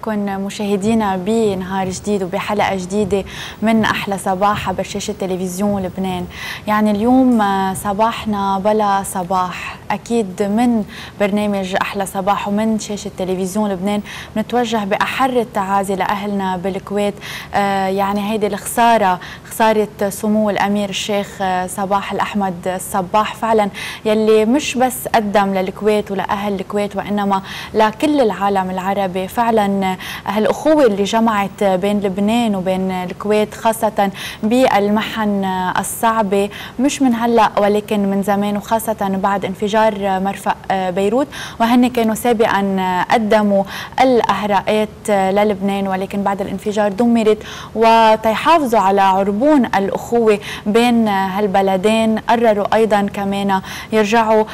لكم مشاهدينا بنهار جديد وبحلقة جديدة من أحلى صباح على شاشة تلفزيون لبنان. يعني اليوم صباحنا بلا صباح. أكيد من برنامج أحلى صباح ومن شاشة تلفزيون لبنان بنتوجه بأحر التعازي لأهلنا بالكويت. آه يعني هيدي الخسارة خسارة سمو الأمير الشيخ صباح الأحمد الصباح فعلا. يلي مش بس قدم للكويت ولأهل الكويت وإنما لكل العالم العربي. فعلا هالأخوة اللي جمعت بين لبنان وبين الكويت خاصة بالمحن الصعبة مش من هلأ ولكن من زمان وخاصة بعد انفجار مرفأ بيروت. وهن كانوا سابقا قدموا الاهراءات للبنان ولكن بعد الانفجار دمرت. وتيحافظوا على عربون الأخوة بين هالبلدين. قرروا أيضا كمان يرجعوا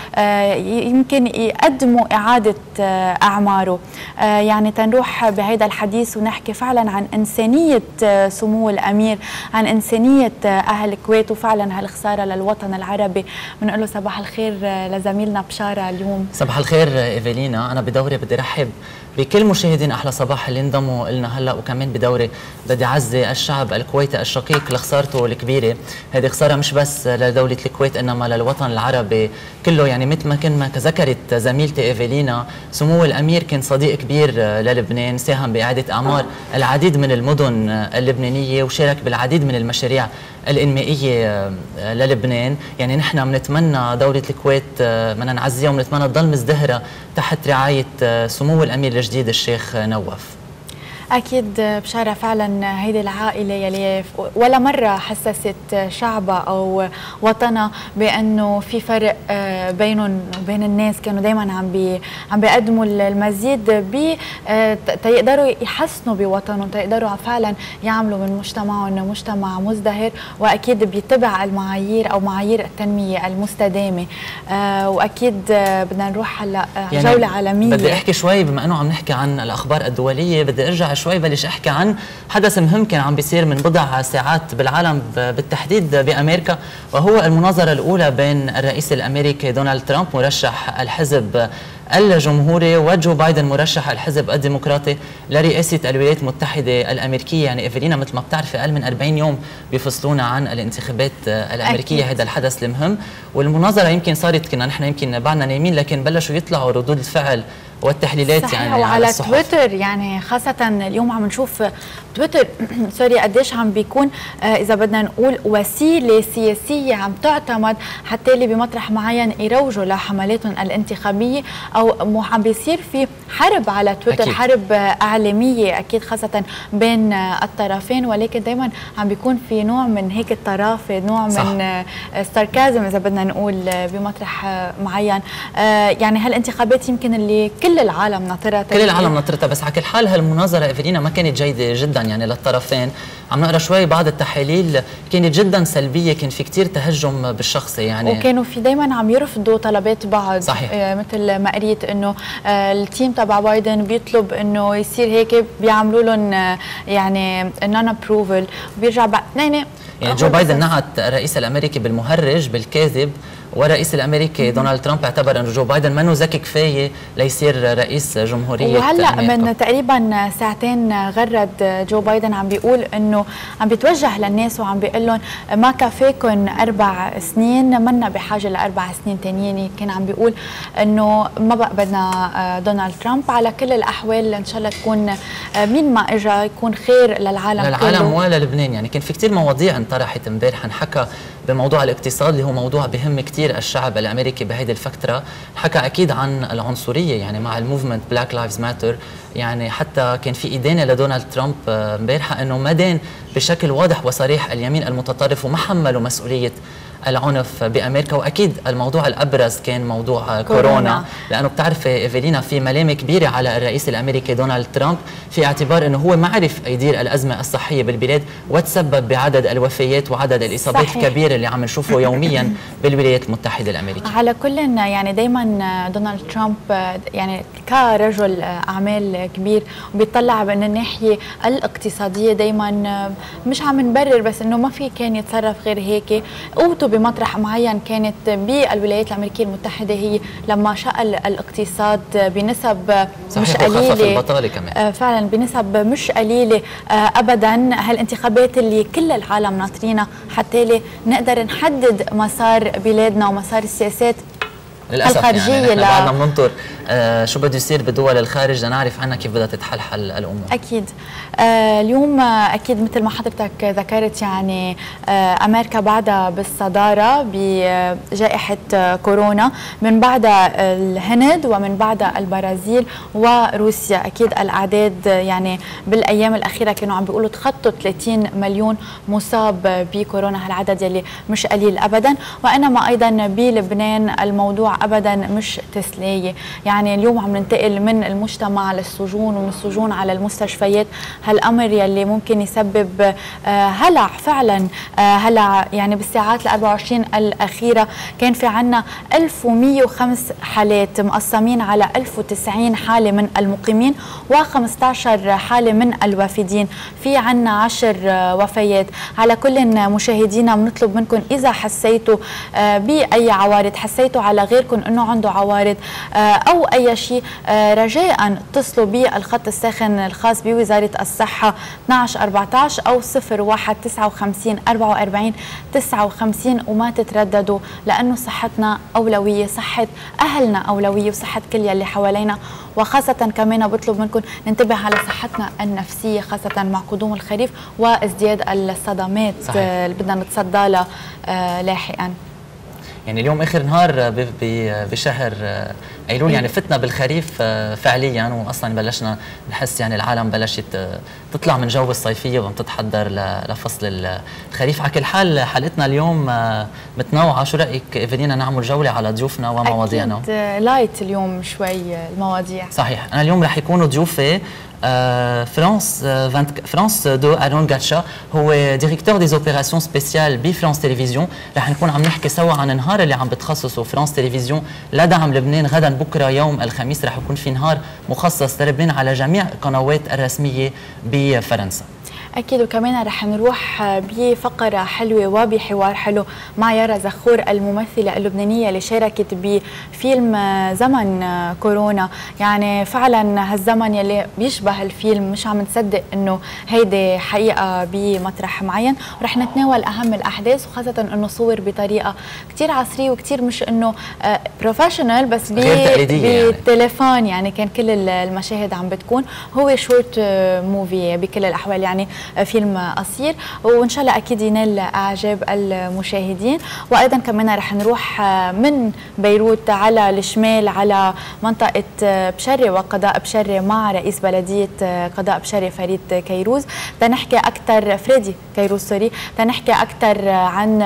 يمكن يقدموا إعادة أعماره. يعني تنروح بهذا الحديث ونحكي فعلا عن إنسانية سمو الأمير عن إنسانية أهل الكويت وفعلا هالخسارة للوطن العربي. بنقول له صباح الخير لزميلنا بشارة اليوم. صباح الخير إيفالينا أنا بدوري بدي رحب بكل مشاهدين أحلى صباح اللي انضموا لنا هلا وكمان بدوري بدي أعزي الشعب الكويتي الشقيق لخسارته الكبيرة، هذه خسارة مش بس لدولة الكويت إنما للوطن العربي. كله يعني مثل ما كان ما ذكرت زميلتي إيفيلينا سمو الأمير كان صديق كبير للبنان، ساهم بإعادة أعمار العديد من المدن اللبنانية وشارك بالعديد من المشاريع الإنمائية للبنان، يعني نحن بنتمنى دولة الكويت بدنا نعزيها وبنتمنى تضل مزدهرة تحت رعاية سمو الأمير الجديد الشيخ نواف. أكيد بشارة فعلا هيدي العائلة يلي ولا مرة حسست شعبها أو وطنها بأنه في فرق بينهم وبين الناس. كانوا دايما عم بي عم بيقدموا المزيد ب تيقدروا يحسنوا بوطنهم تيقدروا فعلا يعملوا من مجتمعهم مجتمع مزدهر. وأكيد بيتبع المعايير أو معايير التنمية المستدامة. وأكيد بدنا نروح هلأ يعني جولة عالمية. بدي أحكي شوي بما أنه عم نحكي عن الأخبار الدولية بدي أرجع شوي بلش أحكي عن حدث مهم كان عم بيصير من بضع ساعات بالعالم بالتحديد بأمريكا وهو المناظرة الأولى بين الرئيس الأمريكي دونالد ترامب مرشح الحزب الجمهوري وجو بايدن مرشح الحزب الديمقراطي لرئاسة الولايات المتحدة الأمريكية. يعني إيفلينا مثل ما بتعرفي أقل من 40 يوم بيفصلونا عن الانتخابات الأمريكية. هذا الحدث المهم والمناظرة يمكن صارت كنا نحن يمكن بعدنا نايمين لكن بلشوا يطلعوا ردود الفعل والتحليلات صحيح يعني وعلى تويتر يعني خاصة اليوم عم نشوف تويتر سوري قديش عم بيكون آه إذا بدنا نقول وسيلة سياسية عم تعتمد حتى اللي بمطرح معين يروجوا لحملاتهم الانتخابية أو عم بيصير في حرب على تويتر أكيد. حرب إعلامية أكيد خاصة بين الطرفين ولكن دايما عم بيكون في نوع من هيك الطرافة نوع صح. من ساركازم إذا بدنا نقول بمطرح معين آه يعني هالانتخابات يمكن اللي كل العالم ناطرتها كل العالم ناطرتها بس على كل حال هالمناظرة ايفلينا ما كانت جيدة جدا يعني للطرفين. عم نقرأ شوي بعض التحاليل كانت جدا سلبية كان في كثير تهجم بالشخصي يعني. وكانوا في دايما عم يرفضوا طلبات بعض. صحيح. آه مثل ما قريت إنه آه ال team تبع بايدن بيطلب إنه يصير هيك بيعملوا لهم آه يعني non approval وبيرجع بعد يعني يعني جو بايدن نعت الرئيس الأمريكي بالمهرج بالكاذب والرئيس الأمريكي دونالد ترامب اعتبر انه جو بايدن منه ذكي كفاية ليصير رئيس جمهورية وهلأ من تقريبا ساعتين غرد جو بايدن عم بيقول إنه عم بيتوجه للناس وعم بيقول لهم ما كفاكم أربع سنين منا بحاجة لأربع سنين ثانيين كان عم بيقول إنه ما بقى بدنا دونالد ترامب. على كل الأحوال إن شاء الله تكون مين ما اجى يكون خير للعالم للعالم وللبنان يعني كان في كثير مواضيع انطرحت امبارح انحكى بموضوع الاقتصاد اللي هو موضوع بهم كثير الشعب الأمريكي بهيدي الفترة حكى أكيد عن العنصرية يعني مع ال movement Black Lives Matter يعني حتى كان في ادانه لدونالد ترامب امبارحه إنه ما دان بشكل واضح وصريح اليمين المتطرف وما حملوا مسؤولية العنف بأمريكا وأكيد الموضوع الأبرز كان موضوع كورونا, كورونا. لأنه بتعرفي ايفلينا في ملامه كبيرة على الرئيس الأمريكي دونالد ترامب في اعتبار إنه هو ما عرف يدير الأزمة الصحية بالبلاد وتسبب بعدد الوفيات وعدد الإصابات صحيح. الكبيره اللي عم نشوفه يوميا بالولايات المتحدة الأمريكية على كل يعني دايما دونالد ترامب يعني كرجل أعمال كبير وبيطلع من الناحية الاقتصادية دايما مش عم نبرر بس إنه ما في كان يتصرف غير هيك قوته بمطرح معين كانت بالولايات الأمريكية المتحدة هي لما شأل الاقتصاد بنسب مش قليلة. البطالة كمان. فعلا بنسب مش قليلة. ابدا هالانتخابات اللي كل العالم ناطرينها حتى نقدر نحدد مسار بلادنا ومسار السياسات للأسف الخارجية يعني بعدنا بننطر آه شو بده يصير بدول الخارج لنعرف عنها كيف بدها تتحلحل الأمور. أكيد. آه اليوم أكيد مثل ما حضرتك ذكرت يعني آه أمريكا بعدها بالصدارة بجائحة كورونا. من بعدها الهند ومن بعدها البرازيل وروسيا. أكيد الأعداد يعني بالأيام الأخيرة كانوا عم بيقولوا تخطوا 30 مليون مصاب بكورونا. هالعدد يلي مش قليل ابدا. وإنما أيضا بلبنان الموضوع ابدا مش تسلية. يعني اليوم عم ننتقل من المجتمع للسجون ومن السجون على المستشفيات. هالأمر يلي ممكن يسبب آه، هلع فعلا. آه، هلع يعني بالساعات ال 24 الأخيرة. كان في عنا 1105 حالات مقسمين على 1090 حالة من المقيمين و15 حالة من الوافدين. في عنا 10 آه، وفيات. على كل مشاهدينا بنطلب منكم إذا حسيتوا بأي عوارض حسيتوا على غيركم إنه عنده عوارض أو أي شيء رجاء اتصلوا بالخط الساخن الخاص بوزارة الصحة 12 14 أو 01 59 44 59 وما تترددوا لأنه صحتنا أولوية صحة أهلنا أولوية وصحة كل يلي حوالينا وخاصة كمان بطلب منكم ننتبه على صحتنا النفسية خاصة مع قدوم الخريف وازدياد الصدمات صحيح. اللي بدنا نتصدى لها آه، لاحقا يعني اليوم آخر نهار بشهر أيلول يعني فتنا بالخريف آه، فعليا واصلا بلشنا نحس يعني العالم بلشت تطلع من جو الصيفية وعم تتحضر لفصل الخريف. على كل حال حلقتنا اليوم آه، متنوعة. شو رأيك ايفلينا نعمل جولة على ضيوفنا ومواضيعنا؟ أكيد light اليوم شوي المواضيع. صحيح. أنا اليوم رح يكونوا ضيوفي فرانس فرانس دو ارون جاتشا هو directeur des opérations spéciales ب France Télévisions رح نكون عم نحكي سوا عن النهار اللي عم بتخصصه France Télévisions لدعم لبنان غدا بكرة يوم الخميس رح يكون في نهار مخصص للبنان على جميع القنوات الرسمية بفرنسا. أكيد وكمان رح نروح بفقرة حلوة وبحوار حلو مع يارا زخور الممثلة اللبنانية اللي شاركت بفيلم زمن كورونا. يعني فعلا هالزمن يلي بيشبه الفيلم مش عم نصدق إنه هيدي حقيقة بمطرح معين. ورح نتناول أهم الأحداث وخاصة إنه صور بطريقة كثير عصرية وكثير مش إنه professional آه، بس بالتليفون يعني. يعني كان كل المشاهد عم بتكون. هو short movie بكل الأحوال يعني. فيلم قصير. وإن شاء الله أكيد ينال إعجاب المشاهدين. وأيضا كمان رح نروح من بيروت على الشمال على منطقة بشري وقضاء بشري مع رئيس بلدية قضاء بشري فريد كيروز. تنحكي أكثر فريدي كيروز sorry. تنحكي أكثر عن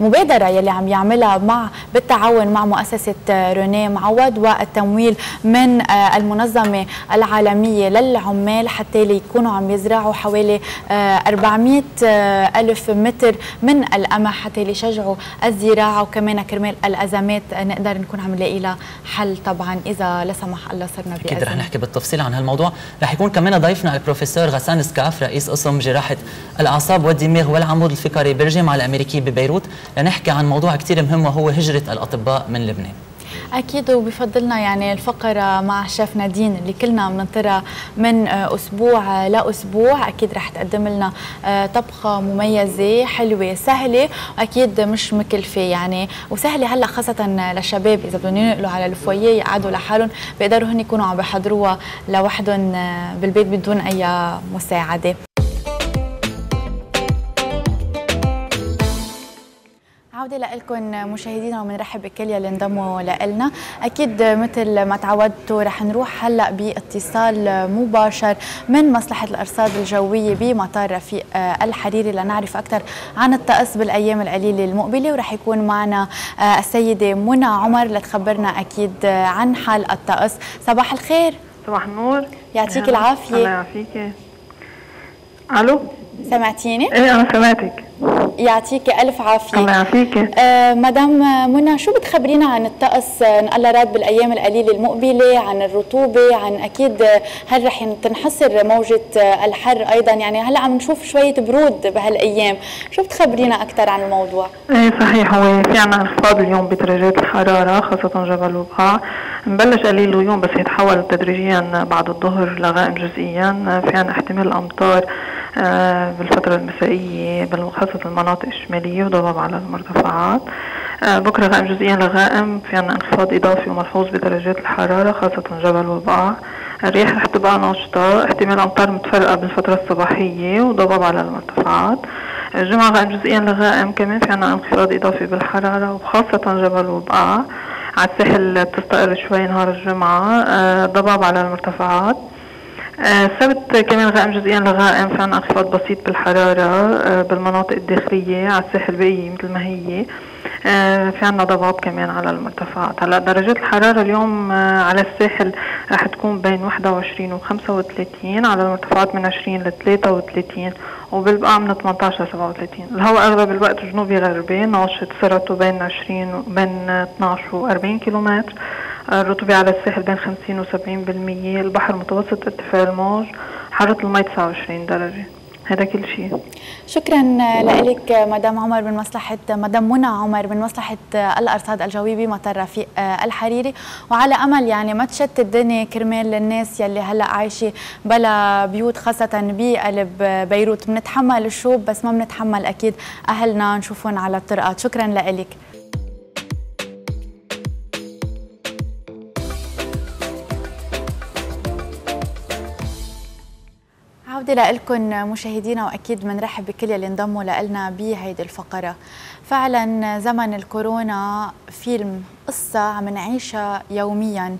المبادرة يلي عم يعملها مع بالتعاون مع مؤسسة روني معوض والتمويل من المنظمة العالمية للعمال حتى يكونوا عم يزرعوا حوالي 400 آه، آه، ألف متر من القمح حتى يشجعوا الزراعة وكمان كرمال الأزمات نقدر نكون عم نلاقي لها حل طبعا إذا لا سمح الله صرنا بأزمة أكيد رح نحكي بالتفصيل عن هالموضوع. رح يكون كمان ضيفنا البروفيسور غسان سكاف رئيس قسم جراحة الأعصاب والدماغ والعمود الفقري بالجامعة الأمريكية ببيروت لنحكي عن موضوع كثير مهم وهو هجرة الأطباء من لبنان. أكيد وبفضلنا يعني الفقره مع شيف نادين اللي كلنا بننطرها من أسبوع لاسبوع أكيد رح تقدم لنا آه، طبخة مميزة حلوة سهلة وأكيد مش مكلفة يعني. وسهلة هلأ خاصة للشباب. إذا بدهم ينقلوا على الفوية يقعدوا لحالهم بيقدروا هن يكونوا عم بيحضروها لوحدهم آه، بالبيت بدون أي مساعدة. عودة لكم مشاهدينا وبنرحب بكل يلي انضموا لنا أكيد مثل ما تعودتوا رح نروح هلأ باتصال مباشر من مصلحة الأرصاد الجوية بمطار رفيق الحريري لنعرف أكثر عن الطقس بالأيام القليلة المقبلة. ورح يكون معنا السيدة منى عمر لتخبرنا أكيد عن حال الطقس. صباح الخير. صباح النور. يعطيك العافية. الله يعافيك. ألو؟ سمعتيني؟ إيه أنا سمعتك. يعطيك ألف عافية. الله يعافيك. آه مدام منى شو بتخبرينا عن الطقس؟ ان راد بالأيام القليلة المقبلة عن الرطوبة عن أكيد هل رح تنحصر موجة الحر أيضا؟ يعني هلأ عم نشوف شوية برود بهالأيام. شو بتخبرينا أكثر عن الموضوع؟ إيه صحيح هو في عنا انخفاض اليوم بدرجات الحرارة خاصة جبل وقاع مبلش قليل اليوم بس يتحول تدريجيا بعد الظهر لغائم جزئيا. في عنا احتمال أمطار بالفترة المسائية خاصة المناطق الشمالية وضباب على المرتفعات. آه، بكرة غائم جزئيا لغائم في عنا انخفاض إضافي وملحوظ بدرجات الحرارة خاصة جبل وبقع الرياح رح تبقى ناشطة احتمال أمطار متفرقة بالفترة الصباحية وضباب على المرتفعات. الجمعة غائم جزئيا لغائم كمان في عنا انخفاض إضافي بالحرارة وخاصة جبل وبقع على الساحل تستقر شوي نهار الجمعة. آه، ضباب على المرتفعات. آه، كمان غائم جزئيا لغائم في عنا انخفاض بسيط بالحرارة آه، بالمناطق الداخلية على الساحل البقية مثل ما هي. آه، في عنا ضباب كمان على المرتفعات. هلا درجات الحرارة اليوم على الساحل رح تكون بين 21 و 35 على المرتفعات من 20 ل 33 وبالبقاع من 18 ل 37 الهواء أغلب الوقت جنوبي غربي ناشط سرعته بين 20 بين 12 و 40 كيلومتر. الرطوبة على الساحل بين 50 و 70% البحر متوسط ارتفاع الموج حرارة المي 29 درجة. هذا كل شيء. شكرا لك مدام عمر من مصلحة مدام منى عمر من مصلحة الأرصاد الجوية بمطار رفيق الحريري. وعلى أمل يعني ما تشتت الدنيا كرمال الناس يلي هلأ عايشة بلا بيوت خاصة بقلب بيروت. بنتحمل الشوب بس ما بنتحمل أكيد أهلنا نشوفهم على الطرقات. شكرا لك عودة لكم مشاهدينا وأكيد بنرحب بكل اللي انضموا لنا بهيدي الفقرة. فعلا زمن الكورونا فيلم قصة عم نعيشها يوميا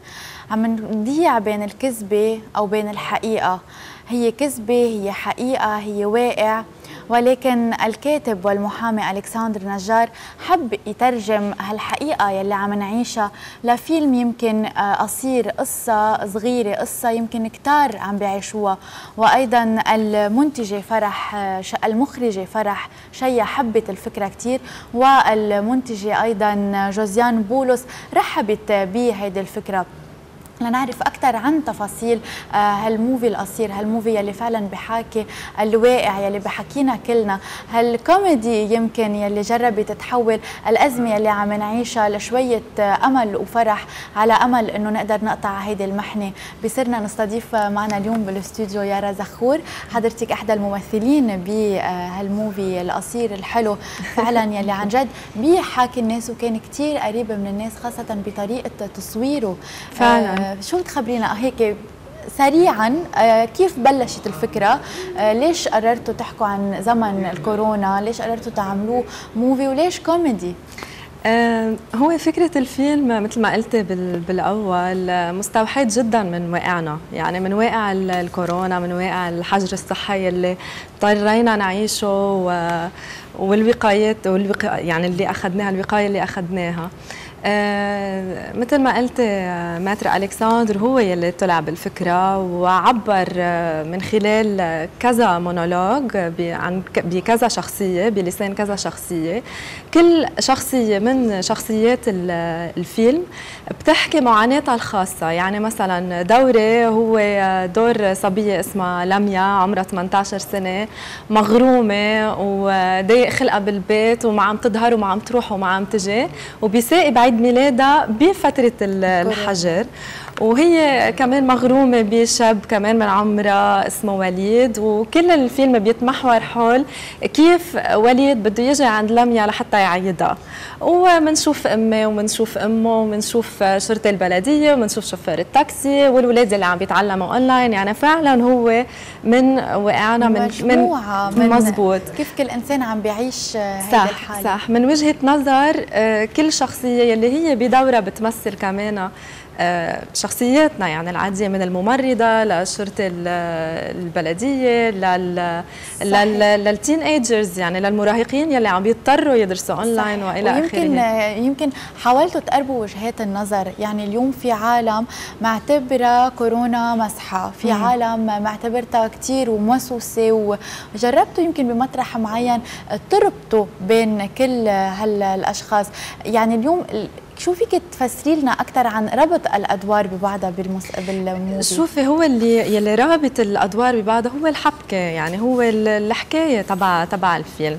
عم نضيع بين الكذبة أو بين الحقيقة. هي كذبة هي حقيقة هي واقع. ولكن الكاتب والمحامي ألكسندر نجار حب يترجم هالحقيقة يلي عم نعيشها لفيلم يمكن آه، قصير قصة صغيرة قصة يمكن كتار عم بيعيشوها. وأيضا المنتجة فرح آه، المخرجة فرح شيا حبت الفكرة كتير. والمنتجة أيضا جوزيان بولس رحبت بهيدي الفكرة. لنعرف أكثر عن تفاصيل آه، هالموفي القصير هالموفي يلي فعلا بحاكي الواقع يلي بحكينا كلنا. هالكوميدي يمكن يلي جربت تحول الأزمة يلي عم نعيشها لشوية آه، أمل وفرح على أمل أنه نقدر نقطع هيدي المحنة. بصرنا نستضيف معنا اليوم بالاستوديو يارا زخور حضرتك أحدى الممثلين بهالموفي القصير الحلو فعلا يلي عن جد بيحاكي الناس وكان كتير قريب من الناس خاصة بطريقة تصويره. فعلا. شو بتخبرينا؟ هيك سريعا آه، كيف بلشت الفكرة؟ آه، ليش قررتوا تحكوا عن زمن الكورونا؟ ليش قررتوا تعملوه موفي وليش كوميدي آه هو فكرة الفيلم مثل ما قلت بالأول مستوحاة جدا من واقعنا، يعني من واقع الكورونا، من واقع الحجر الصحي اللي اضطرينا نعيشه والوقايات والوقاية يعني اللي أخذناها الوقاية اللي أخذناها. آه مثل ما قلت آه، ماتر ألكسندر هو يلي طلع بالفكرة وعبر آه من خلال كذا مونولوج عن بكذا شخصية بلسان كذا شخصية. كل شخصية من شخصيات الفيلم بتحكي معاناتها الخاصة. يعني مثلا دوري هو دور صبية اسمها لميا عمرها 18 سنة مغرومة وضايق خلقها بالبيت وما عم تظهر وما عم تروح وما عم تجي. وبيساقي عيد ميلادها بفترة الحجر. وهي كمان مغرومة بشاب كمان من عمرها اسمه وليد وكل الفيلم بيتمحور حول كيف وليد بده يجي عند لميا لحتى يعيدها. ومنشوف امي ومنشوف أمه ومنشوف شرطة البلدية ومنشوف شوفير التاكسي والولاد اللي عم بيتعلموا أونلاين. يعني فعلا هو من وقعنا من من مزبوط. كيف كل إنسان عم بيعيش هذا الحالة صح. من وجهة نظر آه، كل شخصية اللي هي بدورة بتمثل كمان شخصياتنا يعني العادية من الممرضة لشرطه البلدية لل لل teenagers يعني للمراهقين يلي عم يضطروا يدرسوا اونلاين وإلى آخره. يمكن يمكن حاولتوا تقربوا وجهات النظر. يعني اليوم في عالم معتبرة كورونا مسحه في مم. عالم معتبرتها كثير وموسوسه وجربتوا يمكن بمطرح معين تربطوا بين كل هالأشخاص. يعني اليوم شو فيك تفسري لنا أكثر عن ربط الأدوار ببعضها بالمس... بالموضوع؟ شوفي هو اللي يلي رابط الأدوار ببعضها هو الحبكة يعني هو الحكاية تبع تبع الفيلم.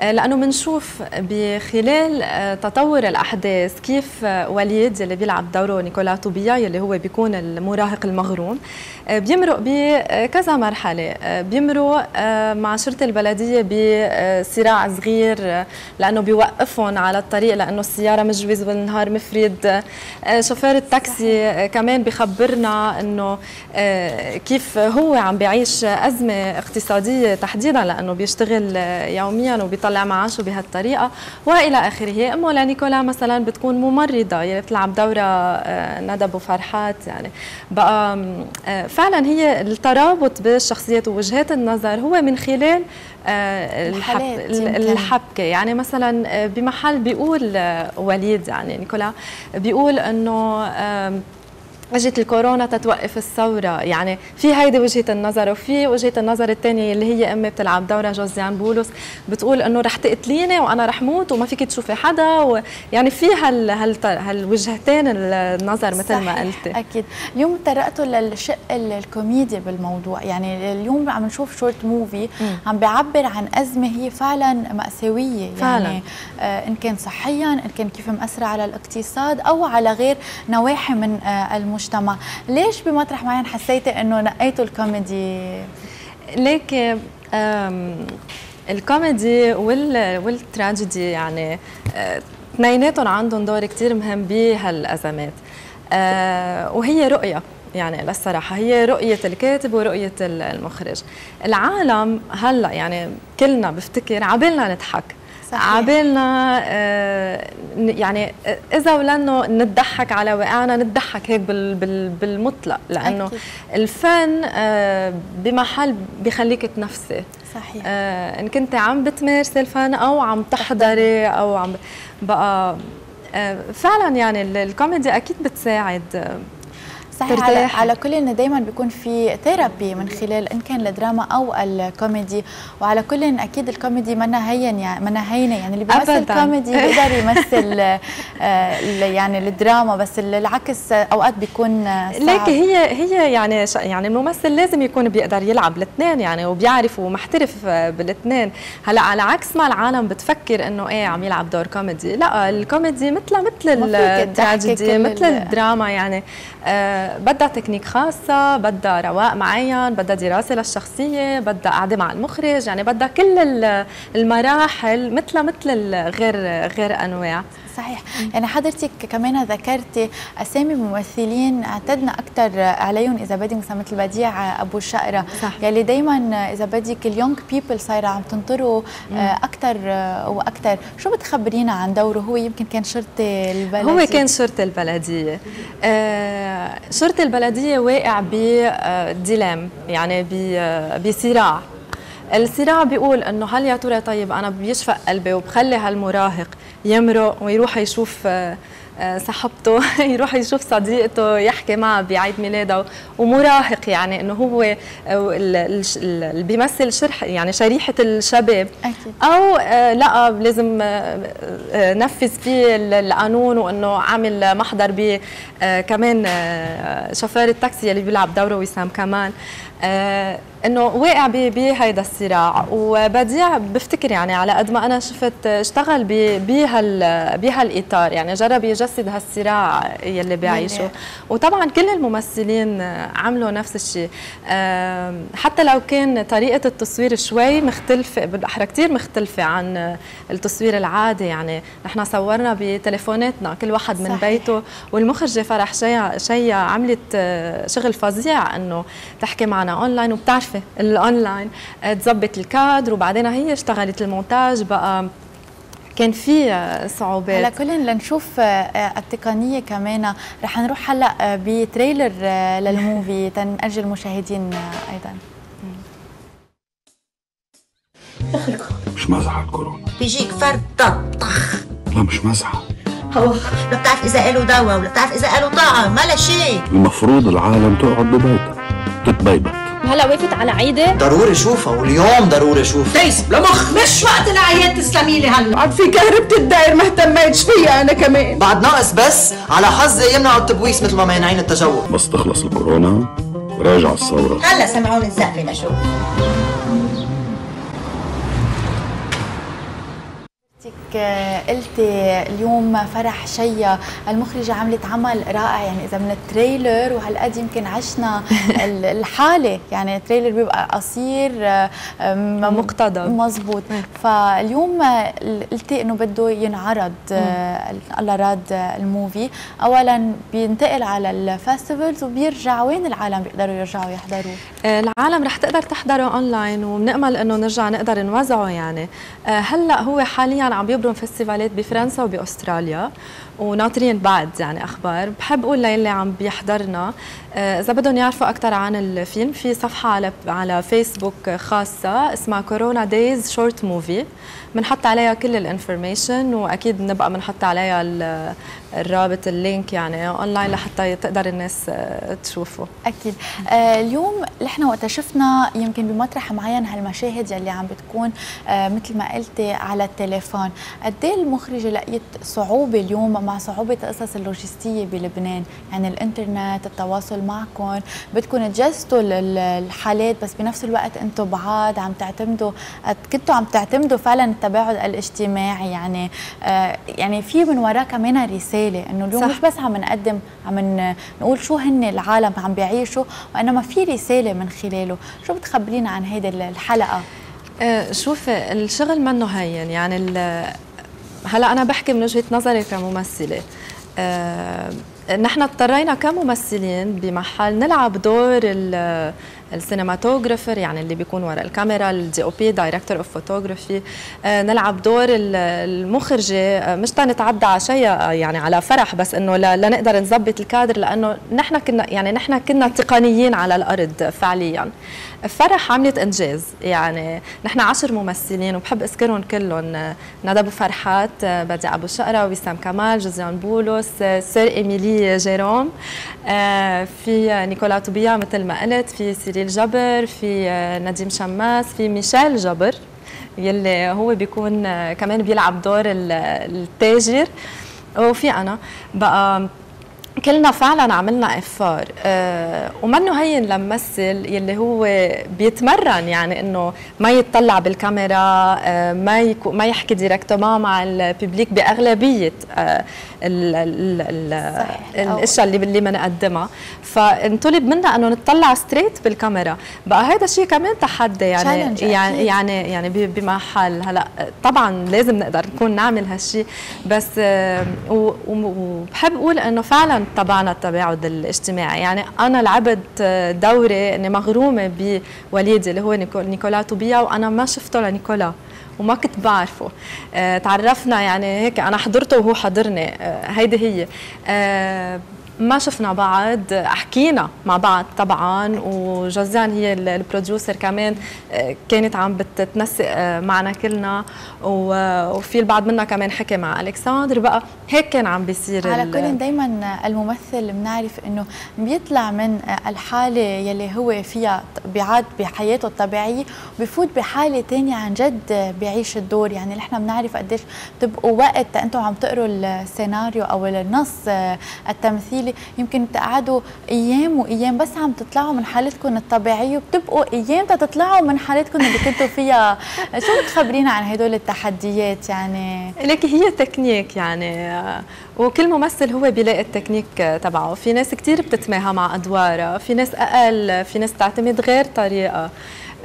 لأنه بنشوف بخلال آه، تطور الأحداث كيف آه، وليد اللي بيلعب دوره نيكولا توبيا اللي هو بيكون المراهق المغروم بيمرق بكذا مرحلة بيمرق مع شرطة البلدية بصراع صغير لأنه بيوقفهم على الطريق لأنه السيارة مجوز والنهار مفرد شوفير التاكسي. كمان بخبرنا إنه كيف هو عم بيعيش أزمة اقتصادية تحديدا لأنه بيشتغل يوميا وبيطلع بيطلع معاشه بهالطريقة. وإلى آخره امه لنيكولا مثلا بتكون ممرضة يعني بتلعب دورة آه، ندب وفرحات يعني بقى آه، فعلا هي الترابط بالشخصيات ووجهات النظر هو من خلال آه، الحبكة. يعني مثلا بمحل بيقول وليد يعني نيكولا بيقول إنه اجت الكورونا تتوقف الثورة. يعني في هيدي وجهة النظر وفي وجهة النظر الثانية اللي هي امي بتلعب دوره جوزيان بولس بتقول إنه رح تقتليني وأنا رح موت وما فيك تشوفي حدا ويعني في هال هال هالوجهتين النظر مثل صحيح. ما قلتي. أكيد. اليوم تطرقتوا للشق الكوميدي بالموضوع. يعني اليوم عم نشوف short movie عم بيعبر عن أزمة هي فعلا مأساوية. يعني فعلا. آه إن كان صحيا إن كان كيف مأثرة على الاقتصاد أو على غير نواحي من آه المجتمع ليش بمطرح معين حسيتي إنه نقيتوا الكوميدي؟ ليك الكوميدي والتراجيدي يعني آه، اثنيناتهم عندهم دور كثير مهم بهالأزمات. أه وهي رؤية يعني للصراحة. هي رؤية الكاتب ورؤية المخرج. العالم هلأ يعني كلنا بفتكر عبالنا نضحك. عبالنا آه يعني إذا ولأنه نضحك على واقعنا نضحك هيك بال بال بالمطلق. لأنه أكيد. الفن آه بمحل بخليك تنفسي. صحيح. آه إن كنت عم بتمارسي الفن أو عم تحضري أو عم بقى آه فعلا يعني الكوميدي أكيد بتساعد. صحيح على, على كل إنه دائما بيكون في therapy من خلال إن كان الدراما أو الكوميدي. وعلى كل إن أكيد الكوميدي منا هين يعني منا هينه يعني اللي بيمثل كوميدي بيقدر يمثل آه، يعني الدراما بس العكس أوقات بيكون صعب. ليك هي هي يعني يعني الممثل لازم يكون بيقدر يلعب الاثنين يعني وبيعرف ومحترف بالاثنين. هلأ على عكس ما العالم بتفكر إنه إيه عم يلعب دور كوميدي. لأ الكوميدي مثل مثل التراجيدي مثل الدراما يعني. آه بدها تكنيك خاصة بدها رواق معين بدها دراسة للشخصية بدها قعدة مع المخرج يعني بدها كل المراحل مثل مثل غير غير أنواع. صحيح. يعني حضرتك كمان ذكرتي أسامي ممثلين اعتدنا أكثر عليهم إذا بدي مثل بديع أبو الشقرة. صح. يلي دائما إذا بدك اليونج بيبل صايرة عم تنطره أكثر وأكثر شو بتخبرينا عن دوره؟ هو يمكن كان شرطي البلديه هو كان شرطي البلدية. آه شرطي البلدية واقع بديلام يعني بصراع. الصراع بيقول إنه هل يا ترى طيب أنا بيشفق قلبي وبخلي هالمراهق يمرق ويروح يشوف آه، آه، صاحبته يروح يشوف صديقته يحكي معها بعيد ميلادها ومراهق يعني إنه هو آه، اللي بيمثل شرح يعني شريحة الشباب أكيد. أو لا لازم نفذ فيه القانون وإنه عامل محضر ب كمان شوفير التاكسي اللي بيلعب دوره وسام كمان إنه واقع بهيدا الصراع. وبديع بفتكر يعني على قد ما أنا شفت اشتغل بهال بهالإطار. يعني جرب يجسد هالصراع يلي بيعيشه وطبعا كل الممثلين عملوا نفس الشيء آه حتى لو كان طريقة التصوير شوي مختلفة بالاحرى كثير مختلفة عن التصوير العادي. يعني نحن صورنا بتليفوناتنا كل واحد من صحيح. بيته. والمخرجة فرح شيا شيا عملت شغل فظيع إنه تحكي معنا معنا اونلاين وبتعرفي الاونلاين آه، تظبط الكادر وبعدين هي اشتغلت المونتاج بقى كان في صعوبات. هلا كل لنشوف التقنية كمان. رح نروح هلا بتريلر للموفي تنأجل المشاهدين أيضا. دخلكم مش مزحة الكورونا بيجيك فرد طخ. لا مش مزحة. هو لا بتعرف إذا له دواء ولا بتعرف إذا له طعم ما لا شيء. المفروض العالم تقعد ببيتها تتبيبت هلا وقفت على عيدة؟ ضروري أشوفها واليوم ضروري أشوفها. تيس لمخ مش وقت العياد تسلمي لي هلا. عاد في كهربة الداير ما اهتميتش فيها أنا كمان؟ بعد ناقص بس على حظي يمنعوا التبويس مثل ما مانعين التجول بس تخلص الكورونا راجع الثورة. هلا سمعوني الزقفه مشوف قلتي اليوم فرح شيا المخرجة عملت عمل رائع يعني إذا من التريلر وهالقد يمكن عشنا الحالة يعني التريلر بيبقى قصير مقتضب مزبوط فاليوم قلتي إنه بده ينعرض الله راد ال movie. أولا بينتقل على ال festivals وبيرجع. وين العالم بيقدروا يرجعوا يحضروه؟ العالم رح تقدر تحضره أونلاين وبنأمل إنه نرجع نقدر نوزعه يعني. هلأ هو حاليا عم بيبرم فيستيفالات بفرنسا وبأستراليا. وناطرين بعد يعني أخبار. بحب أقول للي عم بيحضرنا إذا بدهم يعرفوا أكثر عن الفيلم في صفحة على على فيسبوك خاصة اسمها Corona Days Short Movie بنحط عليها كل ال information وأكيد بنبقى بنحط عليها الرابط ال link يعني أونلاين لحتى تقدر الناس تشوفه. أكيد. آه اليوم نحن وقت شفنا يمكن بمطرح معين هالمشاهد يلي عم بتكون آه مثل ما قلتي على التليفون. قد إيه المخرجه لقيت صعوبة اليوم؟ مع صعوبة القصص اللوجستية بلبنان. يعني الإنترنت التواصل معكم بدكم تجسدوا الحالات بس بنفس الوقت أنتم بعاد عم تعتمدوا كنتوا عم تعتمدوا فعلا التباعد الاجتماعي. يعني آه يعني في من وراه كمان رسالة إنه اليوم صح. مش بس عم نقدم عم نقول شو هن العالم عم بيعيشوا وإنما في رسالة من خلاله. شو بتخبرينا عن هيدي الحلقة؟ آه شوفي الشغل منه هين. يعني هلا أنا بحكي من وجهة نظري كممثلة. آه نحن اضطرينا كممثلين بمحل نلعب دور ال cinematographer يعني اللي بيكون وراء الكاميرا ال DOP director of photography نلعب دور المخرجة. مش تنتعدى على شيء يعني على فرح بس إنه لنقدر نظبط الكادر لأنه نحن كنا يعني نحن كنا تقنيين على الأرض فعليا. فرح عملت إنجاز. يعني نحن عشر ممثلين وبحب أذكرهم كلهم. ندى أبو فرحات بديع أبو شقرة وسام كمال جوزيان بولس سير إيميلي جيروم. في نيكولا توبيا مثل ما قلت في سيريل جبر في نديم شماس في ميشيل جبر يلي هو بيكون كمان بيلعب دور التاجر. وفي أنا. بقى كلنا فعلا عملنا effort أه ومنه هين لممثل يلي هو بيتمرن يعني إنه ما يتطلع بالكاميرا أه ما يكو ما يحكي directement مع ال public بأغلبية أه ال ال ال الأشياء اللي اللي بنقدمها فانطلب منا إنه نطلع straight بالكاميرا. بقى هذا الشيء كمان تحدي يعني يعني يعني يعني بمحل هلأ طبعا لازم نقدر نكون نعمل هالشيء بس وبحب أقول إنه فعلا تبعنا التباعد الاجتماعي. يعني أنا لعبت دوري إني مغرومة بوليدي اللي هو نيكولا توبيا وأنا ما شفته لنيكولا وما كنت بعرفه. آه تعرفنا يعني هيك أنا حضرته وهو حضرني. آه هيدي هي. آه ما شفنا بعض حكينا مع بعض طبعا وجوزان هي ال producer كمان كانت عم بتتنسق معنا كلنا وفي البعض منا كمان حكي مع ألكسندر بقى. هيك كان عم بيصير على كل دائما الممثل بنعرف إنه بيطلع من الحالة يلي هو فيها بيعاد بحياته الطبيعية وبفوت بحالة ثانية عن جد بيعيش الدور. يعني نحن بنعرف قديش بتبقوا وقت أنتم عم تقروا السيناريو أو النص التمثيلي يمكن تقعدوا أيام وأيام بس عم تطلعوا من حالتكم الطبيعية وبتبقوا أيام تطلعوا من حالتكم اللي كنتوا فيها. شو بتخبرينا عن هدول التحديات يعني؟ لك هي تكنيك يعني وكل ممثل هو بيلاقي التكنيك تبعه. في ناس كثير بتتماهى مع أدوارها في ناس أقل في ناس تعتمد غير طريقة.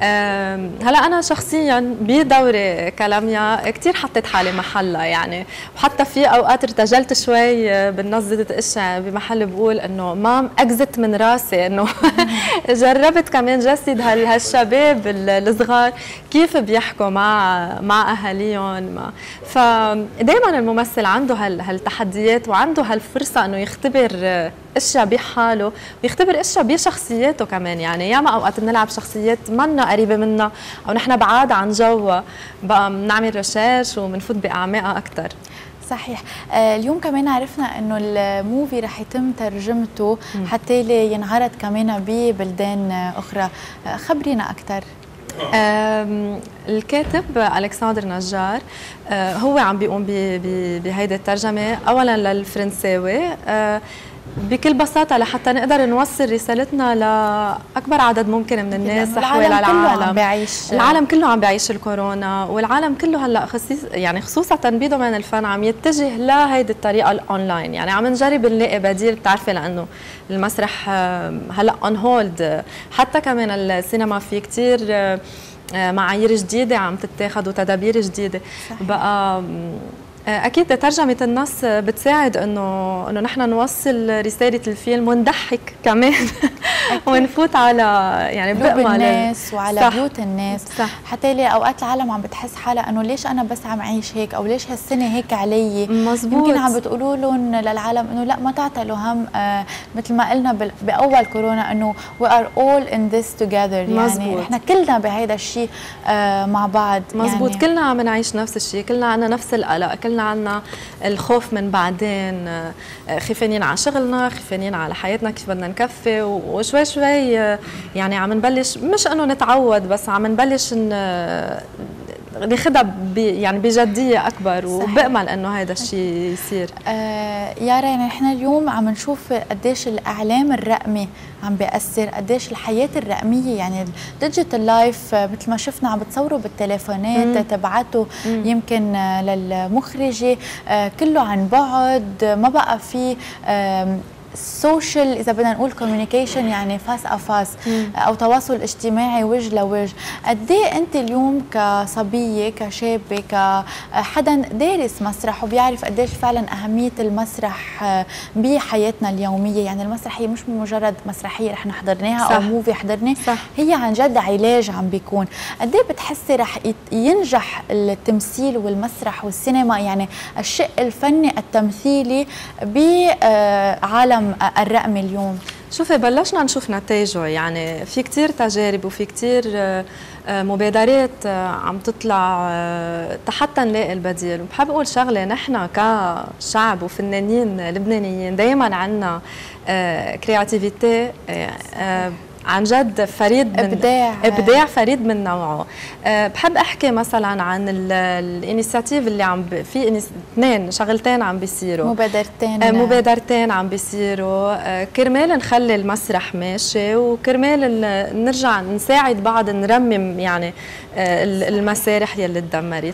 هلا أنا شخصيا بدوري كلاميا كثير حطيت حالي محلها يعني. وحتى في أوقات ارتجلت شوي بالنص اشياء بمحل بقول إنه ما اجزت من راسي إنه جربت كمان جسد هالشباب الصغار كيف بيحكوا مع مع أهاليهم. فدائما الممثل عنده هالتحديات وعنده هالفرصة إنه يختبر إشياء بحاله ويختبر إشياء بشخصياته كمان يعني. ياما أوقات بنلعب شخصيات منا قريبة منا أو نحن بعاد عن جوا بقى بنعمل ريسيرش وبنفوت باعماقها أكثر صحيح. آه اليوم كمان عرفنا إنه الموفي رح يتم ترجمته حتى ينعرض كمان ببلدان أخرى. آه خبرينا أكثر الكاتب ألكسندر نجار آه، هو عم بيقوم بهيدي الترجمة. اولا للفرنساوي آه، بكل بساطة لحتى نقدر نوصل رسالتنا لأكبر عدد ممكن من الناس حول العالم كله عم بيعيش العالم كله عم بيعيش الكورونا والعالم كله هلأ خصيص يعني خصوصا ب domaine الفن عم يتجه لهيدي الطريقة الأونلاين. يعني عم نجرب نلاقي بديل بتعرفي لأنه المسرح هلأ on hold حتى كمان السينما في كثير معايير جديدة عم تتاخذ وتدابير جديدة. صحيح. بقى أكيد ترجمة النص بتساعد انه إنه نحن نوصل رسالة الفيلم ونضحك كمان ونفوت على يعني بقمة الناس وعلى صح. بيوت الناس صح. حتى لي أوقات العالم عم بتحس حالها إنه ليش أنا بس عم اعيش هيك أو ليش هالسنة هيك علي مزبوط. يمكن عم بتقولوا لهم للعالم إنه لا ما تعتلوا هم آه مثل ما قلنا بأول كورونا إنه we are all in this together يعني. نحن كلنا بهيدا الشيء آه مع بعض مزبوط يعني كلنا عم نعيش نفس الشيء كلنا عنا نفس القلق كلنا عنا الخوف من بعدين آه خيفانين على شغلنا خيفانين على حياتنا كيف بدنا نكفي وشوي شوي يعني عم نبلش مش إنه نتعود بس عم نبلش ناخذها يعني بجدية أكبر وبأمل إنه هذا الشيء يصير. آه يارا يعني إحنا اليوم عم نشوف قديش الإعلام الرقمي عم بيأثر قديش الحياة الرقمية يعني ال digital life مثل ما شفنا عم بتصوروا بالتليفونات تبعته يمكن للمخرجة آه كله عن بعد ما بقى في ال social إذا بدنا نقول communication يعني face à face أو تواصل اجتماعي وجه لوجه. قد إيه أنت اليوم كصبية كشابة كحدا دارس مسرح وبيعرف قديش فعلا أهمية المسرح بحياتنا اليومية؟ يعني المسرح هي مش مجرد مسرحية رح نحضرناها صح. أو موفي حضرناه هي عن جد علاج عم بيكون. قد إيه بتحسي رح ينجح التمثيل والمسرح والسينما؟ يعني الشق الفني التمثيلي بعالم العالم الرقمي اليوم؟ شوفي بلشنا نشوف نتائجه يعني في كتير تجارب وفي كتير آه، آه، مبادرات آه، عم تطلع حتى نلاقي البديل. وبحب أقول شغلة نحن كشعب وفنانين لبنانيين دائما عندنا creativity عن جد فريد من إبداع. إبداع فريد من نوعه. أه بحب أحكي مثلا عن ال initiative اللي عم في اثنين شغلتين عم بيصيروا. مبادرتين. أه مبادرتين عم بيصيروا. أه كرمال نخلي المسرح ماشي وكرمال نرجع نساعد بعض نرمم يعني المسارح يلي تدمرت.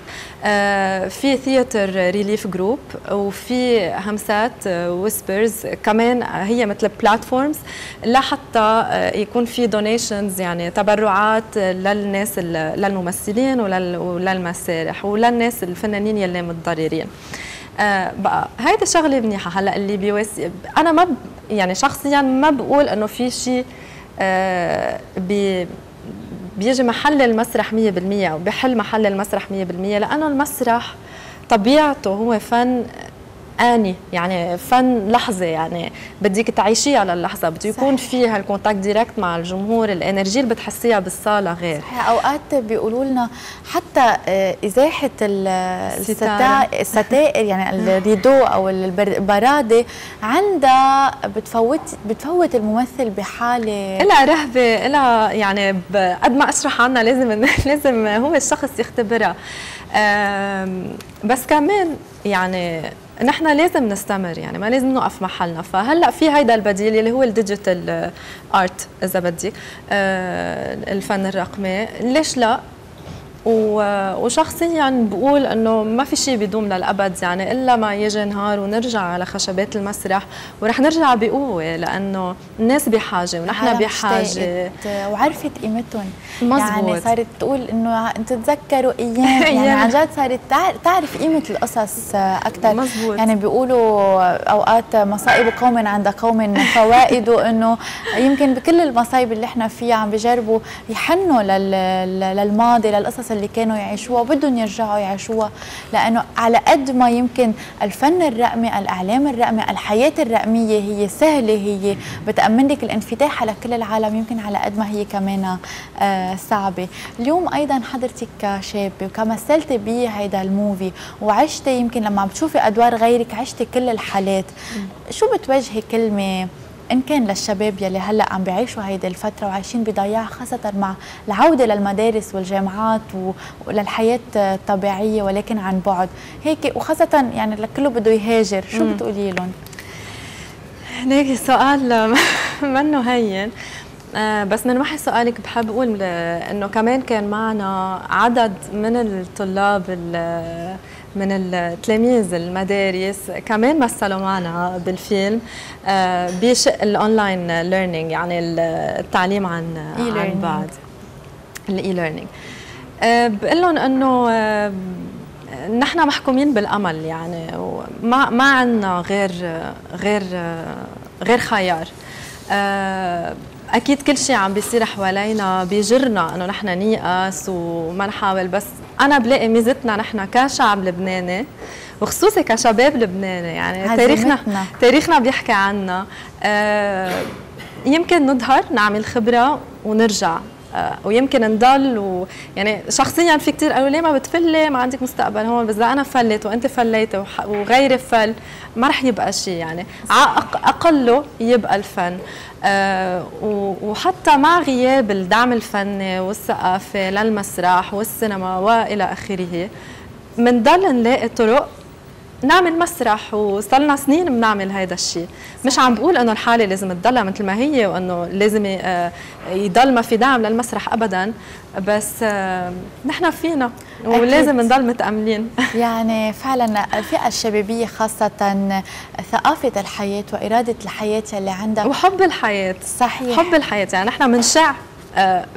في Theater Relief Group وفي همسات Whispers كمان هي مثل platforms لحتى يكون يكون في donations يعني تبرعات للناس للممثلين وللمسارح وللناس الفنانين يلي متضررين. آه بقى هيدي الشغله منيحة. هلأ اللي بيواسي أنا ما ب... يعني شخصيا ما بقول إنه في شيء آه بي بيجي محل المسرح 100% أو بحل محل المسرح 100% لأنه المسرح طبيعته هو فن آني يعني فن لحظة يعني بدك تعيشيها للحظة بده يكون فيها ال contact direct مع الجمهور ال energy اللي بتحسيها بالصالة غير. صحيح. أوقات بيقولوا لنا حتى آه، إزاحة الستائر يعني ال rideau أو البرادة عندها بتفوت بتفوت الممثل بحالة لها رهبة لها يعني قد ما أشرح عنها لازم لازم هو الشخص يختبرها. بس كمان يعني نحن لازم نستمر يعني ما لازم نوقف محلنا. فهلأ في هيدا البديل اللي هو الديجيتال آرت إذا بدك آه، الفن الرقمي. ليش لا؟ وشخصيا بقول إنه ما في شيء بيدوم للأبد يعني إلا ما يجي نهار ونرجع على خشبات المسرح ورح نرجع بقوة لأنه الناس بحاجة ونحن بحاجة. وعرفت قيمتهم. يعني صارت تقول إنه أنتم تتذكروا أيام يعني عن جد صارت تعرف قيمة القصص أكثر مزبوط. يعني بيقولوا أوقات مصائب قوم عند قوم فوائد إنه يمكن بكل المصايب اللي إحنا فيها عم بجربوا يحنوا للماضي للقصص اللي كانوا يعيشوها وبدهم يرجعوا يعيشوها. لأنه على قد ما يمكن الفن الرقمي الإعلام الرقمي الحياة الرقمية هي سهلة هي بتأمن لك الانفتاح على كل العالم. يمكن على قد ما هي كمان آه صعبة. اليوم أيضا حضرتك كشابه وكمثلتي بهيدا الموفي وعشتي يمكن لما عم تشوفي أدوار غيرك عشتي كل الحالات. شو بتوجهي كلمة إن كان للشباب يلي هلأ عم بيعيشوا هيدي الفترة وعايشين بضياع خاصة مع العودة للمدارس والجامعات وللحياة الطبيعية ولكن عن بعد. هيك وخاصة يعني لكله بده يهاجر. شو بتقولي لهم؟ هيك سؤال منه هين. بس من وحي سؤالك بحب أقول إنه كمان كان معنا عدد من الطلاب من التلاميذ المدارس كمان مثلوا معنا بالفيلم آه، بشق ال online learning يعني التعليم عن عن بعد. ال e-learning آه، بقول لهم إنه آه، نحن محكومين بالأمل يعني وما ما عندنا غير غير غير خيار. أكيد كل شيء عم بيصير حوالينا بيجرنا إنه نحن نيأس وما نحاول بس أنا بلاقي ميزتنا نحن كشعب لبناني وخصوصي كشباب لبناني. يعني تاريخنا تاريخنا بيحكي عنا. آه يمكن نظهر نعمل خبرة ونرجع. ويمكن نضل ويعني شخصيا في كثير قالوا ليه ما بتفلي؟ ما عندك مستقبل. هون بس أنا فلت وأنت فليتي وغيري فل. ما رح يبقى شيء يعني. أقله يبقى الفن. آه وحتى مع غياب الدعم الفني والثقافي للمسرح والسينما وإلى آخره بنضل نلاقي طرق نعمل مسرح وصلنا سنين بنعمل هذا الشيء مش عم بقول إنه الحالة لازم تضلها مثل ما هي وإنه لازم آه، يضل ما في دعم للمسرح ابدا بس آه، نحن فينا ولازم نضل متأملين. يعني فعلا الفئة الشبابية خاصة ثقافة الحياة وإرادة الحياة اللي عندها. وحب الحياة. صحيح. حب الحياة. يعني نحن بنشع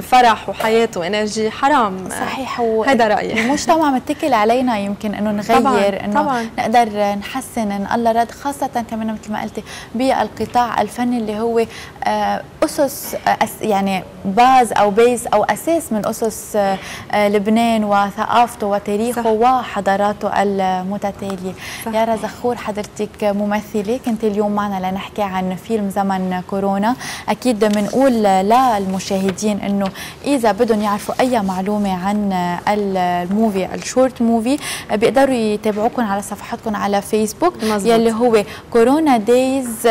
فرح وحياة وإنرجي حرام صحيح هذا رأيي المجتمع متكل علينا يمكن إنه نغير طبعاً إنه طبعاً. نقدر نحسن إن الله رد خاصة كمان مثل ما قلتي بالقطاع الفني اللي هو آه، أسس يعني base أو base أو أساس من أسس آه، لبنان وثقافته وتاريخه صح. وحضاراته المتتالية صح. يارا زخور حضرتك ممثلة كنت اليوم معنا لنحكي عن فيلم زمن كورونا أكيد بنقول للمشاهدين المشاهدين إنه إذا بدهم يعرفوا أي معلومة عن ال movie ال short movie بيقدروا يتابعوكم على صفحاتكم على فيسبوك مزبوط. يلي هو Corona Days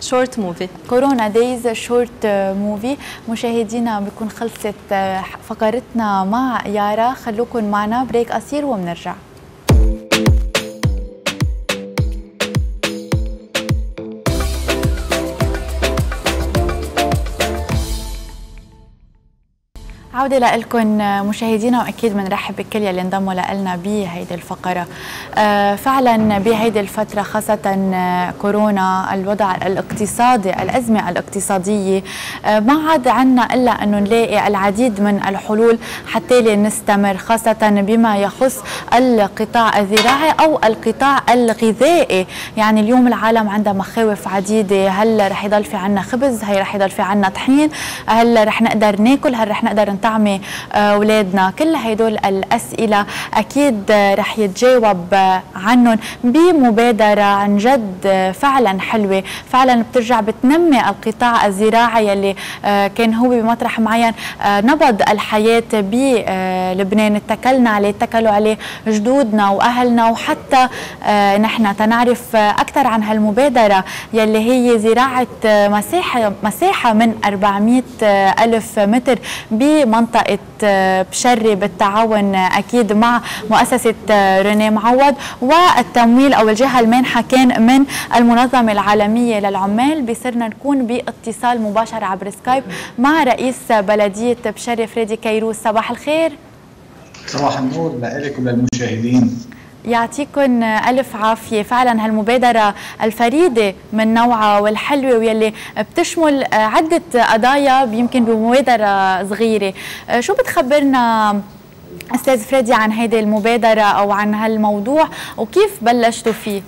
short movie Corona Days short movie مشاهدينا بيكون خلصت فقرتنا مع يارا. خلوكم معنا break قصير وبنرجع عودة لكم مشاهدينا وأكيد بنرحب بكل يلي انضموا لنا بهيدي الفقرة. آه فعلا بهيدي الفترة خاصة كورونا الوضع الاقتصادي الأزمة الاقتصادية آه ما عاد عنا إلا أنه نلاقي العديد من الحلول حتى نستمر خاصة بما يخص القطاع الزراعي أو القطاع الغذائي. يعني اليوم العالم عندها مخاوف عديدة. هل رح يضل في عنا خبز؟ هل رح يضل في عنا طحين؟ هل رح نقدر ناكل؟ هل رح نقدر نطعمي آه، أولادنا. كل هدول الأسئلة أكيد رح يتجاوب عنهم بمبادرة عن جد فعلا حلوة. فعلا بترجع بتنمي القطاع الزراعي يلي آه، كان هو بمطرح معين. آه، نبض الحياة بلبنان اتكلنا عليه اتكلوا عليه جدودنا وأهلنا. وحتى نحن تنعرف أكثر عن هالمبادرة يلي هي زراعة مساحة مساحة من 400 ألف متر بمنطقة آه، بشري بالتعاون أكيد مع مؤسسة آه، ريني معوض والتمويل أو الجهة المانحة كان من المنظمة العالمية للعمال. بصرنا نكون باتصال مباشر عبر سكايب مع رئيس بلدية بشري فريدي كيروس. صباح الخير. صباح النور لك وللمشاهدين يعطيكم ألف عافية. فعلا هالمبادرة الفريدة من نوعها والحلوة واللي بتشمل عدة قضايا يمكن بمبادرة صغيرة. شو بتخبرنا أستاذ فريدي عن هيدي المبادرة أو عن هالموضوع وكيف بلشتوا فيه؟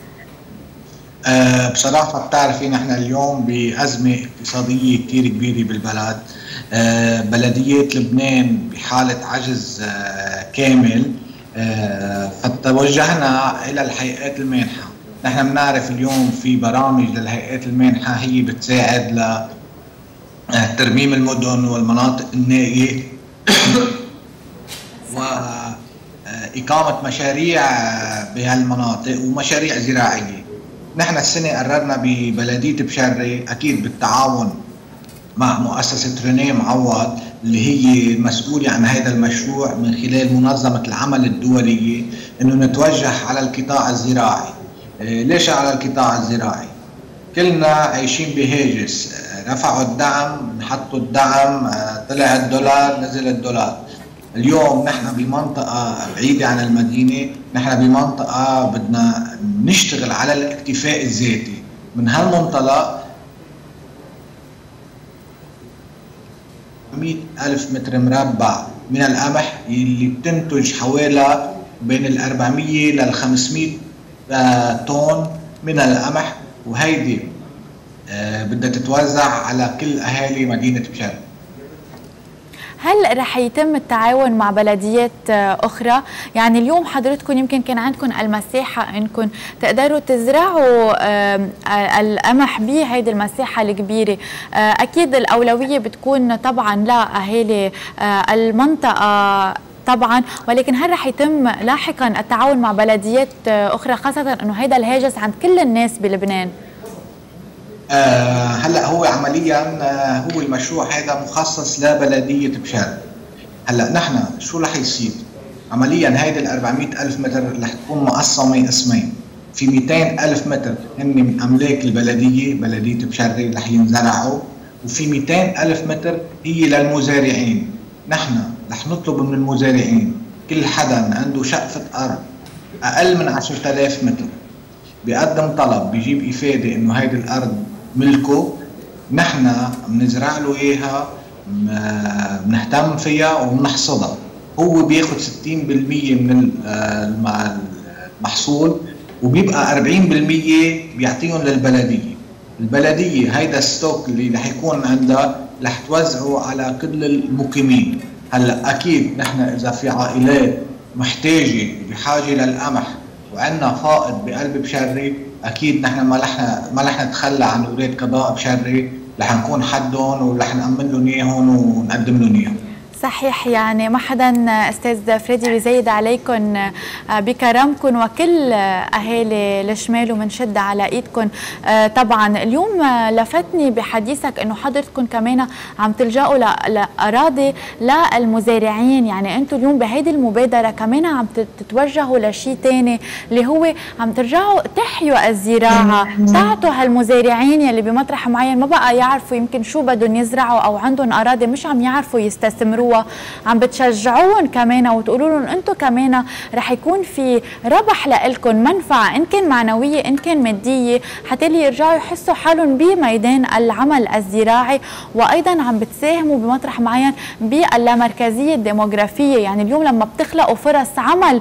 أه بصراحة بتعرفي نحن اليوم بأزمة اقتصادية كثير كبيرة بالبلد. أه بلدية لبنان بحالة عجز أه كامل. أه فتوجهنا إلى الهيئات المانحة. نحن بنعرف اليوم في برامج للهيئات المانحة هي بتساعد ل ترميم المدن والمناطق النائية. وإقامة مشاريع بهالمناطق ومشاريع زراعية. نحن السنة قررنا ببلدية بشري أكيد بالتعاون مع مؤسسة رينيه معوض اللي هي مسؤولة عن هذا المشروع من خلال منظمة العمل الدولية إنه نتوجه على القطاع الزراعي. ليش على القطاع الزراعي؟ كلنا عايشين بهاجس. رفعوا الدعم نحطوا الدعم طلع الدولار نزل الدولار. اليوم نحن بمنطقة بعيدة عن المدينة نحن بمنطقة بدنا نشتغل على الاكتفاء الذاتي. من هالمنطلق 100 ألف متر مربع من القمح اللي بتنتج حوالي بين ال 400 لل 500 طن من القمح وهيدي بدها تتوزع على كل أهالي مدينة بشر. هل رح يتم التعاون مع بلديات أخرى؟ يعني اليوم حضرتكم يمكن كان عندكم المساحة إنكم تقدروا تزرعوا القمح بهيدي المساحة الكبيرة. أكيد الأولوية بتكون طبعا لاهالي المنطقة طبعا ولكن هل رح يتم لاحقا التعاون مع بلديات أخرى خاصة إنه هيدا الهاجس عند كل الناس بلبنان؟ آه هلا هو عمليا آه هو المشروع هذا مخصص لبلدية بشار. هلا نحن شو رح يصير؟ عمليا هيدي ال 400 ألف متر رح تكون مقسمة اسمين في 200 ألف متر هن من أملاك البلدية بلدية بشري رح ينزرعوا وفي 200 ألف متر هي للمزارعين. نحن رح نطلب من المزارعين كل حدا عنده شقفة أرض أقل من 10000 متر. بيقدم طلب بيجيب إفادة إنه هيدي الأرض ملكه. نحن بنزرع له إياها بنهتم فيها وبنحصدها هو بياخذ 60% من المحصول وبيبقى 40% بيعطيهم للبلدية. البلدية هيدا الستوك اللي رح يكون عندها رح توزعه على كل المقيمين. هلأ أكيد نحن إذا في عائلات محتاجة بحاجة للقمح وعندنا فائض بقلب بشري أكيد نحن ما رح ما رح نتخلى عن أولاد قضاء بشري رح نكون حدهم ورح نأمن لهم إياهم ونقدم لهم إياهم. صحيح يعني ما حدا أستاذ فريدي بيزيد عليكم بكرمكم وكل أهالي الشمال ومنشد على إيدكم. طبعا اليوم لفتني بحديثك إنه حضرتكم كمان عم تلجأوا لأراضي للمزارعين. يعني أنتم اليوم بهيدي المبادرة كمان عم تتوجهوا لشيء ثاني اللي هو عم ترجعوا تحيوا الزراعة تعطوا هالمزارعين يلي بمطرح معين ما بقى يعرفوا يمكن شو بدهم يزرعوا أو عندهم أراضي مش عم يعرفوا يستثمروها. عم بتشجعوهم كمان وتقولوا لهم أنتم كمان رح يكون في ربح لكم منفعة إن كان معنوية إن كان مادية حتى اللي يرجعوا يحسوا حالهم بميدان العمل الزراعي. وأيضا عم بتساهموا بمطرح معين باللامركزية الديموغرافية. يعني اليوم لما بتخلقوا فرص عمل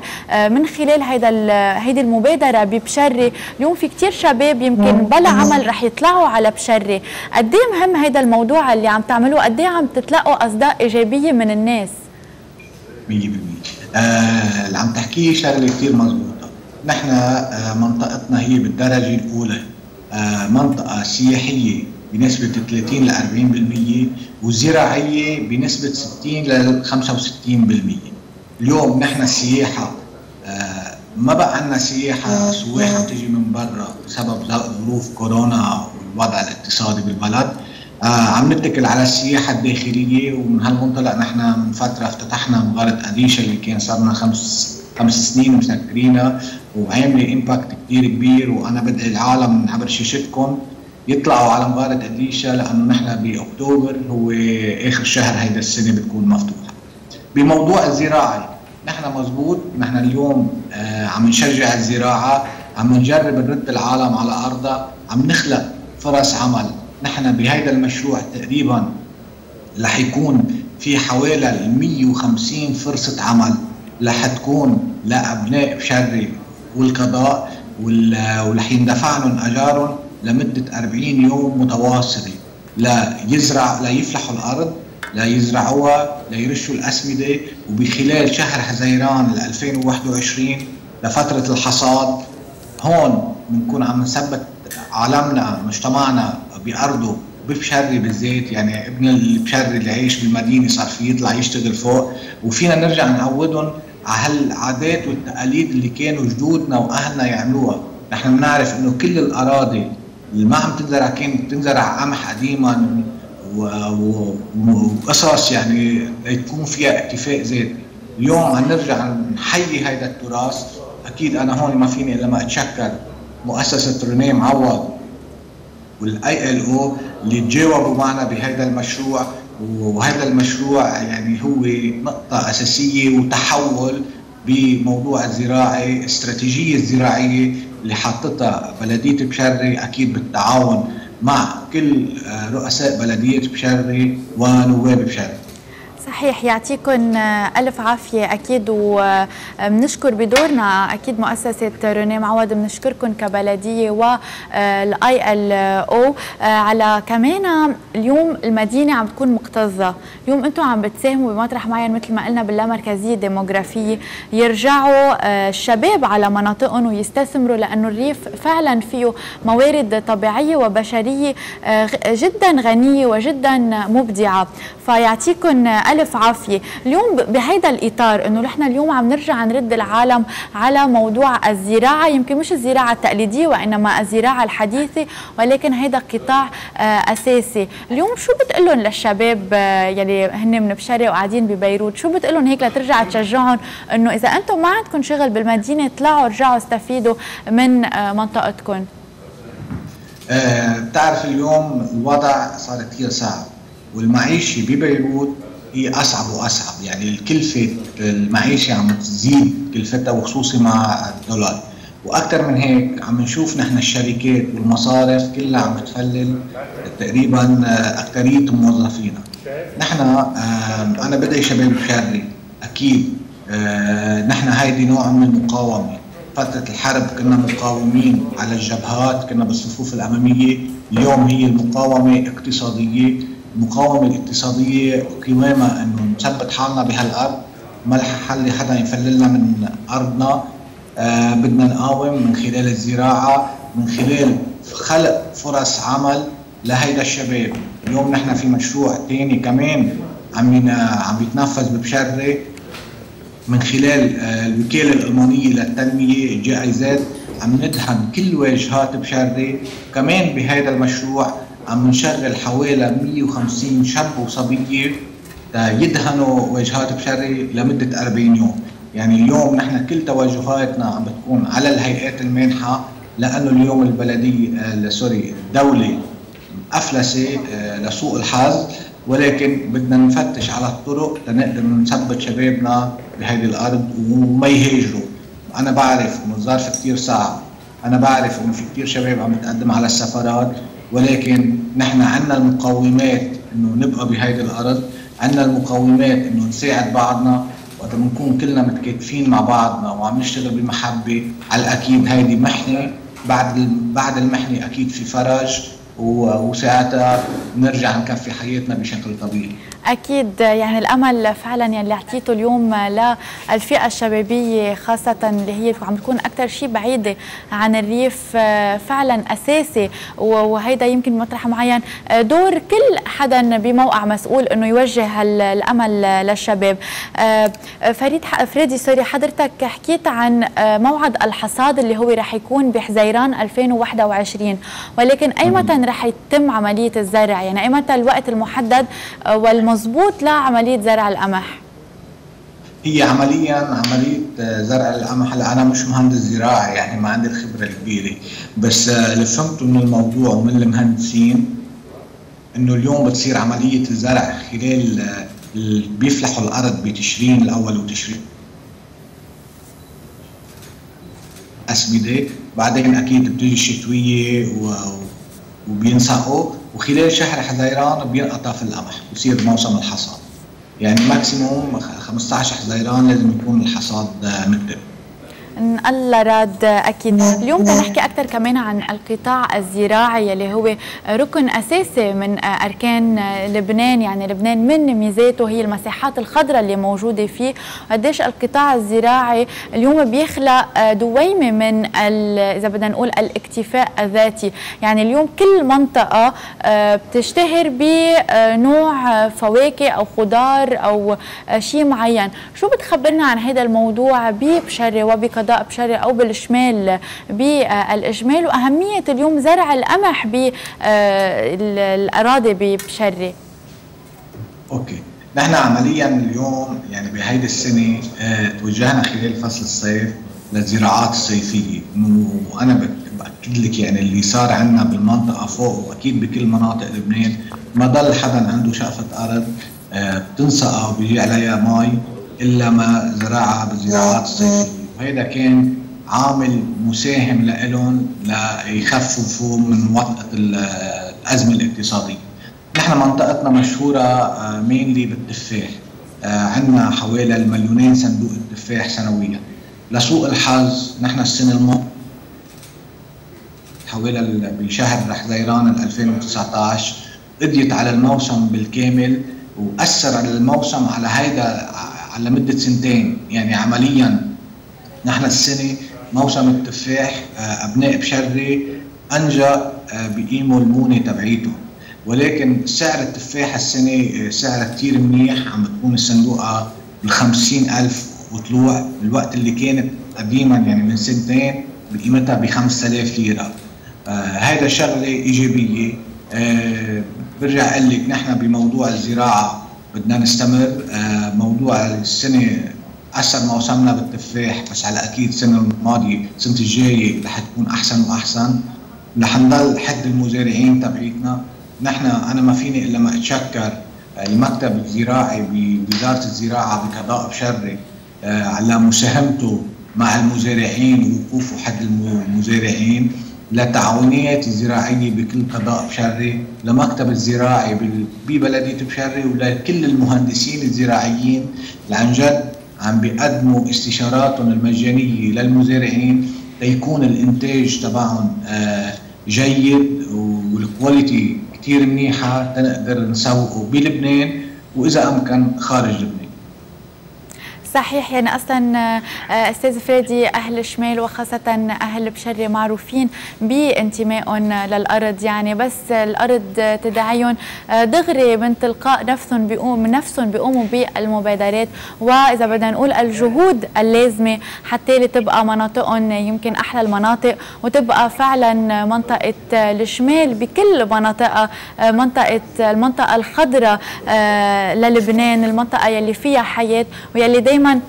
من خلال هيدا هيدي المبادرة ببشري اليوم في كثير شباب يمكن بلا عمل رح يطلعوا على بشري. قد مهم هيدا الموضوع اللي عم تعملوه؟ قد عم تتلقوا أصداء إيجابية من الناس. 100% آه اللي عم تحكيه شغلة كثير مضبوطه نحن آه منطقتنا هي بالدرجة الأولى. آه منطقة سياحية بنسبة 30 ل 40% وزراعية بنسبة 60 ل 65% اليوم نحن السياحة آه ما بقى عندنا سياحة سواح تجي من برا بسبب ظروف كورونا والوضع الاقتصادي بالبلد. آه عم نتكل على السياحة الداخلية ومن هالمنطلق نحن من فترة افتتحنا مغارة أديشة اللي كان صار لنا خمس خمس سنين مسكرينها وعاملة امباكت كثير كبير وأنا بدعي العالم من عبر شاشتكم يطلعوا على مغارة أديشة لأنه نحن بأكتوبر هو آخر شهر هيدا السنة بتكون مفتوحة. بموضوع الزراعي نحن مزبوط نحن اليوم آه عم نشجع الزراعة عم نجرب نرد العالم على أرضها عم نخلق فرص عمل نحن بهذا المشروع تقريبا رح يكون في حوالي 150 فرصة عمل رح تكون لأبناء بشري والقضاء ورح يندفع لهم أجارهم لمدة 40 يوم متواصلة. لا يزرع لا يفلحوا الأرض لا يزرعوها لا يرشوا الأسمدة. وبخلال شهر حزيران 2021 لفترة الحصاد هون بنكون عم نثبت عالمنا مجتمعنا بأرضه ببشري بالذات يعني ابن البشري اللي عايش بالمدينة صار في يطلع يشتغل فوق. وفينا نرجع نعودهم على هالعادات والتقاليد اللي كانوا جدودنا وأهلنا يعملوها، نحن بنعرف إنه كل الأراضي اللي ما عم تنزرع كانت تنزرع قمح قديما وقصص يعني تكون فيها اكتفاء ذاتي، اليوم عم نرجع نحيي هذا التراث، أكيد أنا هون ما فيني إلا ما أتشكر مؤسسة رينيه معوض. والآي إل أو اللي تجاوبوا معنا بهذا المشروع وهذا المشروع يعني هو نقطة أساسية وتحول بموضوع الزراعة الاستراتيجية الزراعية اللي حطتها بلدية بشري أكيد بالتعاون مع كل رؤساء بلدية بشري ونواب بشري. صحيح يعطيكم ألف عافية. أكيد وبنشكر بدورنا. أكيد مؤسسة روني معوض بنشكركم كبلدية والاي ال أو على كمان اليوم المدينة عم تكون مكتظة. اليوم أنتم عم بتساهموا بمطرح معين مثل ما قلنا باللامركزية الديموغرافية. يرجعوا الشباب على مناطقهم ويستثمروا لأنه الريف فعلا فيه موارد طبيعية وبشرية جدا غنية وجدا مبدعة. فيعطيكم ألف عافية. اليوم بهيدا الإطار إنه نحن اليوم عم نرجع نرد العالم على موضوع الزراعة. يمكن مش الزراعة التقليدية وإنما الزراعة الحديثة ولكن هيدا قطاع أساسي. اليوم شو بتقول لهم للشباب يلي هن من بشري وقاعدين ببيروت؟ شو بتقول لهم هيك لترجع تشجعهم إنه إذا أنتم ما عندكم شغل بالمدينة طلعوا رجعوا استفيدوا من منطقتكم؟ أه بتعرف اليوم الوضع صار كثير صعب والمعيشة ببيروت هي أصعب وأصعب. يعني الكلفة المعيشة عم تزيد كلفتها وخصوصي مع الدولار. وأكثر من هيك عم نشوف نحن الشركات والمصارف كلها عم تفلل تقريبا اكثريه موظفينا. نحن أنا بدي شباب بشاري أكيد نحن هيدي نوع من المقاومة. فترة الحرب كنا مقاومين على الجبهات كنا بالصفوف الأمامية. اليوم هي المقاومة اقتصادية. المقاومة الاقتصادية قوامها إنه نثبت حالنا بهالأرض. ما رح حل حدا يفللنا من أرضنا. آه بدنا نقاوم من خلال الزراعة من خلال خلق فرص عمل لهيدا الشباب. اليوم نحن في مشروع ثاني كمان عم عم يتنفذ ببشري من خلال آه للتنمية جي آي زد عم ندهن كل واجهات بشري كمان بهذا المشروع عم نشغل حوالي 150 شاب وصبية يدهنوا واجهات بشري لمدة 40 يوم، يعني اليوم نحن كل توجهاتنا عم بتكون على الهيئات المانحة لأنه اليوم البلديه آه سوري الدولة أفلسة آه لسوء الحظ. ولكن بدنا نفتش على الطرق لنقدر نثبت شبابنا بهذه الأرض وما يهاجروا، أنا بعرف انه الظرف كثير صعب، أنا بعرف إنه في كثير شباب عم تقدم على السفرات. ولكن نحن عندنا المقومات إنه نبقى بهيدي الأرض عندنا المقومات إنه نساعد بعضنا وقت بنكون كلنا متكاتفين مع بعضنا وعم نشتغل بمحبة. على الأكيد هيدي محنة بعد بعد المحنة أكيد في فرج وساعتها نرجع نكفي حياتنا بشكل طبيعي. أكيد يعني الأمل فعلا يلي أعطيته اليوم للفئة الشبابية خاصة اللي هي عم تكون أكثر شيء بعيده عن الريف فعلا أساسي. وهيدا يمكن مطرح معين. دور كل حدا بموقع مسؤول إنه يوجه الأمل للشباب. فريد فريدي سوري حضرتك حكيت عن موعد الحصاد اللي هو رح يكون بحزيران 2021 ولكن أي رح يتم عملية الزرع. يعني متى الوقت المحدد والم مضبوط لعملية زرع القمح. هي عمليا عملية زرع القمح. هلأ أنا مش مهندس زراعه يعني ما عندي الخبرة الكبيرة. بس اللي فهمته من الموضوع ومن المهندسين إنه اليوم بتصير عملية الزرع خلال بيفلحوا الأرض بتشرين الأول وتشرين. الاسمده بعدين أكيد بتيجي الشتويه وبينسقوا وخلال شهر حزيران بينقطع في القمح بصير موسم الحصاد. يعني ماكسيموم 15 حزيران لازم يكون الحصاد مكتمل الله راد أكيد. اليوم تنحكي أكثر كمان عن القطاع الزراعي يلي هو ركن أساسي من أركان لبنان يعني لبنان من ميزاته هي المساحات الخضراء اللي موجودة فيه. قديش القطاع الزراعي اليوم بيخلق دويمة من إذا بدنا نقول الاكتفاء الذاتي. يعني اليوم كل منطقة آه، بتشتهر بنوع فواكه أو خضار أو شيء معين. شو بتخبرنا عن هذا الموضوع ببشري وبقضاء القضاء بشري أو بالشمال بالإجمال وأهمية اليوم زرع القمح بالاراضي آه، بشري أوكي. نحن عمليا اليوم يعني بهيدي السنة آه توجهنا خلال فصل الصيف للزراعات الصيفيه وأنا بأكد لك يعني اللي صار عندنا بالمنطقة فوق وأكيد بكل مناطق لبنان ما ضل حدا عنده شقفة أرض آه بتنسقى وبيجي عليها مي إلا ما زرعها بالزراعات الصيفيه وهذا كان عامل مساهم لهم ليخففوا من وطأة الأزمة الاقتصادية. نحن منطقتنا مشهورة مينلي آه، بالتفاح. آه، عندنا حوالي المليونين صندوق التفاح سنويا. لسوء الحظ نحن السنة الماضية حوالي بشهر حزيران 2019 قضيت على الموسم بالكامل واثر على الموسم على هيدا على مدة سنتين يعني عمليا. نحن السنة موسم التفاح آه، أبناء بشري انجى آه، بقيموا المونة تبعيته. ولكن سعر التفاح السنة آه، سعر كثير منيح عم بتكون الصندوقه ب ألف وطلوع. الوقت اللي كانت قديما يعني من سنتين بقيمتها ب 5000 ليرة. هذا شغلة إيجابية. برجع أقول لك نحن بموضوع الزراعة بدنا نستمر. موضوع السنة اثر موسمنا بالتفاح بس على أكيد السنة الماضية السنة الجاية رح تكون أحسن وأحسن. رح نضل حد المزارعين تبعيتنا. نحن أنا ما فيني إلا ما أتشكر المكتب الزراعي بوزارة الزراعة بقضاء بشري آه، على مساهمته مع المزارعين ووقوفه حد المزارعين للتعاونيات الزراعية بكل قضاء بشري لمكتب الزراعي ببلدية بشري ولكل المهندسين الزراعيين. اللي عن جد عم بيقدموا استشاراتهم المجانية للمزارعين ليكون الإنتاج تبعهم آه، جيد والكواليتي كثير منيحة تنقدر نسوقه بلبنان وإذا أمكن خارج لبنان. صحيح يعني أصلا آه، أستاذ فريدي أهل الشمال وخاصة أهل بشري معروفين بانتمائهم للأرض. يعني بس الأرض تدعيهم آه، دغري من تلقاء نفسهم بيقوم نفسهم بيقوموا بالمبادرات. وإذا بدنا نقول الجهود اللازمة حتى تبقى مناطقهم يمكن أحلى المناطق وتبقى فعلا منطقة الشمال بكل مناطقها آه، منطقه المنطقة الخضراء للبنان المنطقة يلي فيها حياة ويلي دائما دائما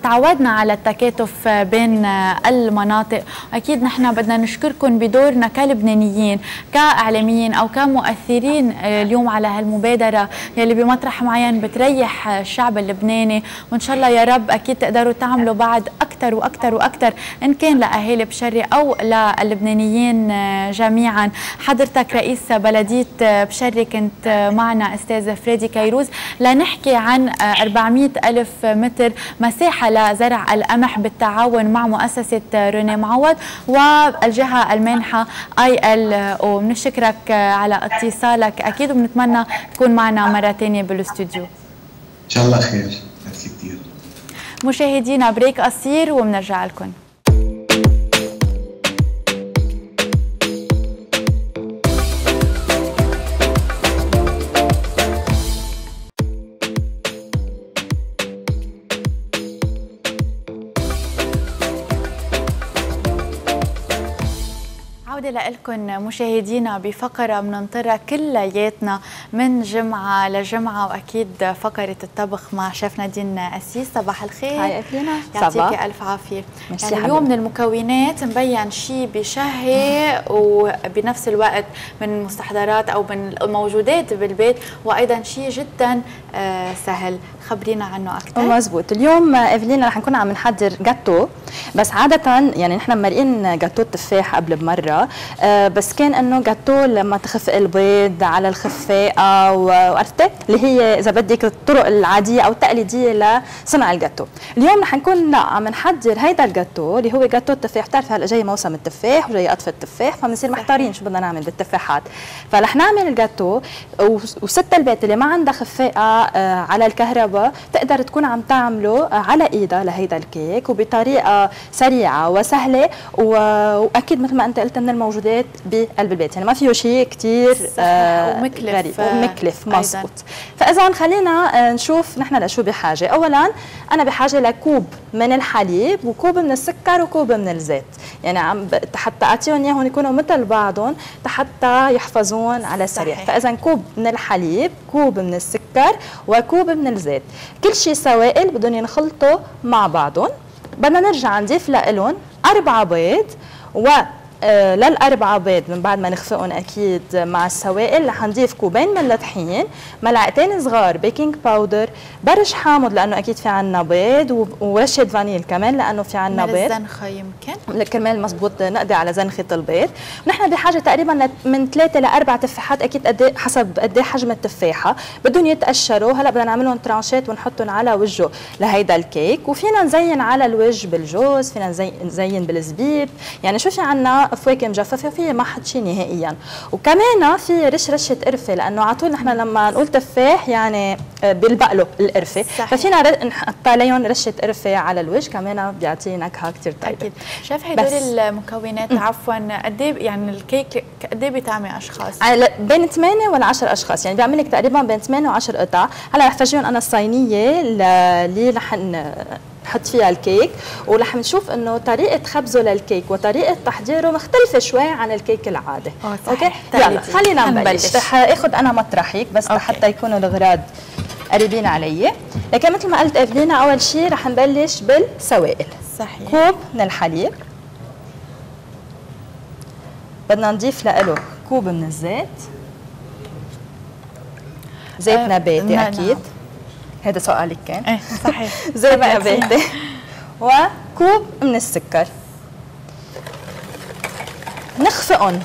تعودنا على التكاتف بين المناطق. أكيد نحن بدنا نشكركم بدورنا كلبنانيين كإعلاميين أو كمؤثرين اليوم على هالمبادرة يلي بمطرح معين بتريح الشعب اللبناني. وإن شاء الله يا رب أكيد تقدروا تعملوا بعد أكثر وأكثر وأكثر إن كان لأهالي بشري أو للبنانيين جميعا. حضرتك رئيس بلدية بشري كنت معنا أستاذ فريدي كيروز. لنحكي عن 400 ألف متر مساحه لزرع القمح بالتعاون مع مؤسسة روني معوض والجهة المانحة اي ال أو بنشكرك على اتصالك. أكيد وبنتمنى تكون معنا مرة ثانية بالاستوديو. إن شاء الله خير. ميرسي كثير مشاهدينا بريك قصير وبنرجع لكم. لكم مشاهدينا بفقرة بننطرها كلياتنا من جمعة لجمعة وأكيد فقرة الطبخ مع شيف نادين أسيس. صباح الخير. هاي أفلينا يعطيك ألف عافية. يعني اليوم من المكونات مبين شيء بشهي وبنفس الوقت من المستحضرات أو من الموجودات بالبيت وأيضا شيء جدا آه، سهل. خبرينا عنه أكثر مزبوط. اليوم إيفلين رح نكون عم نحضر جاتو. بس عادة يعني نحن مرقين جاتو التفاح قبل بمرة. آه بس كان إنه جاتو لما تخف البيض على الخفاقه وعرفتي اللي هي إذا بدك الطرق العادية أو التقليدية لصنع الجاتو. اليوم رح نكون عم نحضر هيدا الجاتو اللي هو جاتو التفاح. بتعرفي هلا جاي موسم التفاح وجاي قطف التفاح فبنصير محتارين شو بدنا نعمل بالتفاحات. فرح نعمل الجاتو وست البيت اللي ما عندها خفاقه آه على الكهرباء تقدر تكون عم تعمله على إيدها لهيدا الكيك وبطريقة سريعة وسهلة وأكيد مثل ما أنت قلت من الموجودات بقلب البيت. يعني ما فيه شيء كثير آه ومكلف غريب ومكلف مزبوط. فاذا خلينا آه، نشوف نحن لشو بحاجة. اولا أنا بحاجة لكوب من الحليب وكوب من السكر وكوب من الزيت. يعني عم حتى أعطيهم إياهم يكونوا مثل بعضهم حتى يحفظون على السريع. فاذا كوب من الحليب كوب من السكر وكوب من الزيت. كل شيء سوائل بدهم ينخلطوا مع بعضهم. بدنا نرجع نضيف لهم أربعة بيض و آه للأربعة بيض من بعد ما نخفقهم أكيد مع السوائل. رح نضيف كوبين من الطحين ملعقتين صغار baking powder برش حامض لأنه أكيد في عنا بيض ورشة فانيل كمان لأنه في عنا بيض. الزنخة يمكن. كرمال مزبوط نقضي على زنخة البيض. ونحن بحاجة تقريبا من ثلاثة لأربع تفاحات أكيد قد إيه- حسب قد إيه حجم التفاحة. بدهم يتقشروا هلأ بدنا نعملهم ترانشات ونحطهم على وجهه لهيدا الكيك. وفينا نزين على الوجه بالجوز فينا نزين بالزبيب. يعني شو في عنا؟ فواكه مجففة فيها ما حد شيء نهائيا. وكمان في رش رشة قرفة لأنه على طول نحن لما نقول تفاح يعني آه، بيلبق القرفة. ففينا نحط عليهم رشة قرفة على الوجه. كمان بيعطي نكهة كثير طيبة. أكيد شايف هدول المكونات؟ عفوا قد إيه يعني الكيك قد إيه بيطعمي أشخاص؟ بين 8 ولا 10 أشخاص. يعني بيعمل لك تقريبا بين 8 و10 قطع هلأ رح فرجيهم أنا الصينية اللي رح نحط فيها الكيك ورح نشوف إنه طريقة خبزه للكيك وطريقة تحضيره مختلفة شوي عن الكيك العادي okay؟ يلا خلينا نبلش. رح آخذ أنا مطرحك بس لحتى يكونوا الاغراض قريبين علي. لكن مثل ما قلت إيفلينا أول شيء رح نبلش بالسوائل. صحيح. كوب من الحليب. بدنا نضيف له كوب من الزيت. زيت أه نباتي أكيد. نعم. هذا سؤالك كان. إيه صحيح. زيت نباتي وكوب من السكر. نخفقهم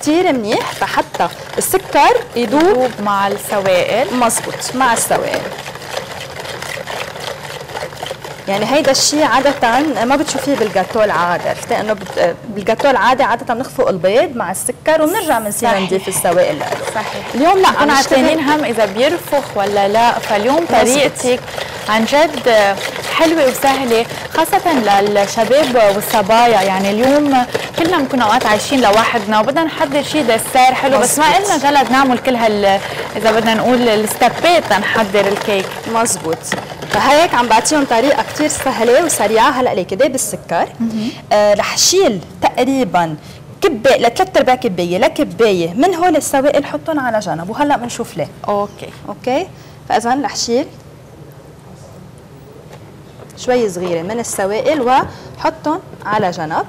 كثير منيح لحتى السكر يدوب مع السوائل. مزبوط مع السوائل. يعني هيدا الشيء عادة ما بتشوفيه بالجاتو العادي عرفتي؟ إنه بالجاتو العادي عادة بنخفق البيض مع السكر وبنرجع بنصير نضيف السوائل له صحيح. اليوم لا كنا عارفين هم إذا بيرفخ ولا لا فاليوم طريقتك عن جد حلوة وسهلة خاصة للشباب والصبايا. يعني اليوم كلنا بنكون أوقات عايشين لوحدنا وبدنا نحضر شيء دسر حلو بس ما قلنا جلد نعمل كل هال إذا بدنا نقول الستبات لنحضر الكيك. مزبوط. فهيك عم بعطيهم طريقة كثير سهلة وسريعة. هلأ ليكي داب السكر آه رح شيل تقريبا كبة لثلاث أرباع كباية لكبايه من هول السوائل حطهم على جنب. وهلأ بنشوف ليه. okay. Okay؟ فاذا رح شيل شوي صغيرة من السوائل وحطهم على جنب.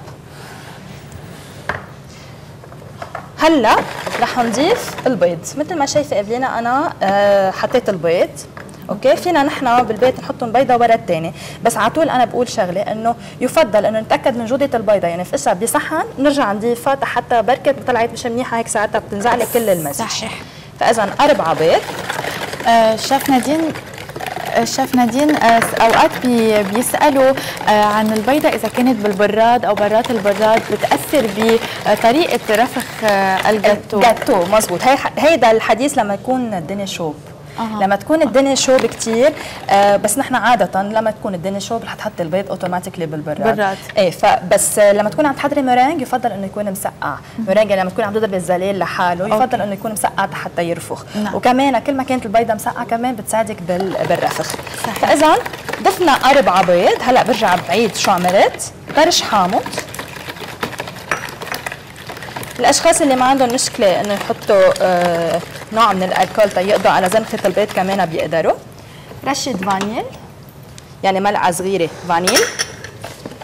هلأ رح نضيف البيض. مثل ما شايفة ايفلينا أنا آه حطيت البيض. Okay؟ فينا نحن بالبيت نحطهم بيضة ورا الثاني بس على طول أنا بقول شغلة إنه يفضل إنه نتأكد من جودة البيضة. يعني في بصحن نرجع نضيفها حتى بركي طلعت مش منيحة هيك ساعتها بتنزع لك كل المزج صحيح. فاذا أربعة بيض. آه شيف نادين الشيف نادين آه، أوقات بي بيسألوا آه، عن البيضة إذا كانت بالبراد أو برات البراد بتأثر بطريقه رفخ آه، الجاتو. الجاتو مزبوط هي هيدا الحديث لما يكون الدنيا شوب. أه. لما تكون الدنيا شوب كثير آه بس نحن عادة لما تكون الدنيا شوب رح تحطي البيض automatically بالبراد براد إيه فبس لما تكون عم تحضري مورينج يفضل إنه يكون مسقع. مورينج لما تكون عم تضربي الزلال لحاله يفضل إنه يكون مسقع حتى يرفخ. نعم. وكمان كل ما كانت البيضة مسقعة كمان بتساعدك بالرفخ. صحيح. فاذا ضفنا أربع بيض. هلأ برجع بعيد شو عملت؟ برش حامض. الأشخاص اللي ما عندهم مشكلة إنه يحطوا آه نوع من ال alcool تيقضوا على زنخه البيض كمان بيقدروا. رشة vanille يعني ملعقة صغيرة vanille.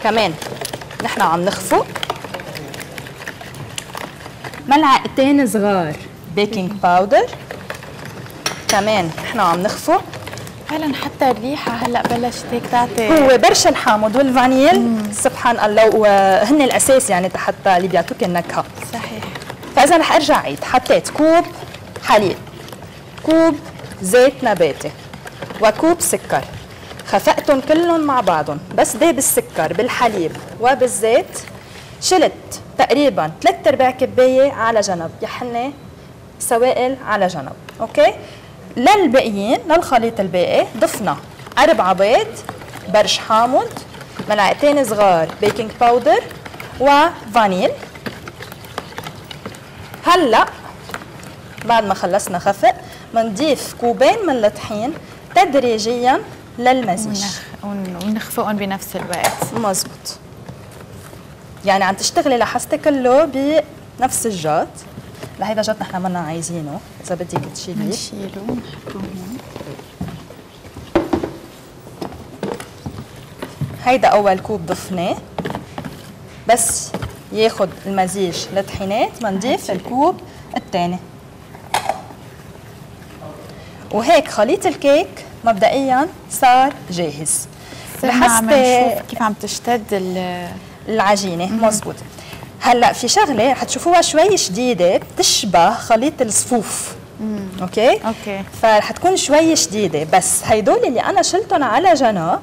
كمان نحن عم نخفق. ملعقتين صغار baking powder كمان نحن عم نخفق. فعلا حتى الريحة هلا بلشت هيك تعطي. هو برش الحامض وال vanille. مم. سبحان الله وهن الأساس يعني حتى اللي بيعطوك النكهة. صحيح. فإذا رح أرجع عيد. حطيت كوب حليب كوب زيت نباتي وكوب سكر. خفقتهم كلهم مع بعضهم بس داب السكر بالحليب وبالزيت. شلت تقريبا ثلاث أرباع كباية على جنب يعني سوائل على جنب. Okay؟ للباقيين للخليط الباقي ضفنا أربع بيض برش حامض ملعقتين صغار baking powder و vanille هلا بعد ما خلصنا خفق بنضيف كوبين من الطحين تدريجيا للمزيج. ونخفقهم بنفس الوقت. مزبوط. يعني عم تشتغلي لحستي كله بنفس الجات. لهيدا جات نحن منا عايزينه إذا بدك تشيليه نشيله نحطه هون هيدا أول كوب ضفناه. بس ياخد المزيج الطحينات بنضيف الكوب الثاني وهيك خليط الكيك مبدئيا صار جاهز. نشوف كيف عم تشتد العجينة مزبوط هلأ في شغلة حتشوفوها شوي شديدة بتشبه خليط السفوف. مم. Okay؟ Okay. فرح تكون شوي شديدة بس هيدول اللي أنا شلتهم على جنب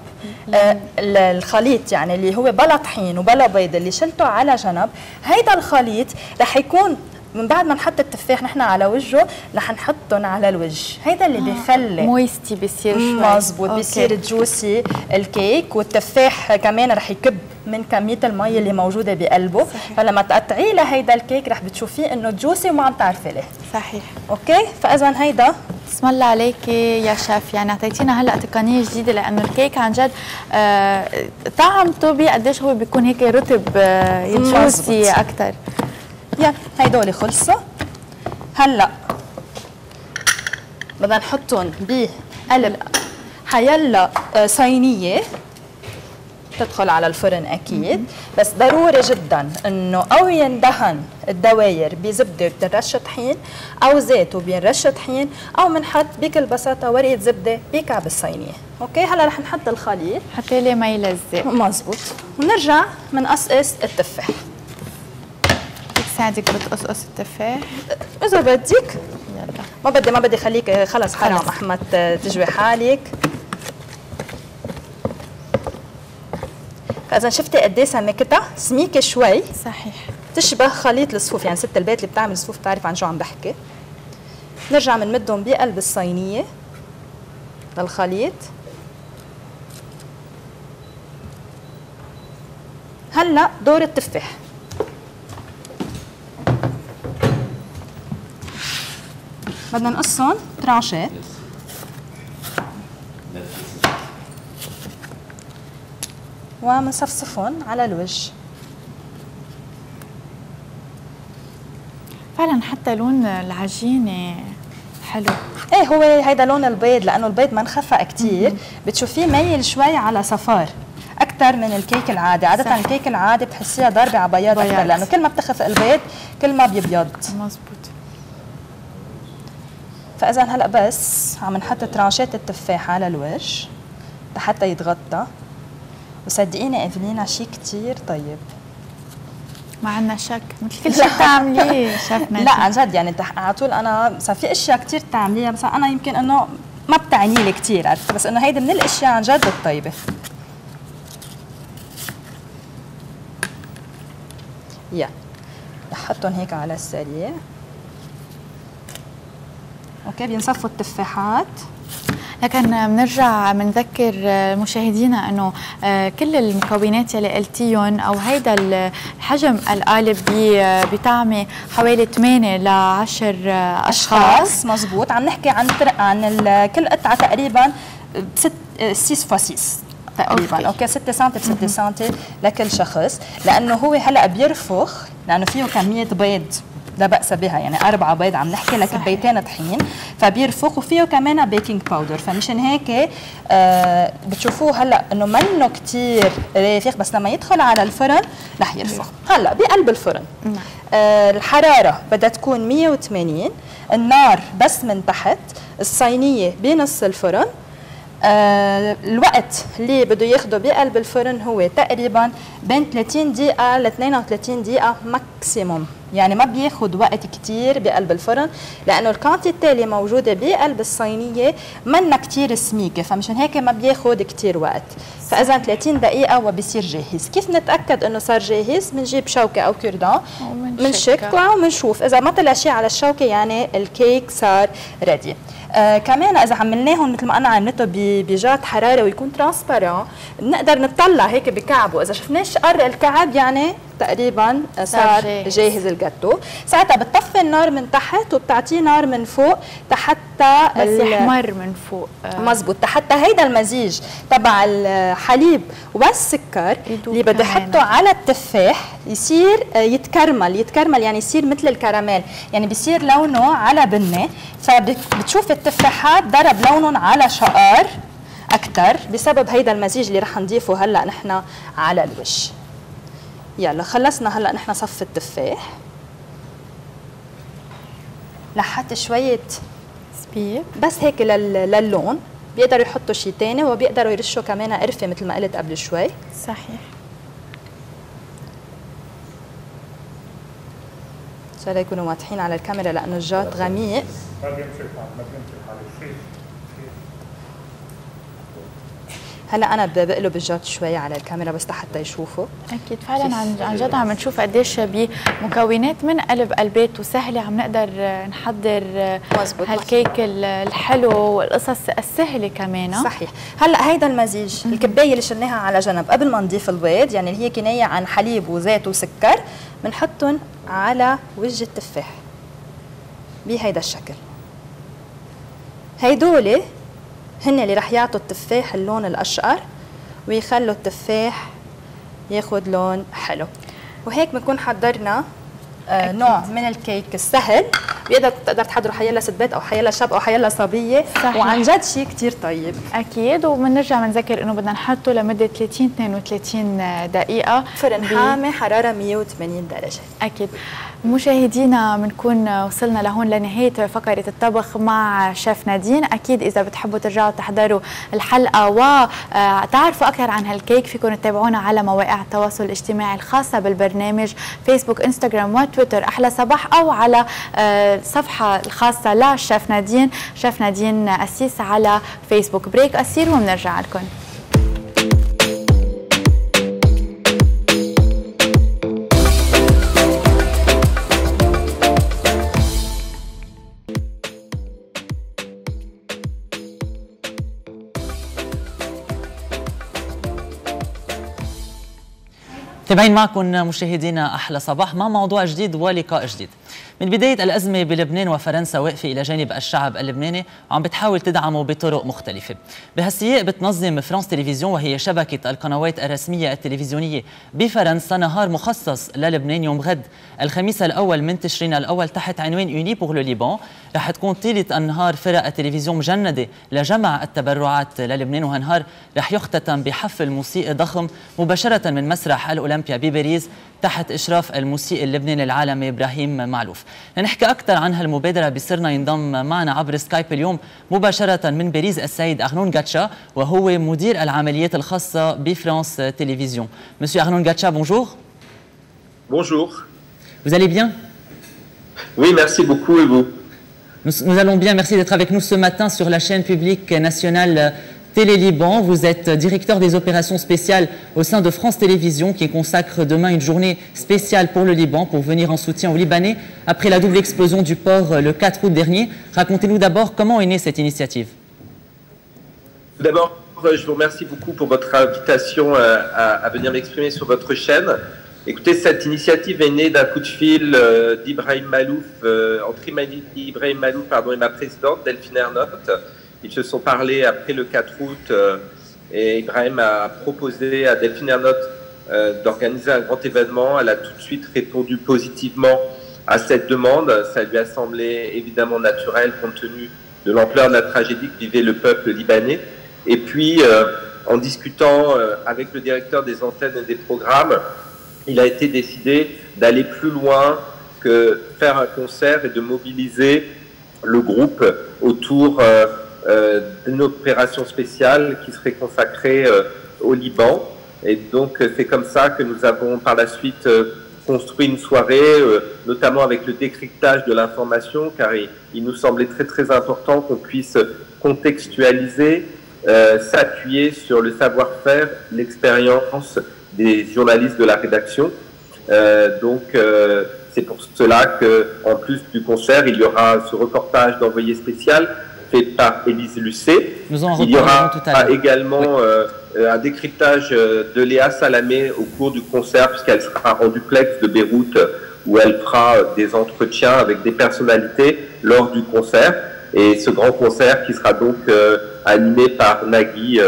الخليط يعني اللي هو بلا طحين وبلا بيض اللي شلته على جنب. هيدا الخليط رح يكون من بعد ما نحط التفاح نحن على وجهه رح نحطهم على الوجه. هيدا اللي بيخلي moisty بيصير شوي. مزبوط بيصير juicy الكيك والتفاح كمان رح يكب. من كمية المي اللي موجودة بقلبه. صحيح. فلما تقطعيه لهيدا الكيك رح بتشوفيه إنه juicy وما عم تعرفي ليه صحيح. Okay؟ فإذا هيدا. بسم الله عليك يا شيف. يعني أعطيتينا هلأ تقنية جديدة لأنه الكيك عن جد آه طعمته بقديش هو بيكون هيك رطب آه جوسي أكثر يا هيدول خلصوا. هلأ بدنا نحطهم بقلب حيلا صينية. تدخل على الفرن أكيد. بس ضروري جدا إنه أو يندهن الدواير بزبدة وبتنرش طحين أو زيت وبينرش طحين أو بنحط بكل بساطة ورقة زبدة بكعب الصينية. أوكي؟ هلا رح نحط الخليط. حتى لي ما يلزق مزبوط. ونرجع بنقصقص التفاح. ساعدك بتقصقص التفاح؟ إذا بدك. يلا. ما بدي ما بدي خليك خلص حرام أحمد تجوي حالك. فاذا شفتي قد إيه سمكتها سميكة شوي. صحيح. تشبه خليط الصفوف يعني ست البيت اللي بتعمل الصفوف بتعرف عن شو عم بحكي. نرجع بنمدهم بقلب الصينية للخليط. هلأ دور التفاح. بدنا نقصهم ترانشات. ومنصفصفهم على الوجه. فعلا حتى لون العجينه حلو. إيه هو هيدا لون البيض لأنه البيض ما انخفق كثير بتشوفيه ميل شوي على صفار أكثر من الكيك العادي. عادة صح. الكيك العادي بتحسيها ضاربة على بياض. أكثر لأنه كل ما بتخفق البيض كل ما بيبيض. مزبوط فاذا هلأ بس عم نحط ترانشات التفاح على الوجه لحتى يتغطى. وصدقيني ايفلينا شيء كثير طيب. ما عندنا شك. مثل كل شيء بتعمليه شفنا لا عن جد يعني على طول أنا صار في أشياء كثير تعمليها بس أنا يمكن إنه ما بتعني لي كثير عرفت؟ بس إنه هيدي من الأشياء عن جد الطيبة. يا. نحطهم هيك على السريع. أوكي بينصفوا التفاحات. لكن بنرجع بنذكر مشاهدينا أنه كل المكونات يلي قلتيهم أو هيدا الحجم القالب بطعمي حوالي 8 ل 10 أشخاص. مزبوط. عم نحكي عن عن كل قطعة تقريبا ست 6 fois 6 تقريبا. Okay. Okay 6 سم ب 6 سم لكل شخص. لأنه هو هلأ بيرفخ لأنه فيه كمية بيض. لا بأس بها. يعني أربعة بيض عم نحكي لكبيتين طحين. فبيرفخ وفيه كمان baking powder فمشان هيك آه بتشوفوه هلأ إنه منه كتير رافق بس لما يدخل على الفرن رح يرفق. هلأ بقلب الفرن. آه الحرارة بدها تكون 180 النار بس من تحت. الصينية بنص الفرن. الوقت اللي بده ياخده بقلب الفرن هو تقريبا بين 30 دقيقة ل 32 دقيقة ماكسيموم يعني ما بياخد وقت كتير بقلب الفرن لأنه ال quantité اللي موجودة بقلب الصينية منا كتير سميكة فمشان هيك ما بياخد كتير وقت. فإذا 30 دقيقة وبصير جاهز. كيف نتأكد إنه صار جاهز؟ بنجيب شوكة أو cure-dent بنشك وبنشوف إذا ما طلع شيء على الشوكة يعني الكيك صار ready آه كمان إذا عملناهم مثل ما أنا عملته بجات حرارة ويكون transparent بنقدر نطلع هيك بكعبه. إذا شفناه شقر الكعب يعني تقريبا صار جاهز. جاهز الجاتو. ساعتها بتطفي النار من تحت وبتعطيه نار من فوق حتى بس يحمر من فوق. آه. مزبوط حتى هيدا المزيج تبع الحليب والسكر اللي بدي كمان. احطه على التفاح يصير آه، يتكرمل. يتكرمل يعني يصير مثل الكراميل. يعني بيصير لونه على بني. فبتشوف التفاحات ضرب لونهم على شقار أكثر بسبب هيدا المزيج اللي رح نضيفه هلأ نحن على الوش. يلا خلصنا هلا نحن صف التفاح. لحت شوية سبيب بس هيك لل- للون. بيقدروا يحطوا شيء تاني وبيقدروا يرشوا كمان قرفة مثل ما قلت قبل شوي. صحيح. إن شاء الله يكونوا واضحين على الكاميرا لأنه الجات غميق. هلا أنا بقلب الجات شوي على الكاميرا بس لحتى يشوفوا أكيد. فعلا عن عن جد عم نشوف قديش بمكونات من قلب البيت وسهلة عم نقدر نحضر مزبوط. هالكيك ال- الحلو والقصص السهلة كمان. صحيح. هلا هيدا المزيج الكباية اللي شلناها على جنب قبل ما نضيف البيض يعني اللي هي كناية عن حليب وزيت وسكر بنحطهم على وجه التفاح بهيدا الشكل. هيدول هن اللي رح يعطوا التفاح اللون الأشقر ويخلوا التفاح ياخد لون حلو. وهيك بنكون حضرنا آه نوع من الكيك السهل. بيقدر تقدر تحضره حيلا ست بيت أو حيلا شاب أو حيلا صبية. صحيح. وعن جد شيء كتير طيب. أكيد. وبنرجع بنذكر إنه بدنا نحطه لمدة 30 32 دقيقة. فرن ب- حامي حراره 180 درجة. أكيد. مشاهدينا بنكون وصلنا لهون لنهاية فقرة الطبخ مع شيف نادين. أكيد إذا بتحبوا ترجعوا تحضروا الحلقة. وتعرفوا أكثر عن هالكيك فيكم تتابعونا على مواقع التواصل الاجتماعي الخاصة بالبرنامج فيسبوك انستغرام وتويتر. أحلى صباح أو على الصفحة الخاصة لشيف نادين شيف نادين أسيس على فيسبوك break قصير وبنرجع لكم متابعين معكم مشاهدينا أحلى صباح مع موضوع جديد ولقاء جديد. من بداية الأزمة بلبنان وفرنسا واقفه إلى جانب الشعب اللبناني وعم بتحاول تدعمه بطرق مختلفة. بهالسياق بتنظم France Télévisions وهي شبكة القنوات الرسمية التلفزيونية بفرنسا نهار مخصص للبنان يوم غد. الخميس الأول من تشرين الأول تحت عنوان Unis pour le Liban رح تكون طيلة النهار فرق التلفزيون مجندة لجمع التبرعات للبنان وهالنهار رح يختتم بحفل موسيقي ضخم مباشرة من مسرح الأولمبيا بباريس. تحت إشراف الموسيقي اللبناني العالمي إبراهيم معلوف. لنحكي أكثر عن هالمبادرة بسرنا ينضم معنا عبر سكايب اليوم مباشرة من باريس السيد أغنون غاتشا وهو مدير العمليات الخاصة ب France Télévisions. Monsieur أغنون غاتشا bonjour Bonjour. Vous allez bien? Oui, merci beaucoup et vous? Nous, nous allons bien, merci d'être avec nous ce matin sur la chaîne publique nationale Télé Liban. Vous êtes directeur des opérations spéciales au sein de France Télévisions qui consacre demain une journée spéciale pour le Liban pour venir en soutien aux Libanais après la double explosion du port le 4 août dernier. Racontez-nous d'abord comment est née cette initiative. D'abord, euh, je vous remercie beaucoup pour votre invitation euh, à, venir m'exprimer sur votre chaîne. Écoutez, cette initiative est née d'un coup de fil euh, d'Ibrahim Malouf, euh, entre Ibrahim Malouf pardon, et ma présidente, Delphine Ernotte. Ils se sont parlé après le 4 août euh, Et Ibrahim a proposé à Delphine Ernotte euh, d'organiser un grand événement. Elle a tout de suite répondu positivement à cette demande. Ça lui a semblé évidemment naturel compte tenu de l'ampleur de la tragédie que vivait le peuple libanais. Et puis, euh, en discutant avec le directeur des antennes et des programmes, il a été décidé d'aller plus loin que faire un concert et de mobiliser le groupe autour d'une opération spéciale qui serait consacrée au Liban. Et donc, c'est comme ça que nous avons par la suite construit une soirée, euh, notamment avec le décryptage de l'information, car il, nous semblait très très important qu'on puisse contextualiser, euh, s'appuyer sur le savoir-faire, l'expérience des journalistes de la rédaction. Euh, donc c'est pour cela que, en plus du concert, il y aura ce reportage d'envoyé spécial fait par Élise Lucet. Nous en il y aura tout à également euh, un décryptage euh, de Léa Salamé au cours du concert, puisqu'elle sera en duplex de Beyrouth, où elle fera des entretiens avec des personnalités lors du concert. Et ce grand concert qui sera donc euh, animé par Nagui,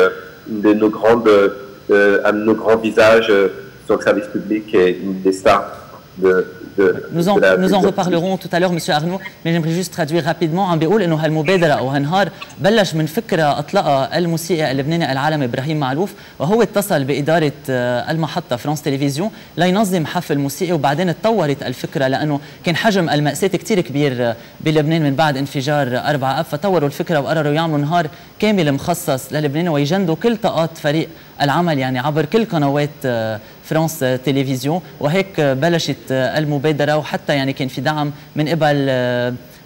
une de nos grandes, un de nos grands visages sur le service public et une des stars de, nous en, nous en reparlerons tout à l'heure monsieur Arnaud mais j'aimerais juste traduire rapidement. عم بيقول إنه هالمبادرة أو هالنهار بلش من فكرة أطلقها الموسيقي اللبناني العالمي إبراهيم معلوف وهو اتصل بإدارة المحطة فرانس تلفزيون لينظم حفل موسيقي وبعدين تطورت الفكرة لأنه كان حجم المأساة كثير كبير بلبنان من بعد انفجار 4 أب فطوروا الفكرة وقرروا يعملوا نهار كامل مخصص للبنان ويجندوا كل طاقات فريق العمل يعني عبر كل قنوات فرانس تلفزيون وهيك بلشت المبادره وحتى يعني كان في دعم من قبل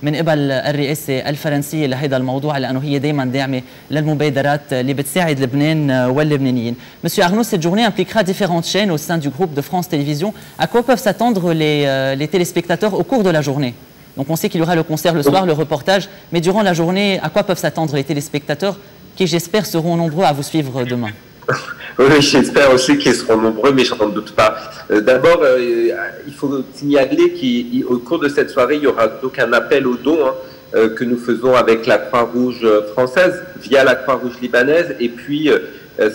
من قبل الرئاسة الفرنسية لهذا الموضوع لأنه هي دائما داعمة للمبادرات اللي بتساعد لبنان واللبنانيين. Monsieur Arnaud, cette journée impliquera différentes chaînes au sein du groupe de France Télévisions. À quoi peuvent s'attendre les, les téléspectateurs au cours de la journée Donc on sait qu'il y aura le concert le soir, le reportage, mais durant la journée, à quoi peuvent s'attendre les téléspectateurs qui, j'espère, seront nombreux à vous suivre demain Oui, j'espère aussi qu'ils seront nombreux, mais je n'en doute pas. Euh, d'abord, euh, il faut signaler qu'au cours de cette soirée, il y aura donc un appel aux dons hein, euh, que nous faisons avec la Croix-Rouge française via la Croix-Rouge libanaise. Et puis,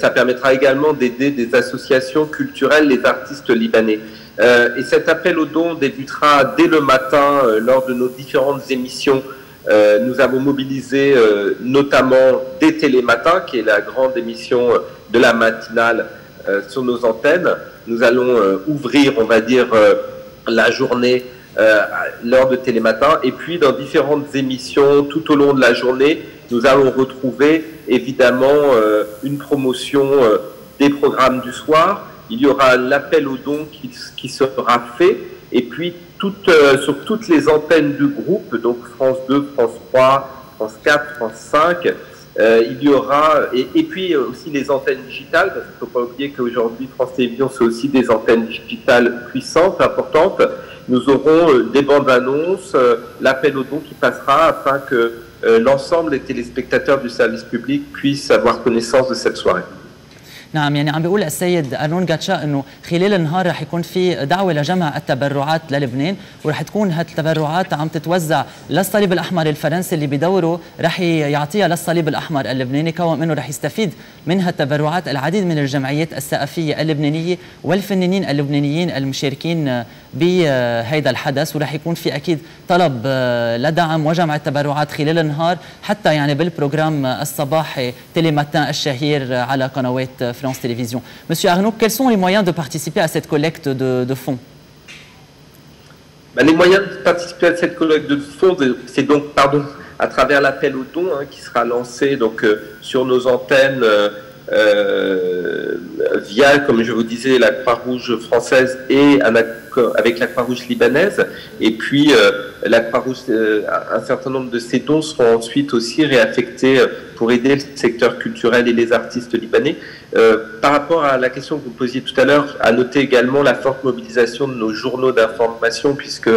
ça permettra également d'aider des associations culturelles, les artistes libanais. et cet appel aux dons débutera dès le matin lors de nos différentes émissions nous avons mobilisé notamment des télématins, qui est la grande émission de la matinale euh, sur nos antennes. Nous allons euh, ouvrir, on va dire, euh, la journée lors de Télématin. Et puis, dans différentes émissions tout au long de la journée, nous allons retrouver évidemment une promotion des programmes du soir. Il y aura l'appel aux dons qui, qui, sera fait. Et puis, sur toutes les antennes du groupe, donc France 2, France 3, France 4, France 5, euh, il y aura, et, puis aussi les antennes digitales, parce qu'il ne faut pas oublier qu'aujourd'hui, France Télévisions, c'est aussi des antennes digitales puissantes, importantes. Nous aurons euh, des bandes annonces, euh, l'appel au don qui passera afin que l'ensemble des téléspectateurs du service public puissent avoir connaissance de cette soirée. نعم يعني عم بيقول السيد ارون جاتشا إنه خلال النهار رح يكون في دعوة لجمع التبرعات للبنان ورح تكون هالتبرعات عم تتوزع للصليب الأحمر الفرنسي اللي بدوره رح يعطيها للصليب الأحمر اللبناني كون إنه رح يستفيد منها التبرعات العديد من الجمعيات الثقافيه اللبنانية والفنانين اللبنانيين المشاركين بهذا الحدث ورح يكون في أكيد طلب لدعم وجمع التبرعات خلال النهار حتى يعني بالبروجرام الصباحي تيلي ماتان الشهير على قنوات France. Monsieur Arnaud, quels sont les moyens de participer à cette collecte de, fonds ben, Les moyens de participer à cette collecte de fonds, c'est donc pardon, à travers l'appel aux dons hein, qui sera lancé donc, euh, sur nos antennes. Euh, euh, via, comme je vous disais, la Croix-Rouge française et avec la Croix-Rouge libanaise. Et puis, euh, la Croix-Rouge, euh, un certain nombre de ces dons seront ensuite aussi réaffectés pour aider le secteur culturel et les artistes libanais. Par rapport à la question que vous posiez tout à l'heure, à noter également la forte mobilisation de nos journaux d'information, puisque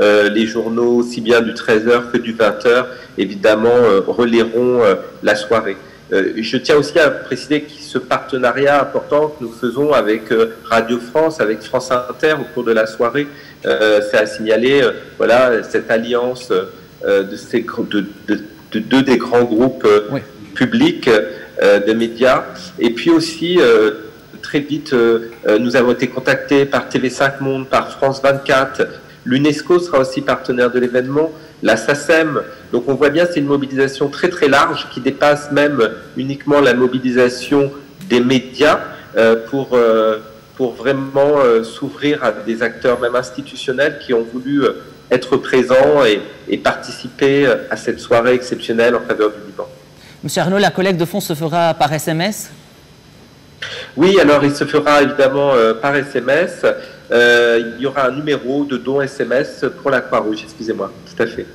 les journaux, aussi bien du 13h que du 20h, évidemment, relayeront la soirée. Euh, je tiens aussi à préciser que ce partenariat important que nous faisons avec euh, Radio France, avec France Inter au cours de la soirée, euh, c'est à signaler voilà, cette alliance de, ces, de, de, deux des grands groupes publics de médias. Et puis aussi, très vite, nous avons été contactés par TV5 Monde, par France 24. L'UNESCO sera aussi partenaire de l'événement la SACEM. Donc on voit bien c'est une mobilisation très très large qui dépasse même uniquement la mobilisation des médias pour pour vraiment euh, s'ouvrir à des acteurs même institutionnels qui ont voulu euh, être présents et, et, participer euh, à cette soirée exceptionnelle en faveur du Liban. Monsieur Arnaud, la collecte de fonds se fera par SMS Oui, alors il se fera évidemment par SMS. il y aura un numéro de don SMS pour la Croix-Rouge, excusez-moi, tout à fait.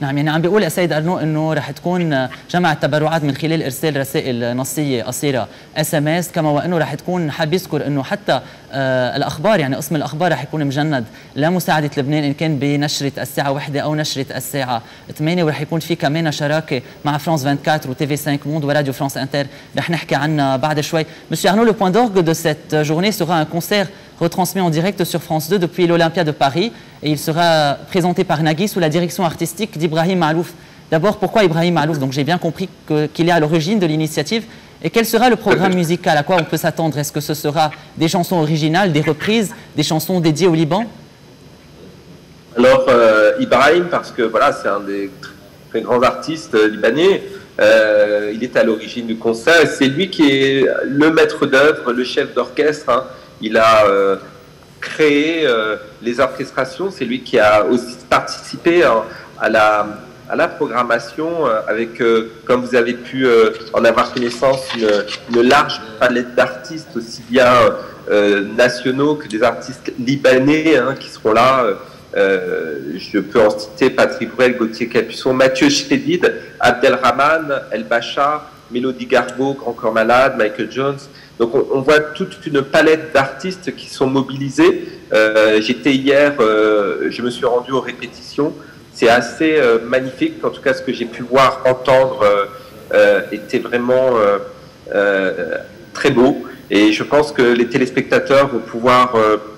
نعم يعني عم بيقول السيد ارنو انه رح تكون جمع تبرعات من خلال ارسال رسائل نصيه قصيره اس ام اس كما وانه رح تكون حاب يذكر انه حتى آه الاخبار يعني قسم الاخبار رح يكون مجند لمساعده لبنان ان كان بنشره الساعه واحدة او نشره الساعه 8 ورح يكون في كمان شراكه مع فرانس 24 وتي في 5 موند وراديو فرانس انتر رح نحكي عنها بعد شوي مسيو ارنو لو بوين دورغ دو سيت جورني سورا ان كونسير retransmis en direct sur France 2 depuis l'Olympia de Paris. Et il sera présenté par Nagui sous la direction artistique d'Ibrahim Malouf. D'abord, pourquoi Ibrahim Malouf Donc j'ai bien compris qu'il est à l'origine de l'initiative. et quel sera le programme musical? À quoi on peut s'attendre? Est-ce que ce sera des chansons originales, des reprises, des chansons dédiées au Liban? Alors, euh, Ibrahim, parce que voilà, c'est un des très grands artistes libanais, euh, il est à l'origine du concert. C'est lui qui est le maître d'œuvre, le chef d'orchestre. Hein. Il a euh, créé euh, les orchestrations. C'est lui qui a aussi participé à, la, à la programmation euh, avec, comme vous avez pu en avoir connaissance, une, large palette d'artistes, aussi bien nationaux que des artistes libanais hein, qui seront là. je peux en citer Patrick Bruel, Gauthier Capuçon, Mathieu Chédid, Abdelrahman, El Bacha, Mélodie Garbo, Grand Corps Malade, Michael Jones. Donc on, voit toute une palette d'artistes qui sont mobilisés. Euh, j'étais hier, euh, je me suis rendu aux répétitions. C'est assez euh, magnifique. En tout cas, ce que j'ai pu voir, entendre, était vraiment très beau. Et je pense que les téléspectateurs vont pouvoir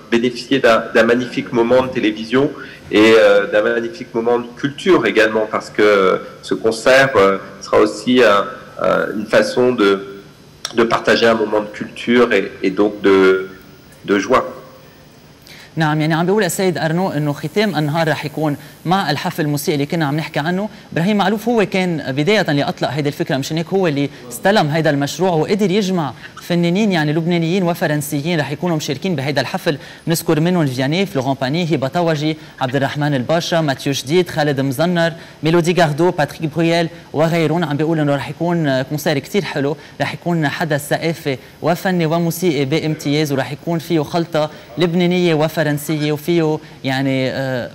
bénéficier d'un magnifique moment de télévision et d'un magnifique moment de culture également, parce que ce concert sera aussi une façon de partager un moment de culture et, donc de joie. نعم يعني عم بيقول السيد أرنو إنه ختام النهار رح يكون مع الحفل الموسيقي اللي كنا عم نحكي عنه. إبراهيم معلوف هو كان بداية لأطلق هيدي الفكرة مشان هيك هو اللي استلم هيدا المشروع وقدر يجمع فنانين يعني لبنانيين وفرنسيين رح يكونوا مشاركين بهيدا الحفل. نذكر منهم فياني فلوران باني هبة طوجي عبد الرحمن الباشا ماتيو جديد خالد مزنر ميلودي غاردو باتريك برويل وغيرهم. عم بيقول إنه رح يكون concert كثير حلو رح يكون حدث ثقافي وفني وموسيقي بامتياز ورح يكون فيه خلطة لبنانية وفرنسية وفيه يعني آه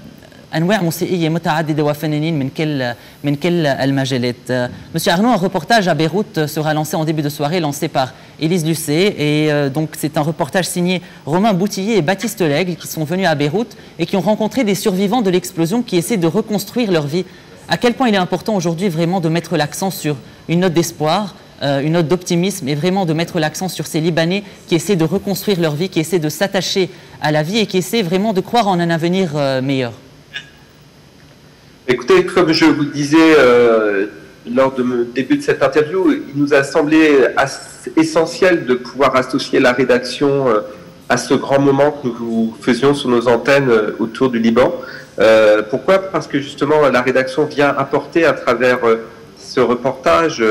انواع موسيقيه متعدده وفنانين من كل من كل المجالات. Monsieur Arnaud, un reportage à Beyrouth sera lancé en début de soirée, lancé par Élise Lucet. Et euh, donc, c'est un reportage signé Romain Boutillier et Baptiste Lègle qui sont venus à Beyrouth et qui ont rencontré des survivants de l'explosion qui essaient de reconstruire leur vie. À quel point il est important aujourd'hui vraiment de mettre l'accent sur une note d'espoir, euh, une note d'optimisme et vraiment de mettre l'accent sur ces Libanais qui essaient de reconstruire leur vie, qui essaient de s'attacher à la vie et qui essaient vraiment de croire en un avenir euh, meilleur. Écoutez, comme je vous disais euh, lors du début de cette interview, il nous a semblé essentiel de pouvoir associer la rédaction euh, à ce grand moment que nous faisions sur nos antennes euh, autour du Liban. pourquoi? Parce que justement, la rédaction vient apporter à travers ce reportage,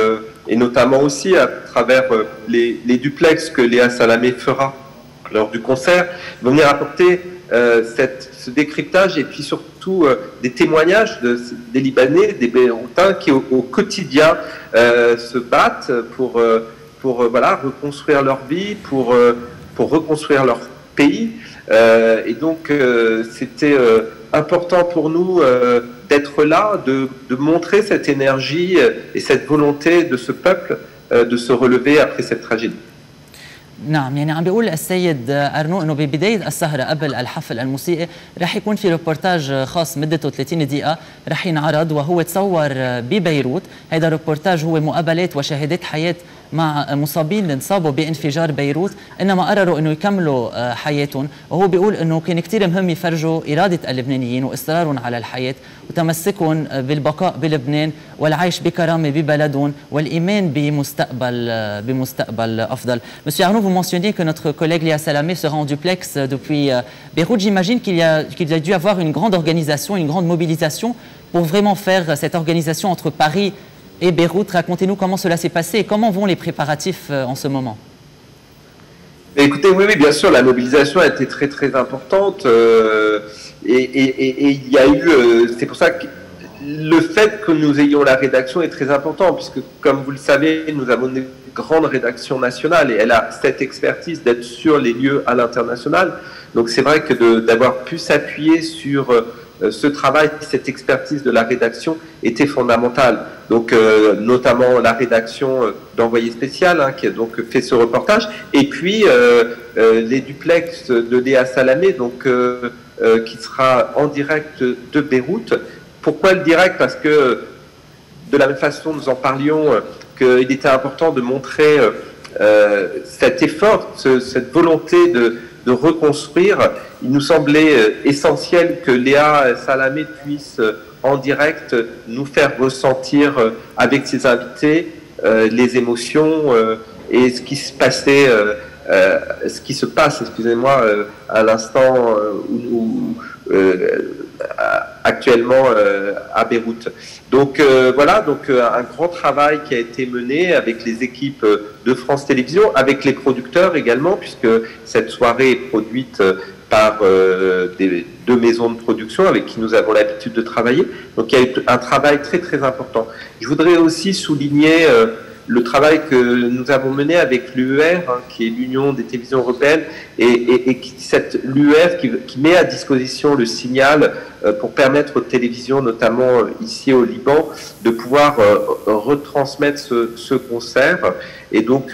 et notamment aussi à travers les, les, duplex que Léa Salamé fera lors du concert, venir apporter cette, ce décryptage et puis surtout euh, des témoignages de, des Libanais, des Beyrouthins qui au, quotidien euh, se battent pour, euh, pour voilà, reconstruire leur vie, pour, pour reconstruire leur pays. et donc c'était important pour nous d'être là, de, de, montrer cette énergie et cette volonté de ce peuple de se relever après cette tragédie. نعم يعني عم بيقول السيد ارنو إنه ببداية السهرة قبل الحفل الموسيقي رح يكون في ريبورتاج خاص مدته 30 دقيقة رح ينعرض وهو تصور ببيروت. هذا الريبورتاج هو مقابلات وشهادات حياة مع مصابين اللي انصابوا بانفجار بيروت إنما قرروا إنه يكملوا آه، حياتهم. وهو بيقول إنه كان كثير مهم يفرجوا إرادة اللبنانيين وإصرارهم على الحياة وتمسكهم بالبقاء بلبنان والعيش بكرامة ببلدهم والإيمان بمستقبل آه، بمستقبل أفضل. مسيو ارنو vous mentionnez que notre collègue Léa Salamé رون rend duplex بيروت euh, Beyrouth. J'imagine qu'il y a qu'il a dû avoir une grande organisation une grande mobilisation pour vraiment faire cette organisation entre Paris Beyrouth. Racontez-nous comment cela s'est passé et comment vont les préparatifs euh, en ce moment. Écoutez, oui, oui, bien sûr, la mobilisation a été très très importante euh, et, et, et, il y a eu, euh, c'est pour ça que le fait que nous ayons la rédaction est très important puisque, comme vous le savez, nous avons une grande rédaction nationale et elle a cette expertise d'être sur les lieux à l'international. Donc c'est vrai que d'avoir pu s'appuyer sur ce travail, cette expertise de la rédaction était fondamentale. Donc, euh, notamment la rédaction euh, d'envoyé spécial hein, qui a donc fait ce reportage, et puis les duplex de Léa Salamé, donc qui sera en direct de Beyrouth. Pourquoi le direct? Parce que de la même façon, nous en parlions, qu'il était important de montrer cet effort, cette volonté de de reconstruire. Il nous semblait euh, essentiel que Léa Salamé puisse euh, en direct nous faire ressentir euh, avec ses invités les émotions et ce qui se passait, ce qui se passe, excusez-moi, à l'instant où, actuellement à Beyrouth. Donc voilà, donc un grand travail qui a été mené avec les équipes de France Télévisions, avec les producteurs également, puisque cette soirée est produite par deux maisons de production avec qui nous avons l'habitude de travailler. Donc il y a eu un travail très très important. Je voudrais aussi souligner le travail que nous avons mené avec l'UER, hein, qui est l'Union des télévisions européennes, et, cette l'UER qui, met à disposition le signal euh, pour permettre aux télévisions, notamment euh, ici au Liban, de pouvoir euh, retransmettre ce, concert. Et donc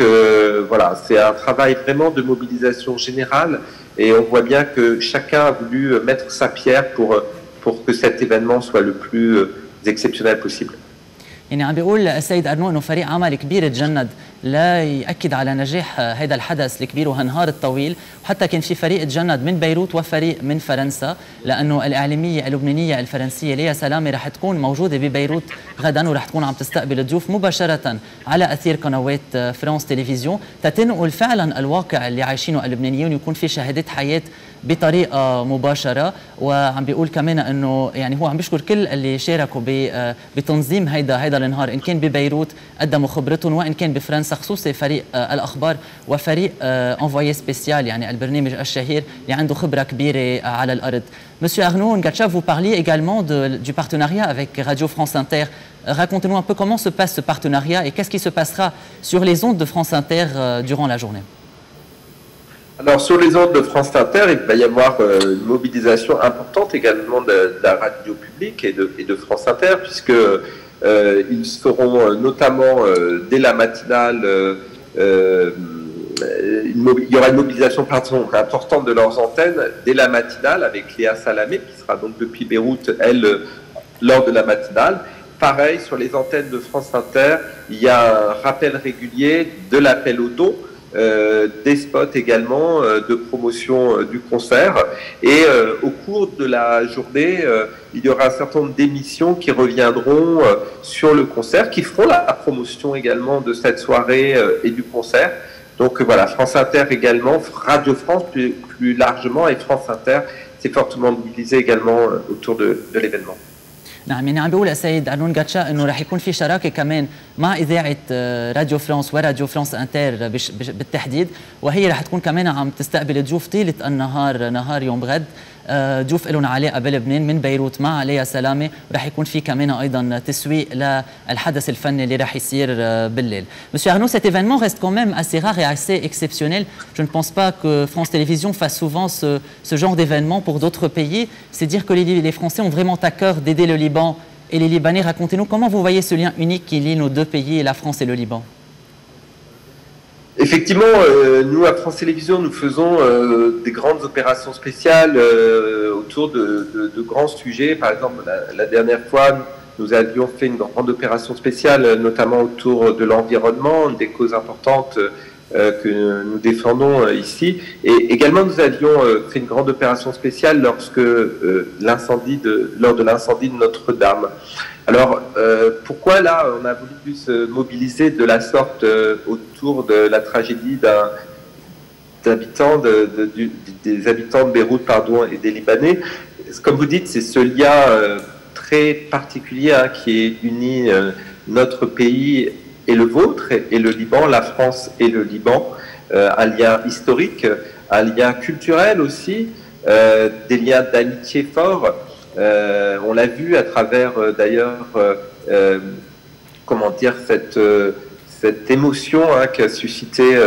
voilà, c'est un travail vraiment de mobilisation générale, et on voit bien que chacun a voulu mettre sa pierre pour que cet événement soit le plus exceptionnel possible. يعني عم بيقول السيد أرنو أنه فريق عمل كبير تجند لا يأكد على نجاح هذا الحدث الكبير وهالنهار الطويل وحتى كان في فريق تجند من بيروت وفريق من فرنسا لأنه الإعلامية اللبنانية الفرنسية ليا سلامة رح تكون موجودة ببيروت غدا ورح تكون عم تستقبل الضيوف مباشرة على أثير قنوات فرانس تلفزيون تتنقل فعلا الواقع اللي عايشينه اللبنانيون يكون في شهادات حياة بطريقة مباشرة وعم بيقول كمان إنه يعني هو عم بيشكر كل اللي شاركوا بتنظيم هيدا هيدا النهار إن كان ببيروت قدموا خبرتهم وإن كان بفرنسا خصوصي فريق الأخبار وفريق انفويي سبيسيال يعني البرنامج الشهير اللي عنده خبرة كبيرة على الأرض Monsieur Arnaud Ngacha, vous parliez également de, du partenariat avec Radio France Inter. Racontez-nous un peu comment se passe ce partenariat et qu'est-ce qui se passera sur les ondes de France Inter durant la journée. Alors sur les ondes de France Inter, il va y avoir euh, une mobilisation importante également de, la radio publique et de, France Inter, puisque euh, ils seront euh, notamment dès la matinale, il y aura une mobilisation importante de leurs antennes dès la matinale avec Léa Salamé, qui sera donc depuis Beyrouth, elle, lors de la matinale. Pareil, sur les antennes de France Inter, il y a un rappel régulier de l'appel au don. Euh, des spots également euh, de promotion euh, du concert. Et au cours de la journée, il y aura un certain nombre d'émissions qui reviendront sur le concert, qui feront la promotion également de cette soirée et du concert. Donc voilà, France Inter également, Radio France plus, plus largement et France Inter s'est fortement mobilisé également autour de, de l'événement. نعم يعني عم بيقول السيد ارنون جاتشا إنه رح يكون في شراكة كمان مع إذاعة راديو فرانس وراديو فرانس انتر بالتحديد وهي رح تكون كمان عم تستقبل ضيوف طيلة النهار نهار يوم غد. ضيوف لهم علاقه بلبنان من بيروت مع ليا سلامه ورح يكون في كمان ايضا تسويق للحدث الفني اللي رح يصير بالليل. Monsieur Arnaud, cet événement reste quand même assez rare et assez exceptionnel. Je ne pense pas que France Télévisions fasse souvent ce, ce genre d'événement pour d'autres pays. C'est dire que les, les Français ont vraiment à cœur d'aider le Liban et les Libanais. Racontez-nous comment vous voyez ce lien unique qui lie nos deux pays, la France et le Liban. Effectivement, euh, nous à France Télévisions, nous faisons euh, des grandes opérations spéciales euh, autour de, grands sujets. Par exemple, la, dernière fois, nous avions fait une grande opération spéciale, notamment autour de l'environnement, des causes importantes euh, que nous défendons euh, ici. Et également, nous avions euh, fait une grande opération spéciale lorsque l'incendie de, lors de l'incendie de Notre-Dame. Alors, pourquoi là, on a voulu se mobiliser de la sorte autour de la tragédie d'un des habitants de Beyrouth pardon, et des Libanais? Comme vous dites, c'est ce lien très particulier hein, qui est uni notre pays et le vôtre et le Liban, la France et le Liban, euh, un lien historique, un lien culturel aussi, euh, des liens d'amitié forts. Euh, on l'a vu à travers d'ailleurs, comment dire, cette, cette émotion hein, qui a suscité,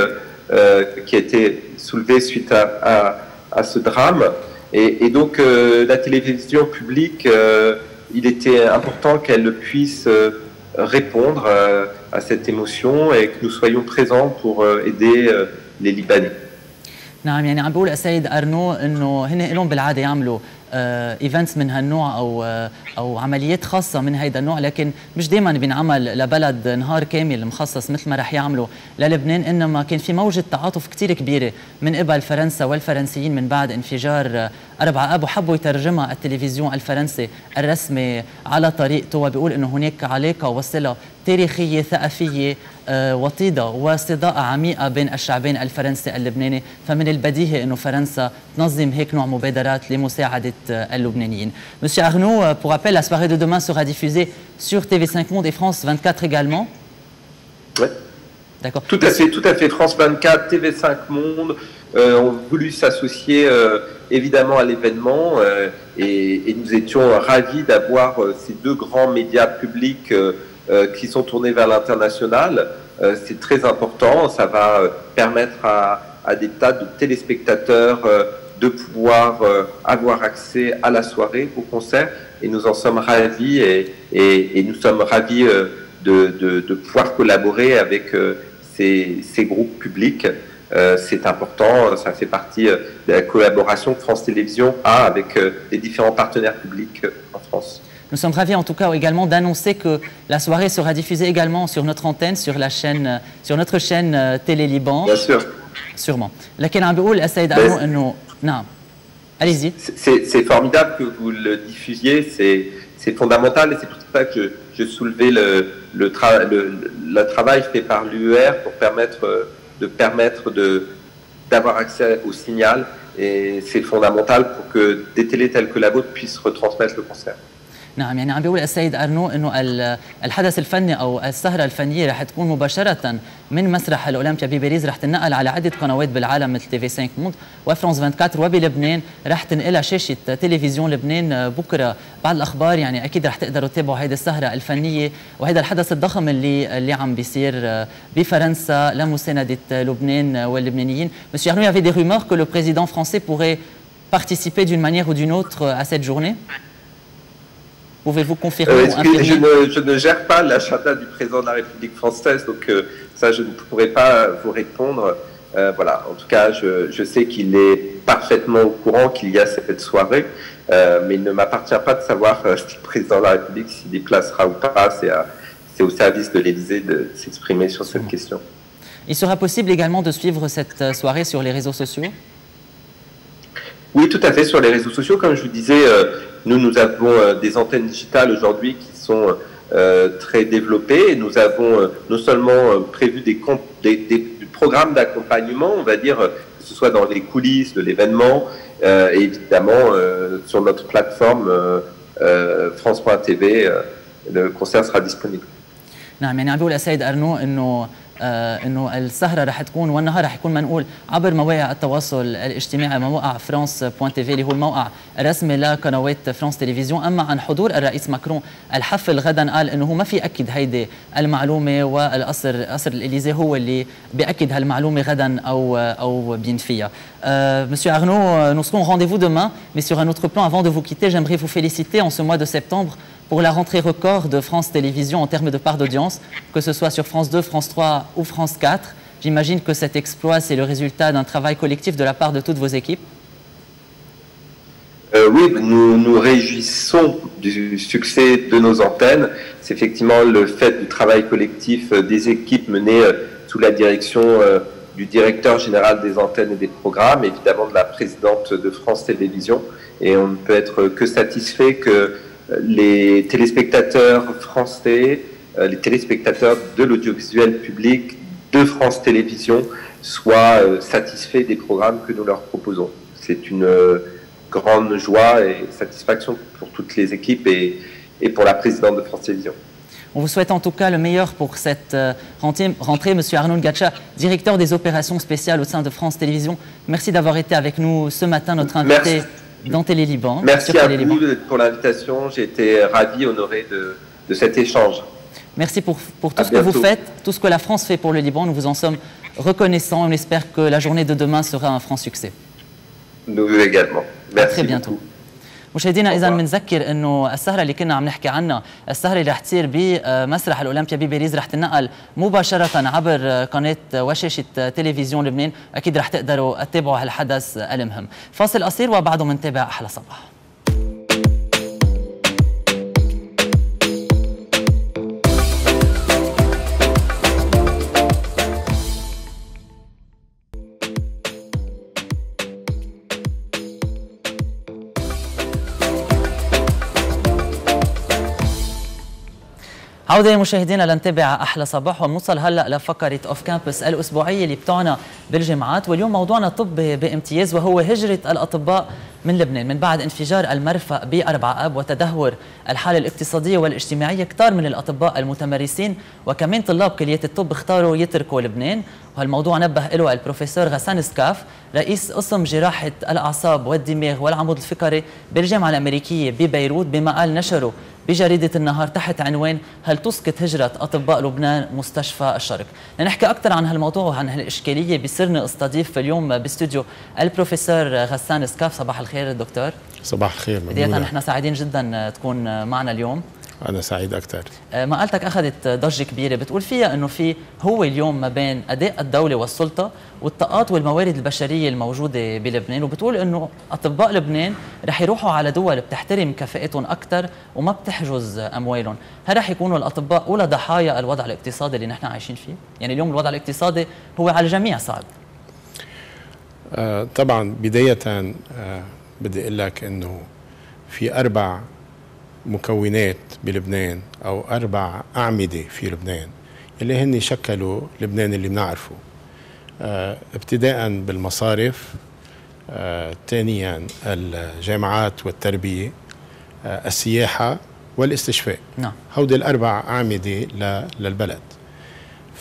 qui a été soulevée suite à, à, ce drame. Et, et donc la télévision publique, il était important qu'elle puisse répondre euh, à cette émotion et que nous soyons présents pour euh, aider euh, les Libanais. نعم يعني عم بقول السيد ارنو انه هن لهم بالعاده يعملوا events من هالنوع أو أو عمليات خاصة من هيدا النوع لكن مش دائما بينعمل لبلد نهار كامل مخصص مثل ما رح يعملوا للبنان إنما كان في موجة تعاطف كثير كبيرة من قبل فرنسا والفرنسيين من بعد انفجار 4 آب وحبوا يترجمها التلفزيون الفرنسي الرسمي على طريقته وبيقول إنه هناك علاقة وصلة تاريخية ثقافية آه، وطيده وصداقه عميقه بين الشعبين الفرنسي اللبناني فمن البديهي انه فرنسا تنظم هيك نوع مبادرات لمساعده آه، اللبنانيين. Monsieur Arnaud, euh, pour rappel, la soirée de demain sera diffusée sur TV5 Monde et France 24 également. Oui. D'accord. Tout à fait, tout à fait. France 24, TV5 Monde euh, ont voulu s'associer euh, évidemment à l'événement euh, et, et, nous étions ravis d'avoir euh, ces deux grands médias publics euh, qui sont tournés vers l'international. Euh, c'est très important. Ça va euh, permettre à, des tas de téléspectateurs de pouvoir avoir accès à la soirée, au concert. Et nous en sommes ravis et, et, nous sommes ravis de, de, pouvoir collaborer avec ces, ces, groupes publics. c'est important, ça fait partie de la collaboration que France Télévisions a avec les différents partenaires publics en France. Nous sommes ravis en tout cas également d'annoncer que la soirée sera diffusée également sur notre antenne, sur, la chaîne, euh, sur notre chaîne euh, Télé Liban. Bien sûr. Sûrement. Laquelle ben, euh, Allez-y. C'est formidable que vous le diffusiez, c'est fondamental et c'est pour ça que je, je soulevais le, travail fait par l'UER pour permettre d'avoir accès au signal et c'est fondamental pour que des télés telles que la vôtre puissent retransmettre le concert. نعم يعني عم بيقول السيد أرنو إنه الحدث الفني أو السهرة الفنية رح تكون مباشرة من مسرح الأولمبيا بباريس رح تنقل على عدة قنوات بالعالم مثل TV5 Monde و France 24 وبلبنان. رح تنقلها شاشة تلفزيون لبنان بكرة. بعد الأخبار يعني أكيد رح تقدروا تتابعوا هيدي السهرة الفنية وهذا الحدث الضخم اللي اللي عم بيصير بفرنسا لمساندة لبنان واللبنانيين. Monsieur Arnaud, il y avait des rumeurs que le président français pourrait participer d'une manière ou d'une autre à cette journée? Pouvez-vous confirmer euh, je, ne, je, ne, gère pas l'agenda du président de la République française, donc euh, ça, je ne pourrais pas vous répondre. Euh, voilà, en tout cas, je, je sais qu'il est parfaitement au courant qu'il y a cette soirée, euh, mais il ne m'appartient pas de savoir si le président de la République s'y déplacera ou pas. C'est au service de l'Élysée de s'exprimer sur cette question. Il sera possible également de suivre cette soirée sur les réseaux sociaux? Oui, tout à fait. Sur les réseaux sociaux, comme je vous disais, euh, nous, nous avons euh, des antennes digitales aujourd'hui qui sont euh, très développées. Nous avons non seulement prévu des, des, programmes d'accompagnement, on va dire, que ce soit dans les coulisses de l'événement, et évidemment sur notre plateforme France.tv, le concert sera disponible. إنه السهرة رح تكون والنهار رح يكون منقول عبر مواقع التواصل الاجتماعي موقع France point TV اللي هو الموقع الرسمي لقنوات France Télévisions أما عن حضور الرئيس ماكرون الحفل غدا قال إنه هو ما في اكد هيدي المعلومة والقصر قصر الإليزي هو اللي بيأكد هالمعلومة غدا أو أو بينفيها Euh, Monsieur Arnaud, nous serons au rendez-vous demain, mais sur un autre plan, avant de vous quitter, j'aimerais vous féliciter en ce mois de septembre pour la rentrée record de France Télévisions en termes de part d'audience, que ce soit sur France 2, France 3 ou France 4. J'imagine que cet exploit, c'est le résultat d'un travail collectif de la part de toutes vos équipes. Euh, oui, nous nous réjouissons du succès de nos antennes. C'est effectivement le fait du travail collectif des équipes menées sous la direction du directeur général des antennes et des programmes, évidemment de la présidente de France Télévisions. Et on ne peut être que satisfait que les téléspectateurs français, les téléspectateurs de l'audiovisuel public de France Télévisions soient satisfaits des programmes que nous leur proposons. C'est une grande joie et satisfaction pour toutes les équipes et, et pour la présidente de France Télévisions. On vous souhaite en tout cas le meilleur pour cette euh, rentrée. Monsieur Arnaud Gacha, directeur des opérations spéciales au sein de France Télévisions. Merci d'avoir été avec nous ce matin, notre invité dans Télé Liban. Merci à vous pour l'invitation. J'ai été ravi, honoré de, de, cet échange. Merci pour, pour tout ce que vous faites, tout ce que la France fait pour le Liban. Nous vous en sommes reconnaissants. On espère que la journée de demain sera un franc succès. Nous également. Merci. très bientôt. مشاهدينا إذا بنذكر إنه السهرة اللي كنا عم نحكي عنها السهرة اللي رح تصير بمسرح الأولمبيا بباريس رح تنقل مباشرة عبر قناة وشاشة تلفزيون لبنان أكيد رح تقدروا تتابعوا هالحدث المهم. فاصل قصير وبعده بنتابع أحلى صباح. عودة مشاهدينا لنتابع أحلى صباح ونوصل هلأ لفقرة أوف كامبس الأسبوعية اللي بتعنى بالجامعات. واليوم موضوعنا طب بامتياز وهو هجرة الأطباء من لبنان. من بعد انفجار المرفأ بأربع أب وتدهور الحالة الاقتصادية والاجتماعية كتار من الأطباء المتمرسين وكمان طلاب كلية الطب اختاروا يتركوا لبنان. وهالموضوع نبه له البروفيسور غسان سكاف رئيس قسم جراحة الأعصاب والدماغ والعمود الفقري بالجامعة الأمريكية ببيروت بما قال نشره بجريدة النهار تحت عنوان هل تسقط هجرة أطباء لبنان مستشفى الشرق؟ لنحكي أكثر عن هالموضوع وعن هالإشكالية بصرنا استضيف اليوم باستوديو البروفيسور غسان سكاف. صباح الخير دكتور. صباح الخير بداية نحن سعيدين جدا تكون معنا اليوم. أنا سعيد أكثر آه، مقالتك أخذت ضجة كبيرة بتقول فيها أنه في هو اليوم ما بين أداء الدولة والسلطة والطاقات والموارد البشرية الموجودة بلبنان وبتقول أنه أطباء لبنان رح يروحوا على دول بتحترم كفاءتهم أكثر وما بتحجز أموالهم. هل رح يكونوا الأطباء أولى ضحايا الوضع الاقتصادي اللي نحن عايشين فيه؟ يعني اليوم الوضع الاقتصادي هو على الجميع صعب. آه طبعا بداية آه بدي أقول لك أنه في أربع مكونات بلبنان أو أربع أعمدة في لبنان اللي هن شكلوا لبنان اللي بنعرفه آه ابتداء بالمصارف آه ثانيا الجامعات والتربية آه السياحة والاستشفاء. نعم. هودي الأربع أعمدة للبلد.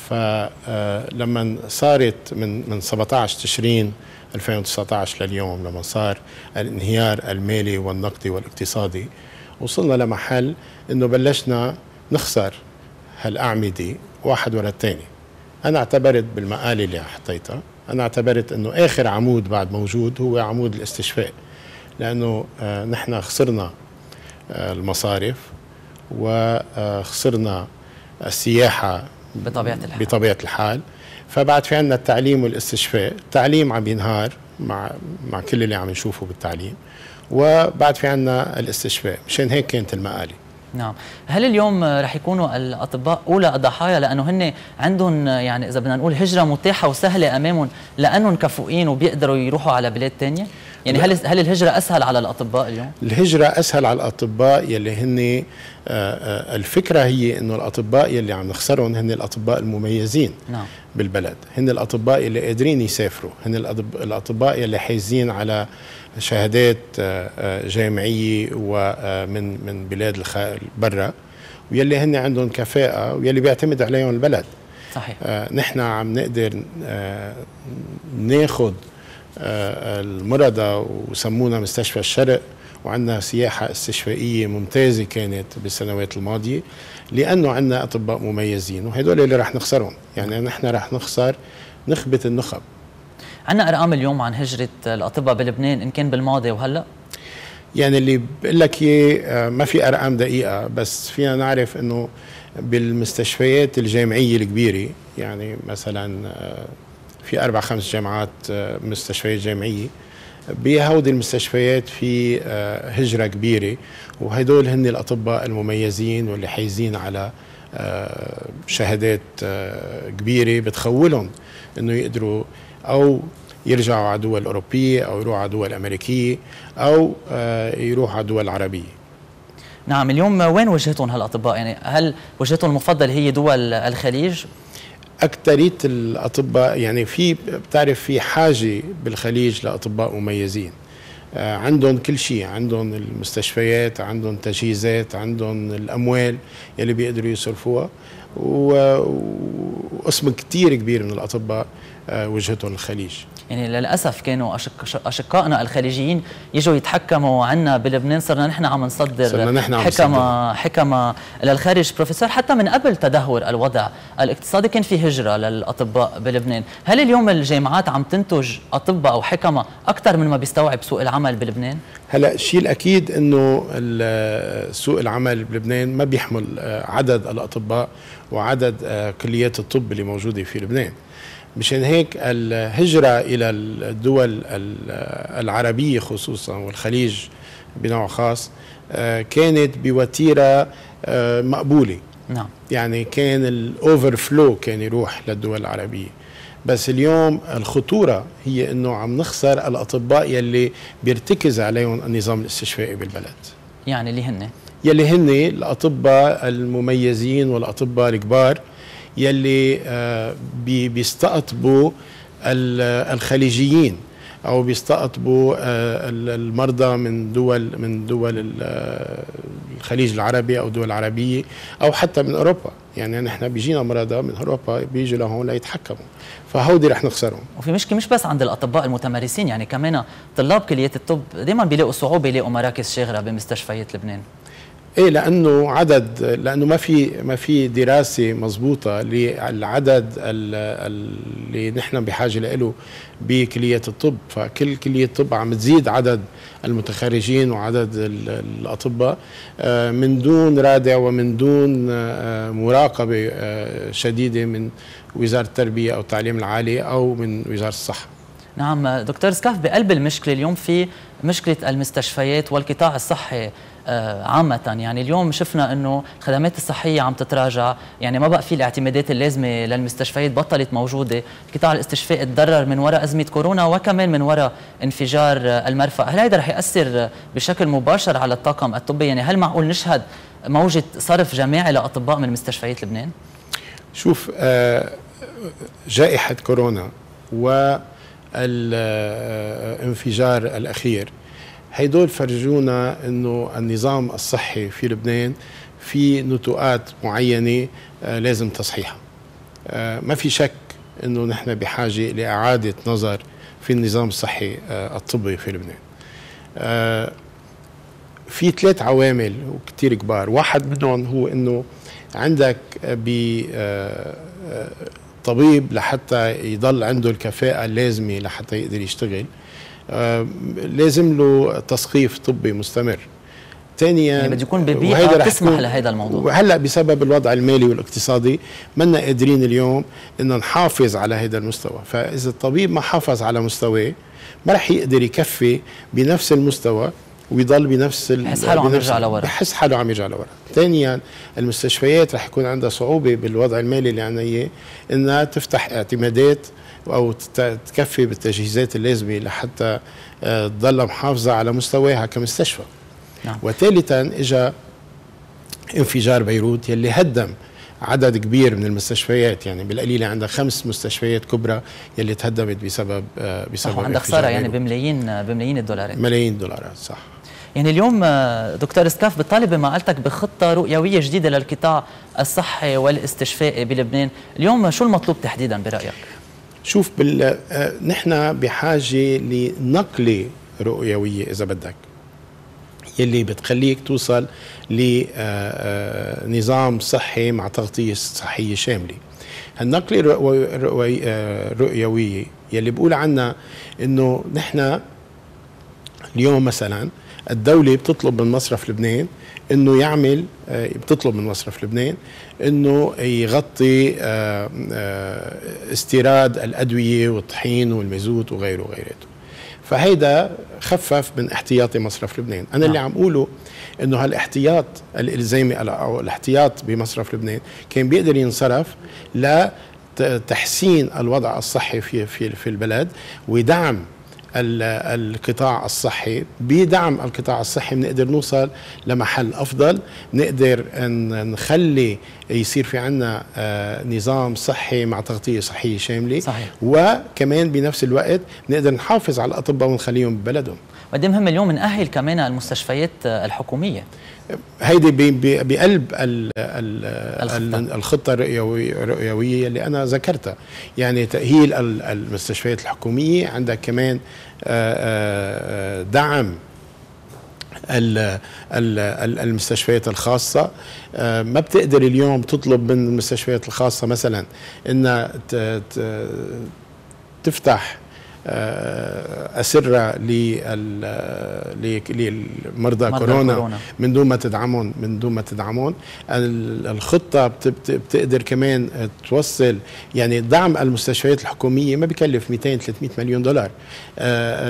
فلما صارت من من 17 تشرين 2019 لليوم لما صار الانهيار المالي والنقدي والاقتصادي وصلنا لمحل إنه بلشنا نخسر هالأعمدة واحد ورا الثاني. أنا اعتبرت بالمقاله اللي حطيتها أنا اعتبرت إنه آخر عمود بعد موجود هو عمود الاستشفاء لأنه آه نحن خسرنا آه المصارف وخسرنا السياحة بطبيعة الحال. بطبيعة الحال. فبعد في عندنا التعليم والاستشفاء. التعليم عم ينهار مع مع كل اللي عم نشوفه بالتعليم. وبعد في عندنا الاستشفاء مشان هيك كانت المقالة. نعم. هل اليوم رح يكونوا الأطباء أولى الضحايا؟ لأنه هن عندهم يعني إذا بدنا نقول هجرة متاحة وسهلة أمامهم لأنهم كفؤين وبيقدروا يروحوا على بلاد تانية؟ يعني هل هل الهجرة أسهل على الأطباء اليوم؟ الهجرة أسهل على الأطباء يلي هن الفكرة هي إنه الأطباء يلي عم نخسرهم هن الأطباء المميزين نعم. بالبلد. هن الأطباء اللي قادرين يسافروا. هن الأطباء يلي حايزين على شهادات جامعية ومن من بلاد برا ويلي هن عندهم كفاءة ويلي بيعتمد عليهم البلد. صحيح. نحن عم نقدر ناخذ المرضى وسمونا مستشفى الشرق وعندنا سياحة استشفائية ممتازة كانت بالسنوات الماضية لأنه عندنا أطباء مميزين وهدول اللي رح نخسرهم. يعني نحن رح نخسر نخبة النخب. عندنا أرقام اليوم عن هجرة الأطباء بلبنان إن كان بالماضي وهلأ؟ يعني اللي بقول لك إياه ما في أرقام دقيقة بس فينا نعرف إنه بالمستشفيات الجامعية الكبيرة يعني مثلا في أربع خمس جامعات مستشفيات جامعية بهودي المستشفيات في آه، هجرة كبيرة وهدول هن الأطباء المميزين واللي حايزين على آه، شهادات آه، كبيرة بتخولهم إنه يقدروا أو يرجعوا على دول أوروبية أو يروحوا على دول أمريكية أو يروحوا على دول عربية نعم اليوم وين وجهتهم هالأطباء؟ يعني هل وجهتهم المفضل هي دول الخليج؟ أكثرية الأطباء يعني في بتعرف في حاجة بالخليج لأطباء مميزين. آه، عندهم كل شيء عندهم المستشفيات عندهم تجهيزات عندهم الأموال يلي بيقدروا يصرفوها. وقسم كتير كبير من الأطباء آه، وجهتهم الخليج. يعني للأسف كانوا أشقائنا الخليجيين يجوا يتحكموا عنا بلبنان صرنا نحن عم نصدر نحن حكمة حكمة للخارج. بروفيسور حتى من قبل تدهور الوضع الاقتصادي كان في هجرة للأطباء بلبنان. هل اليوم الجامعات عم تنتج أطباء أو حكمة أكثر من ما بيستوعب سوق العمل بلبنان؟ هلا الشيء الأكيد إنه سوق العمل بلبنان ما بيحمل آه، عدد الأطباء وعدد آه، كليات الطب اللي موجودة في لبنان. مشان هيك الهجرة إلى الدول العربية خصوصا والخليج بنوع خاص آه، كانت بوتيرة آه، مقبولة. نعم. يعني كان الاوفر فلو كان يروح للدول العربية. بس اليوم الخطورة هي إنه عم نخسر الأطباء يلي بيرتكز عليهم النظام الاستشفائي بالبلد. يعني اللي هن؟ يلي هن الأطباء المميزين والأطباء الكبار. يلي آه، بيستقطبوا الخليجيين أو بيستقطبوا آه، المرضى من دول من دول آه، الخليج العربي أو دول العربيه أو حتى من أوروبا. يعني نحن بيجينا مرضى من أوروبا بيجوا لهون ليتحكموا. فهودي رح نخسرهم. وفي مشكلة مش بس عند الأطباء المتمارسين يعني كمان طلاب كليات الطب دائما بيلاقوا صعوبة يلاقوا مراكز شاغره بمستشفيات لبنان. إيه لأنه عدد لأنه ما في ما في دراسة مضبوطة للعدد اللي نحن بحاجة له بكلية الطب. فكل كلية طب عم تزيد عدد المتخرجين وعدد الأطباء آه، من دون رادع ومن دون آه، مراقبة آه، شديدة من وزارة التربية أو التعليم العالي أو من وزارة الصحة. نعم دكتور سكاف بقلب المشكلة اليوم في مشكلة المستشفيات والقطاع الصحي. عامة. يعني اليوم شفنا إنه الخدمات الصحية عم تتراجع. يعني ما بقى في الاعتمادات اللازمة للمستشفيات بطلت موجودة. قطاع الاستشفاء تضرر من وراء أزمة كورونا وكمان من وراء انفجار المرفأ. هل هذا رح يأثر بشكل مباشر على الطاقم الطبي؟ يعني هل معقول نشهد موجة صرف جماعي لأطباء من مستشفيات لبنان؟ شوف آه، جائحة كورونا والانفجار الأخير هيدول فرجونا إنه النظام الصحي في لبنان في نتوءات معينة آه لازم تصحيحها. آه ما في شك إنه نحن بحاجة لإعادة نظر في النظام الصحي آه الطبي في لبنان. في ثلاث عوامل وكثير كبار. واحد منهم هو إنه عندك ب طبيب لحتى يضل عنده الكفاءة اللازمة لحتى يقدر يشتغل. لازم له تثقيف طبي مستمر. ثانيا يعني بده يكون ببيئة تسمح لهذا الموضوع. وهلأ بسبب الوضع المالي والاقتصادي منا قادرين اليوم ان نحافظ على هذا المستوى. فإذا الطبيب ما حافظ على مستواه ما رح يقدر يكفي بنفس المستوى ويضل بنفس بحس حاله عم يرجع لورا. بحس حاله عم يرجع لورا. ثانيا المستشفيات رح يكون عندها صعوبة بالوضع المالي اللي عندنا إياه إنها تفتح اعتمادات أو تكفي بالتجهيزات اللازمة لحتى آه، تضل محافظة على مستواها كمستشفى نعم. وثالثا اجى انفجار بيروت يلي هدم عدد كبير من المستشفيات يعني بالقليله عندها خمس مستشفيات كبرى يلي تهدمت بسبب آه، بسبب عندها خساره يعني بملايين بملايين الدولارات ملايين الدولارات صح يعني اليوم آه، دكتور اسكاف بتطالب بمقالتك بخطة رؤيوية جديدة للقطاع الصحي والاستشفائي بلبنان، اليوم شو المطلوب تحديدا برأيك؟ شوف بال... آه، نحن بحاجة لنقله رؤيوية إذا بدك يلي بتخليك توصل لنظام آه، صحي مع تغطية صحية شاملة. هالنقله الرؤيويه يلي بقول عنها إنه نحن اليوم مثلا الدولة بتطلب من مصرف لبنان إنه يعمل آه، بتطلب من مصرف لبنان إنه يغطي آه، آه، استيراد الأدوية والطحين والمازوت وغيره وغيره فهيدا خفف من احتياطي مصرف لبنان. أنا اللي عم اقوله إنه هالاحتياط الإلزامي أو الاحتياط بمصرف لبنان كان بيقدر ينصرف لتحسين الوضع الصحي في في في البلد ودعم القطاع الصحي بدعم القطاع الصحي بنقدر نوصل لمحل أفضل نقدر نخلي يصير في عنا آه، نظام صحي مع تغطية صحية شاملة صحيح. وكمان بنفس الوقت نقدر نحافظ على الأطباء ونخليهم ببلدهم وقد مهم اليوم نأهل كمان المستشفيات الحكومية. هيدي بقلب ال ال الخطة. الرؤيوية اللي أنا ذكرتها. يعني تأهيل المستشفيات الحكومية عندك كمان دعم المستشفيات الخاصة. ما بتقدر اليوم تطلب من المستشفيات الخاصة مثلا إنها تفتح آه، أسرة للمرضى كورونا, كورونا. من دون ما تدعمهم من دون ما تدعمهم. الخطة بتقدر كمان توصل يعني دعم المستشفيات الحكومية ما بكلف 200 300 مليون دولار. آه،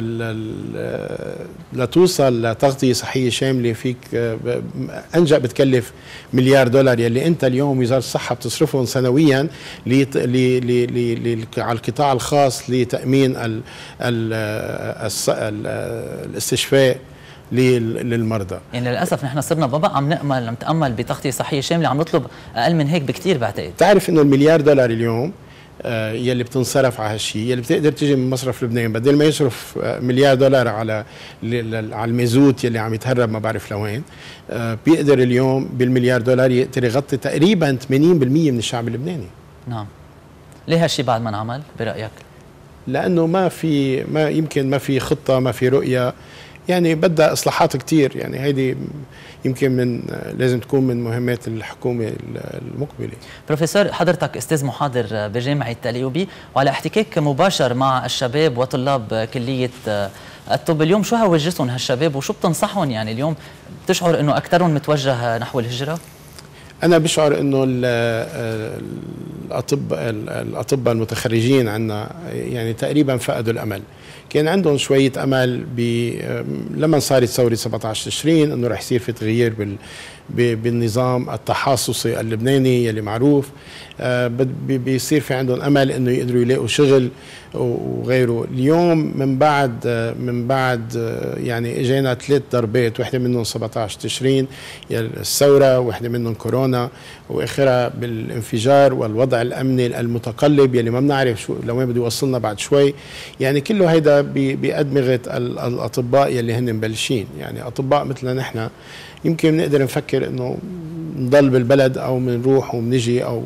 لتوصل لتغطية صحية شاملة فيك آه، أنجأ بتكلف مليار دولار. يلي أنت اليوم وزارة الصحة بتصرفهم سنويا على القطاع الخاص لتأمين الاستشفاء للمرضى. يعني للأسف نحن صرنا بابا عم نامل عم نتامل بتغطية صحية شاملة عم نطلب أقل من هيك بكثير بعتقد. تعرف إنه المليار دولار اليوم آه يلي بتنصرف على هالشيء يلي بتقدر تيجي من مصرف لبنان بدل ما يصرف آه مليار دولار على على المازوت يلي عم يتهرب ما بعرف لوين آه بيقدر اليوم بالمليار دولار يقدر يغطي تقريبا 80% من الشعب اللبناني. نعم. ليه هالشيء بعد ما انعمل؟ برأيك؟ لأنه ما في ما يمكن ما في خطة ما في رؤية يعني بدها إصلاحات كثير يعني هيدي يمكن من لازم تكون من مهمات الحكومة المقبلة. بروفيسور حضرتك أستاذ محاضر بجامعة اليوبي وعلى احتكاك مباشر مع الشباب وطلاب كلية الطب اليوم شو هوجهتهم هالشباب وشو بتنصحهم يعني اليوم بتشعر إنه أكثرهم متوجه نحو الهجرة؟ أنا بشعر إنه الاطباء الأطباء المتخرجين عندنا يعني تقريبا فقدوا الأمل. كان عندهم شوية أمل لما صارت ثورة 17 تشرين إنه رح يصير في تغيير بال بالنظام التحاصصي اللبناني يلي معروف. آه، بيصير في عندهم أمل إنه يقدروا يلاقوا شغل وغيره. اليوم من بعد آه، من بعد آه، يعني إجينا ثلاث ضربات وحدة منهم 17 تشرين الثورة وحدة منهم كورونا وآخرها بالانفجار والوضع الأمني المتقلب يلي ما بنعرف شو لوين بده يوصلنا بعد شوي. يعني كله هيدا بادمغه الأطباء يلي هن مبلشين. يعني أطباء مثلنا نحن يمكن نقدر نفكر إنه نضل بالبلد أو بنروح وبنجي أو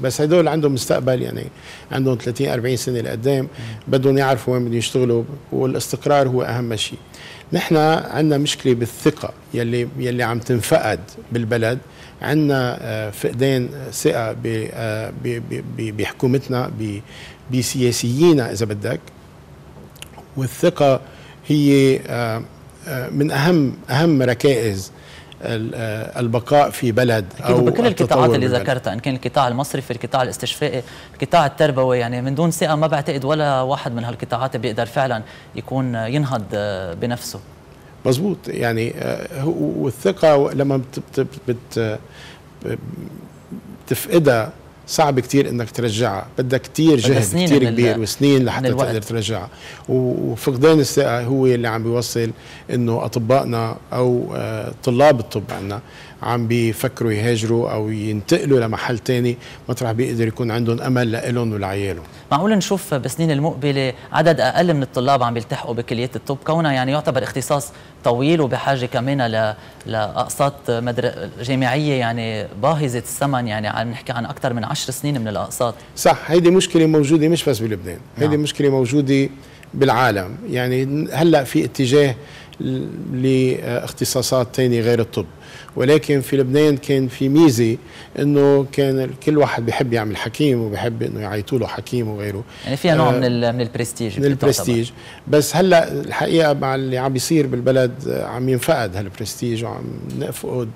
بس هدول عندهم مستقبل يعني عندهم 30 40 سنة لقدام بدهم يعرفوا وين بدهم يشتغلوا والاستقرار هو أهم شيء. نحن عندنا مشكلة بالثقة يلي يلي عم تنفقد بالبلد. عندنا آه، فقدان ثقة آه، بحكومتنا بسياسيينا إذا بدك. والثقة هي آه، من اهم أهم ركائز البقاء في بلد أو بكل القطاعات اللي ذكرتها إن كان القطاع المصرفي القطاع الاستشفائي القطاع التربوي يعني من دون ثقة ما بعتقد ولا واحد من هالقطاعات بيقدر فعلا يكون ينهض بنفسه. مزبوط يعني آه، والثقة لما بت بت بتفقدها صعب كتير إنك ترجعها بدها كتير جهد كتير كبير وسنين لحتى تقدر ترجعها وفقدان الثقة هو اللي عم بيوصل إنه اطبائنا أو آه، طلاب الطب عندنا عم بيفكروا يهاجروا أو ينتقلوا لمحل تاني مطرح بيقدر يكون عندهم أمل لهم ولعيالهم. معقول نشوف بسنين المقبلة عدد أقل من الطلاب عم بيلتحقوا بكليات الطب؟ كونها يعني يعتبر اختصاص طويل وبحاجة كمان ل... لأقساط مدر... جامعية يعني باهظة الثمن يعني عم نحكي عن أكثر من عشر سنين من الأقساط. صح هيدي مشكلة موجودة مش بس بلبنان نعم. هيدي مشكلة موجودة بالعالم. يعني هلأ في اتجاه لاختصاصات ثانية غير الطب. ولكن في لبنان كان في ميزة إنه كان كل واحد بيحب يعمل حكيم وبيحب إنه يعيطوا له حكيم وغيره. يعني فيها نوع آه من من البرستيج من البرستيج. بس هلأ الحقيقة مع اللي عم بيصير بالبلد عم ينفقد هالبرستيج وعم نفقد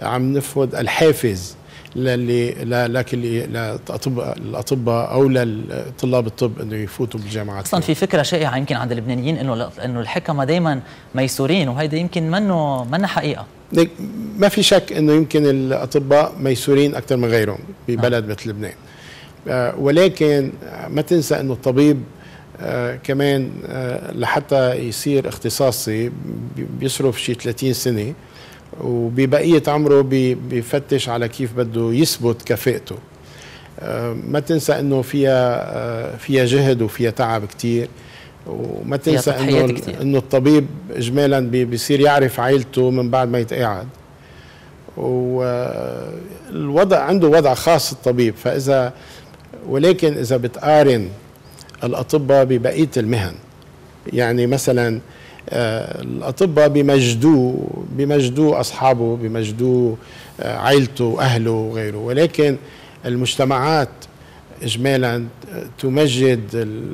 عم نفقد الحافز لكن للاطباء الاطباء أو لطلاب الطب إنه يفوتوا بالجامعات. أصلا في فكرة شائعة يمكن عند اللبنانيين إنه إنه الحكمة دائما ميسورين وهيدا يمكن منه منه حقيقة. ما في شك إنه يمكن الأطباء ميسورين أكثر من غيرهم ببلد نعم. مثل لبنان. آه، ولكن ما تنسى إنه الطبيب آه كمان آه لحتى يصير اختصاصي بيصرف شي 30 سنة وببقية عمره بيفتش على كيف بده يثبت كفاءته. آه ما تنسى إنه فيها آه فيها جهد وفيها تعب كثير وما تنسى إنه إنه الطبيب اجمالا بيصير يعرف عائلته من بعد ما يتقاعد. والوضع عنده وضع خاص الطبيب. فإذا ولكن إذا بتقارن الأطباء ببقية المهن يعني مثلا الأطباء بمجدوا بمجدوا أصحابه بمجدوا آه، عائلته واهله وغيره. ولكن المجتمعات اجمالا تمجد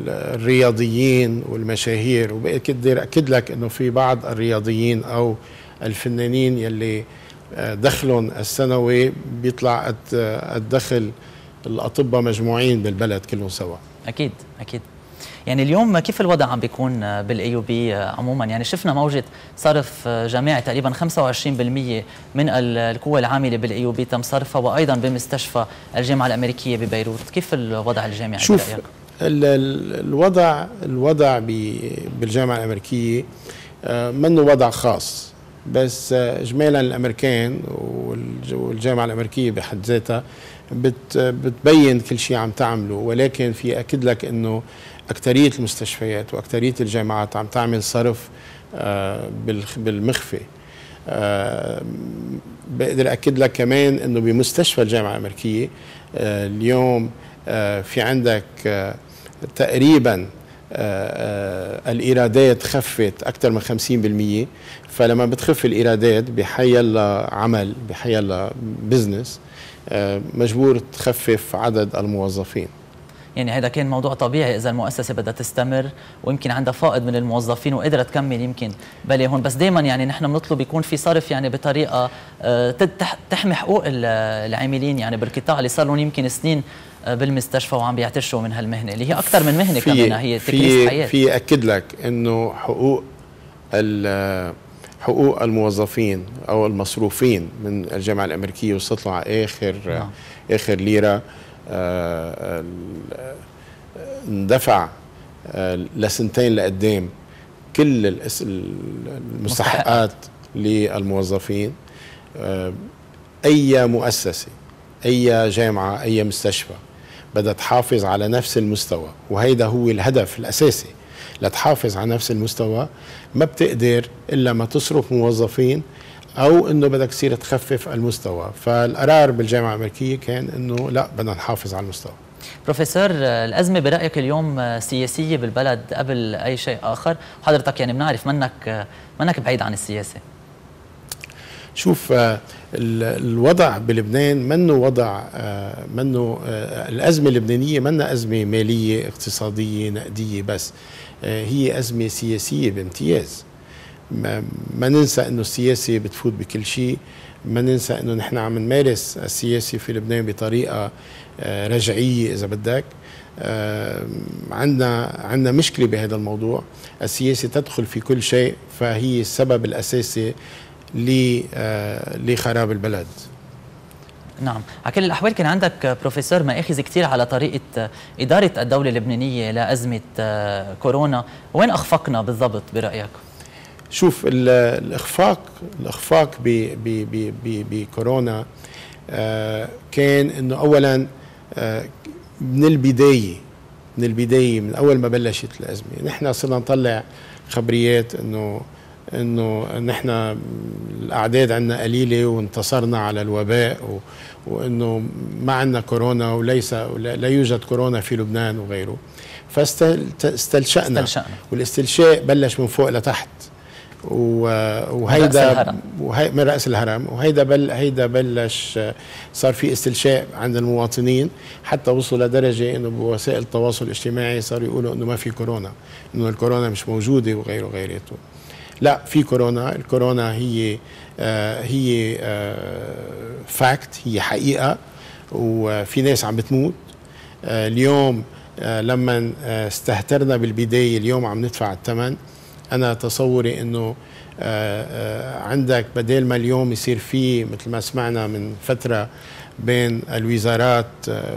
الرياضيين والمشاهير. وبقدر أكد لك إنه في بعض الرياضيين أو الفنانين يلي آه، دخلهم السنوي بيطلع الدخل الأطباء مجموعين بالبلد كلهم سوا. أكيد أكيد. يعني اليوم كيف الوضع عم بيكون بال AUB عموما يعني شفنا موجة صرف جامعي تقريبا 25% من القوى العاملة بال AUB تم صرفها وأيضا بمستشفى الجامعة الأمريكية ببيروت كيف الوضع الجامعي شوف برأيك؟ الوضع الوضع بالجامعة الأمريكية آه، منه وضع خاص بس آه، اجمالا الأمريكان والجامعة الأمريكية بحد ذاتها بتبين كل شيء عم تعمله ولكن في أكد لك إنه اكثريه المستشفيات واكثريه الجامعات عم تعمل صرف آه، بالمخفي. آه، بقدر أكد لك كمان إنه بمستشفى الجامعة الأمريكية آه، اليوم في عندك تقريبا الإيرادات خفت أكثر من 50% فلما بتخف الإيرادات بحيلا عمل بحيلا بزنس مجبور تخفف عدد الموظفين. يعني هذا كان موضوع طبيعي إذا المؤسسة بدها تستمر ويمكن عندها فائض من الموظفين وقدرت تكمل يمكن بلي هون. بس دائما يعني نحن بنطلب يكون في صرف يعني بطريقة آه، تحمي حقوق العاملين يعني بالقطاع اللي صار لهم يمكن سنين آه، بالمستشفى وعم بيعتشوا من هالمهنة اللي هي أكثر من مهنة كمان هي تكريس حياة. في أكد لك إنه حقوق حقوق الموظفين أو المصروفين من الجامعة الأمريكية وصلت له على آخر نعم. آخر ليرة. اندفع آه، لسنتين لقدام كل المستحقات للموظفين آه، أي مؤسسة أي جامعة أي مستشفى بدها تحافظ على نفس المستوى وهيدا هو الهدف الأساسي لتحافظ على نفس المستوى ما بتقدر إلا ما تصرف موظفين أو إنه بدك تصير تخفف المستوى. فالقرار بالجامعة الأمريكية كان إنه لا بدنا نحافظ على المستوى. بروفيسور الأزمة برأيك اليوم سياسية بالبلد قبل أي شيء آخر؟ وحضرتك يعني بنعرف منك منك بعيد عن السياسة. شوف الوضع بلبنان منه وضع منه الأزمة اللبنانية منها أزمة مالية اقتصادية نقدية بس هي أزمة سياسية بامتياز. ما, ما ننسى إنه السياسة بتفوت بكل شيء. ما ننسى إنه نحن عم نمارس السياسة في لبنان بطريقة آه، رجعية إذا بدك. عندنا عندنا مشكلة بهذا الموضوع. السياسة تدخل في كل شيء فهي السبب الأساسي آه، لخراب البلد. نعم. على كل الأحوال كان عندك بروفيسور مآخذ كثير على طريقة إدارة الدولة اللبنانية لأزمة آه، كورونا. وين أخفقنا بالضبط برأيك؟ شوف الإخفاق الإخفاق بكورونا آه كان إنه اولا آه من البداية من البداية من أول ما بلشت الأزمة. نحن صرنا نطلع خبريات إنه إنه نحن الأعداد عندنا قليلة وانتصرنا على الوباء وإنه ما عندنا كورونا وليس لا يوجد كورونا في لبنان وغيره. فاستلشأنا والاستلشاء بلش من فوق لتحت. وهيدا وهي من رأس الهرم. وهيدا بل هيدا بلش صار في استلشاء عند المواطنين حتى وصلوا لدرجة إنه بوسائل التواصل الاجتماعي صاروا يقولوا إنه ما في كورونا إنه الكورونا مش موجودة وغيره وغيرته. لا في كورونا. الكورونا هي آه هي فاكت هي حقيقة وفي ناس عم بتموت. اليوم لما استهترنا بالبداية اليوم عم ندفع الثمن أنا تصوري إنه عندك بدل ما اليوم يصير في مثل ما سمعنا من فترة بين الوزارات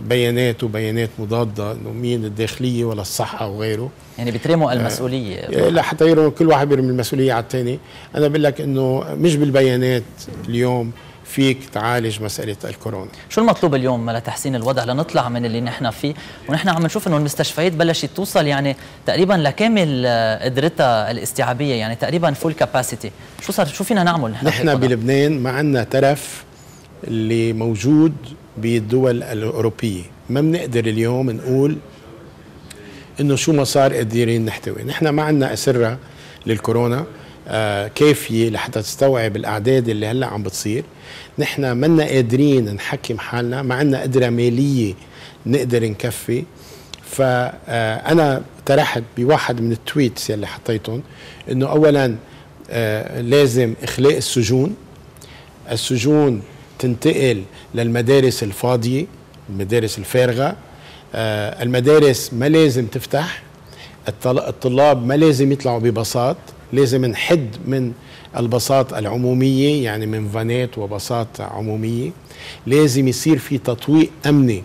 بيانات وبيانات مضادة إنه مين الداخلية ولا الصحة وغيره. يعني بيترموا المسؤولية. لحتى يرموا كل واحد بيرمي المسؤولية على الثاني أنا بقول لك إنه مش بالبيانات اليوم. فيك تعالج مسألة الكورونا. شو المطلوب اليوم لتحسين الوضع لنطلع من اللي نحن فيه؟ ونحن عم نشوف إنه المستشفيات بلشت توصل يعني تقريبا لكامل قدرتها الاستيعابية يعني تقريبا فول كاباسيتي شو صار؟ شو فينا نعمل نحن نحن بلبنان ما عندنا ترف اللي موجود بالدول الأوروبية. ما بنقدر اليوم نقول إنه شو ما صار قادرين نحتوي. نحن ما عندنا أسرة للكورونا. آه كافية لحتى تستوعب الأعداد اللي هلأ عم بتصير. نحن منا قادرين نحكم حالنا ما عندنا قدرة مالية نقدر نكفي. فأنا طرحت بواحد من التويتس يلي حطيتهم إنه اولا آه لازم إخلاء السجون. السجون تنتقل للمدارس الفاضية المدارس الفارغة. آه المدارس ما لازم تفتح الطلاب ما لازم يطلعوا ببساط لازم نحد من البساط العمومية يعني من فانات وبساط عمومية. لازم يصير في تطويق أمني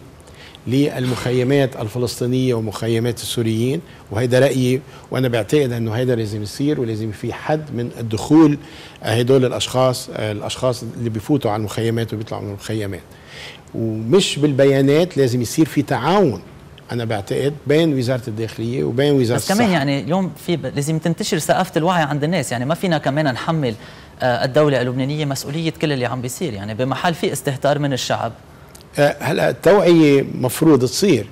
للمخيمات الفلسطينية ومخيمات السوريين وهيدا رأيي وأنا بعتقد أنه هيدا لازم يصير ولازم في حد من الدخول هدول الأشخاص الأشخاص اللي بيفوتوا على المخيمات وبيطلعوا من المخيمات. ومش بالبيانات لازم يصير في تعاون أنا بعتقد بين وزارة الداخلية وبين وزارة بس كمان يعني اليوم في لازم تنتشر ثقافة الوعي عند الناس. يعني ما فينا كمان نحمل الدولة اللبنانية مسؤولية كل اللي عم بيصير. يعني بمحل في استهتار من الشعب. هلا التوعية مفروض تصير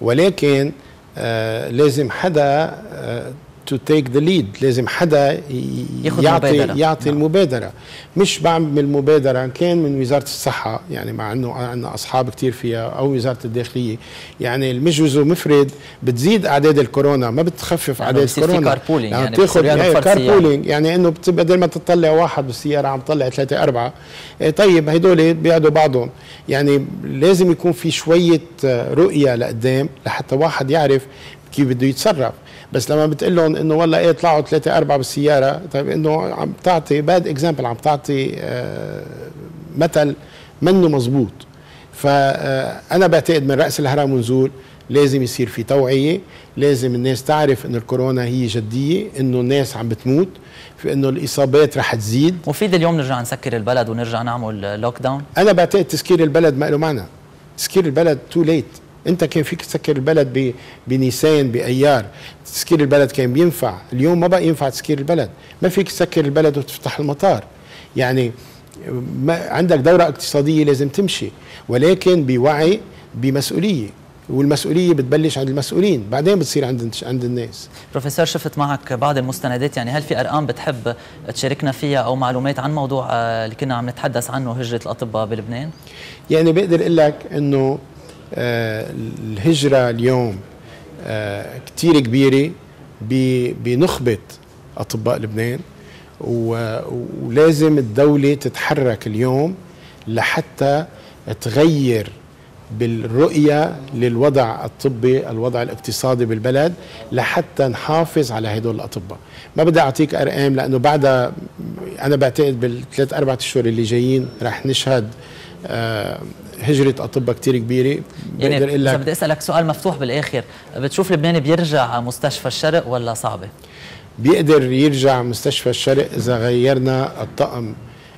ولكن آه لازم حدا آه to take the lead لازم حدا يعطي مبادرة. يعطي نعم. المبادرة. مش بعمل مبادره كان من وزارة الصحة يعني مع إنه عندنا أصحاب كثير فيها أو وزارة الداخلية. يعني المجوز ومفرد بتزيد أعداد الكورونا ما بتخفف يعني أعداد الكورونا. carpooling يعني, يعني بتاخذ يعني carpooling يعني إنه بدل ما تطلع واحد بالسيارة عم تطلع ثلاثة أربعة. إيه طيب هدول بيعدوا بعضهم. يعني لازم يكون في شوية رؤية لقدام لحتى واحد يعرف كيف بده يتصرف. بس لما بتقول لهم إنه والله إيه طلعوا ثلاثة أربعة بالسيارة طيب إنه عم تعطي bad example عم تعطي آه مثل منه مزبوط فانا بعتقد من رأس الهرم ونزول لازم يصير في توعية لازم الناس تعرف انه الكورونا هي جدية إنه الناس عم بتموت في إنه الإصابات رح تزيد. مفيد اليوم نرجع نسكر البلد ونرجع نعمل lockdown أنا بعتقد تسكير البلد ما له معنى. تسكير البلد too late أنت كان فيك تسكر البلد بنيسان بأيار؟ تسكير البلد كان بينفع. اليوم ما بقى ينفع تسكير البلد. ما فيك تسكر البلد وتفتح المطار. يعني ما عندك دورة اقتصادية لازم تمشي. ولكن بوعي بمسؤولية. والمسؤولية بتبلش عند المسؤولين. بعدين بتصير عند عند الناس. بروفيسور شفت معك بعض المستندات. يعني هل في أرقام بتحب تشاركنا فيها أو معلومات عن موضوع اللي كنا عم نتحدث عنه هجرة الأطباء بلبنان؟ يعني بقدر أقول لك إنه آه الهجرة اليوم آه كتير كبيرة بنخبة أطباء لبنان ولازم الدولة تتحرك اليوم لحتى تغير بالرؤية للوضع الطبي الوضع الاقتصادي بالبلد لحتى نحافظ على هدول الأطباء. ما بدي أعطيك أرقام لأنه بعدها أنا بعتقد بالثلاث أربعة أشهر اللي جايين رح نشهد هجرة أطباء كتير كبيرة يعني إذا بدي أسألك سؤال مفتوح بالآخر بتشوف لبنان بيرجع مستشفى الشرق ولا صعبة؟ بيقدر يرجع مستشفى الشرق إذا غيرنا الطقم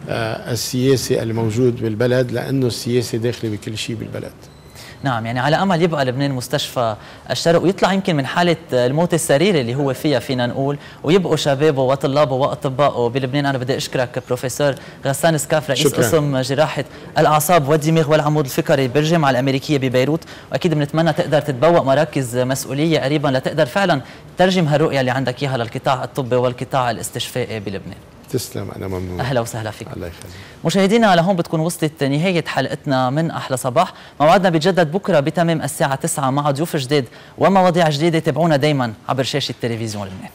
آه السياسي الموجود بالبلد لأنه السياسي داخلي بكل شيء بالبلد نعم يعني على أمل يبقى لبنان مستشفى الشرق ويطلع يمكن من حالة الموت السريري اللي هو فيها فينا نقول. ويبقوا شبابه وطلابه واطبائه بلبنان. أنا بدي أشكرك بروفيسور غسان سكاف رئيس شكرا. قسم جراحة الأعصاب والدماغ والعمود الفقري بالجامعة الأمريكية ببيروت. وأكيد بنتمنى تقدر تتبوأ مراكز مسؤولية قريبا لتقدر فعلا ترجم هالرؤية اللي عندك إياها للقطاع الطبي والقطاع الاستشفائي بلبنان. تسلم أنا ممنون. أهلا وسهلا فيك الله يخليك. مشاهدينا لهون بتكون وصلت نهاية حلقتنا من أحلى صباح. موعدنا بيتجدد بكرة بتمام الساعة 9 مع ضيوف جديد ومواضيع جديدة. تابعونا دائما عبر شاشة تلفزيون لبنان